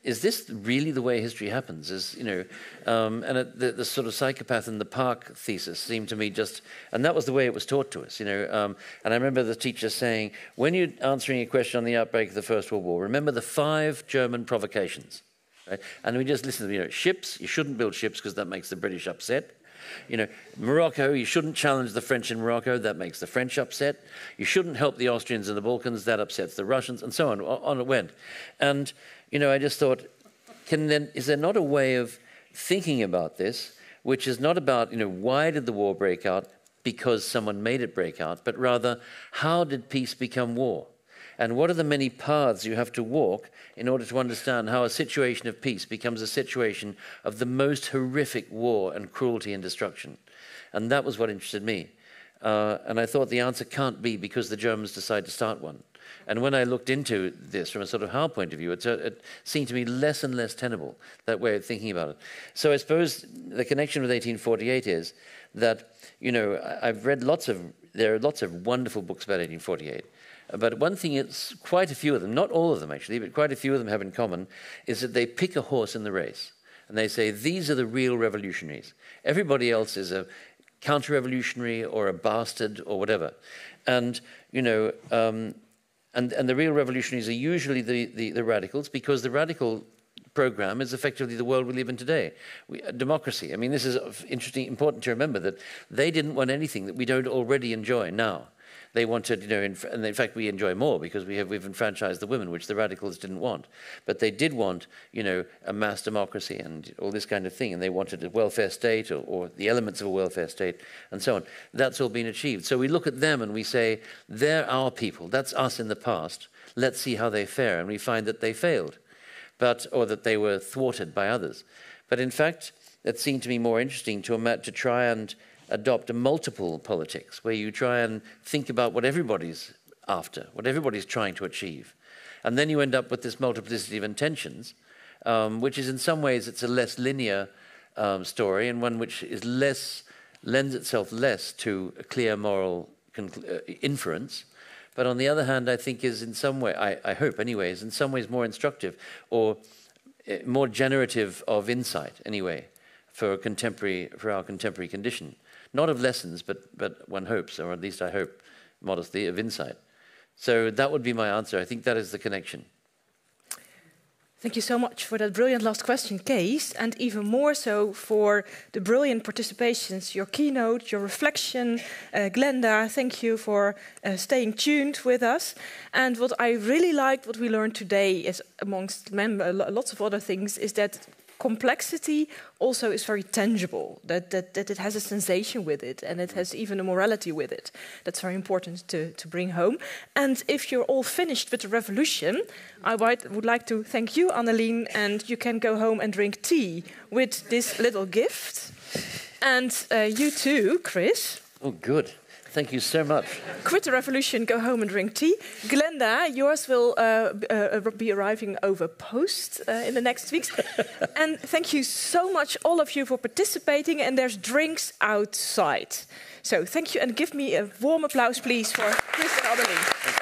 is this really the way history happens? Is you know, um, and it, the, the, sort of psychopath in the park thesis seemed to me just, and that was the way it was taught to us. You know, um, and I remember the teacher saying, when you're answering a question on the outbreak of the First World War, remember the five German provocations. Right? And we just listen to you know, ships. You shouldn't build ships because that makes the British upset. You know, Morocco, you shouldn't challenge the French in Morocco, that makes the French upset. You shouldn't help the Austrians in the Balkans, that upsets the Russians, and so on. On it went. And you know, I just thought, can then, is there not a way of thinking about this, which is not about, you know, why did the war break out? Because someone made it break out, but rather, how did peace become war? And what are the many paths you have to walk in order to understand how a situation of peace becomes a situation of the most horrific war and cruelty and destruction? And that was what interested me. Uh, and I thought the answer can't be because the Germans decide to start one. And when I looked into this from a sort of how point of view, it, it seemed to me less and less tenable, that way of thinking about it. So I suppose the connection with 1848 is that, you know, I've read lots of, there are lots of wonderful books about 1848. But one thing it's quite a few of them, not all of them actually, but quite a few of them have in common, is that they pick a horse in the race. And they say, these are the real revolutionaries. Everybody else is a counter revolutionary or a bastard or whatever. And, you know, um, and, and the real revolutionaries are usually the, the, the radicals because the radical program is effectively the world we live in today. We, uh, democracy. I mean, this is interesting, important to remember that they didn't want anything that we don't already enjoy now. They wanted, you know, and in fact, we enjoy more because we have, we've enfranchised the women, which the radicals didn't want. But they did want, you know, a mass democracy and all this kind of thing. And they wanted a welfare state or, or the elements of a welfare state and so on. That's all been achieved. So we look at them and we say, they're our people. That's us in the past. Let's see how they fare. And we find that they failed, but, or that they were thwarted by others. But in fact, it seemed to me more interesting to, to try and adopt a multiple politics where you try and think about what everybody's after, what everybody's trying to achieve. And then you end up with this multiplicity of intentions, um, which is in some ways it's a less linear um, story and one which is less lends itself less to a clear moral uh, inference. But on the other hand, I think is in some way, I, I hope anyway, is in some ways more instructive or uh, more generative of insight anyway for contemporary for our contemporary condition not of lessons, but, but one hopes, or at least I hope, modestly, of insight. So that would be my answer. I think that is the connection. Thank you so much for that brilliant last question, Kees, and even more so for the brilliant participations, your keynote, your reflection. Uh, Glenda, thank you for uh, staying tuned with us. And what I really liked, what we learned today, is amongst lots of other things, is that complexity also is very tangible, that, that, that it has a sensation with it and it has even a morality with it. That's very important to, to bring home. And if you're all finished with the revolution, I would like to thank you, Annelien, and you can go home and drink tea with this little gift. And uh, you too, Chris. Oh, good. Thank you so much. Quit the revolution, go home and drink tea. Glenda, yours will uh, uh, be arriving over post uh, in the next weeks. and thank you so much, all of you, for participating. And there's drinks outside. So thank you, and give me a warm applause, please, for Chris and Annelien.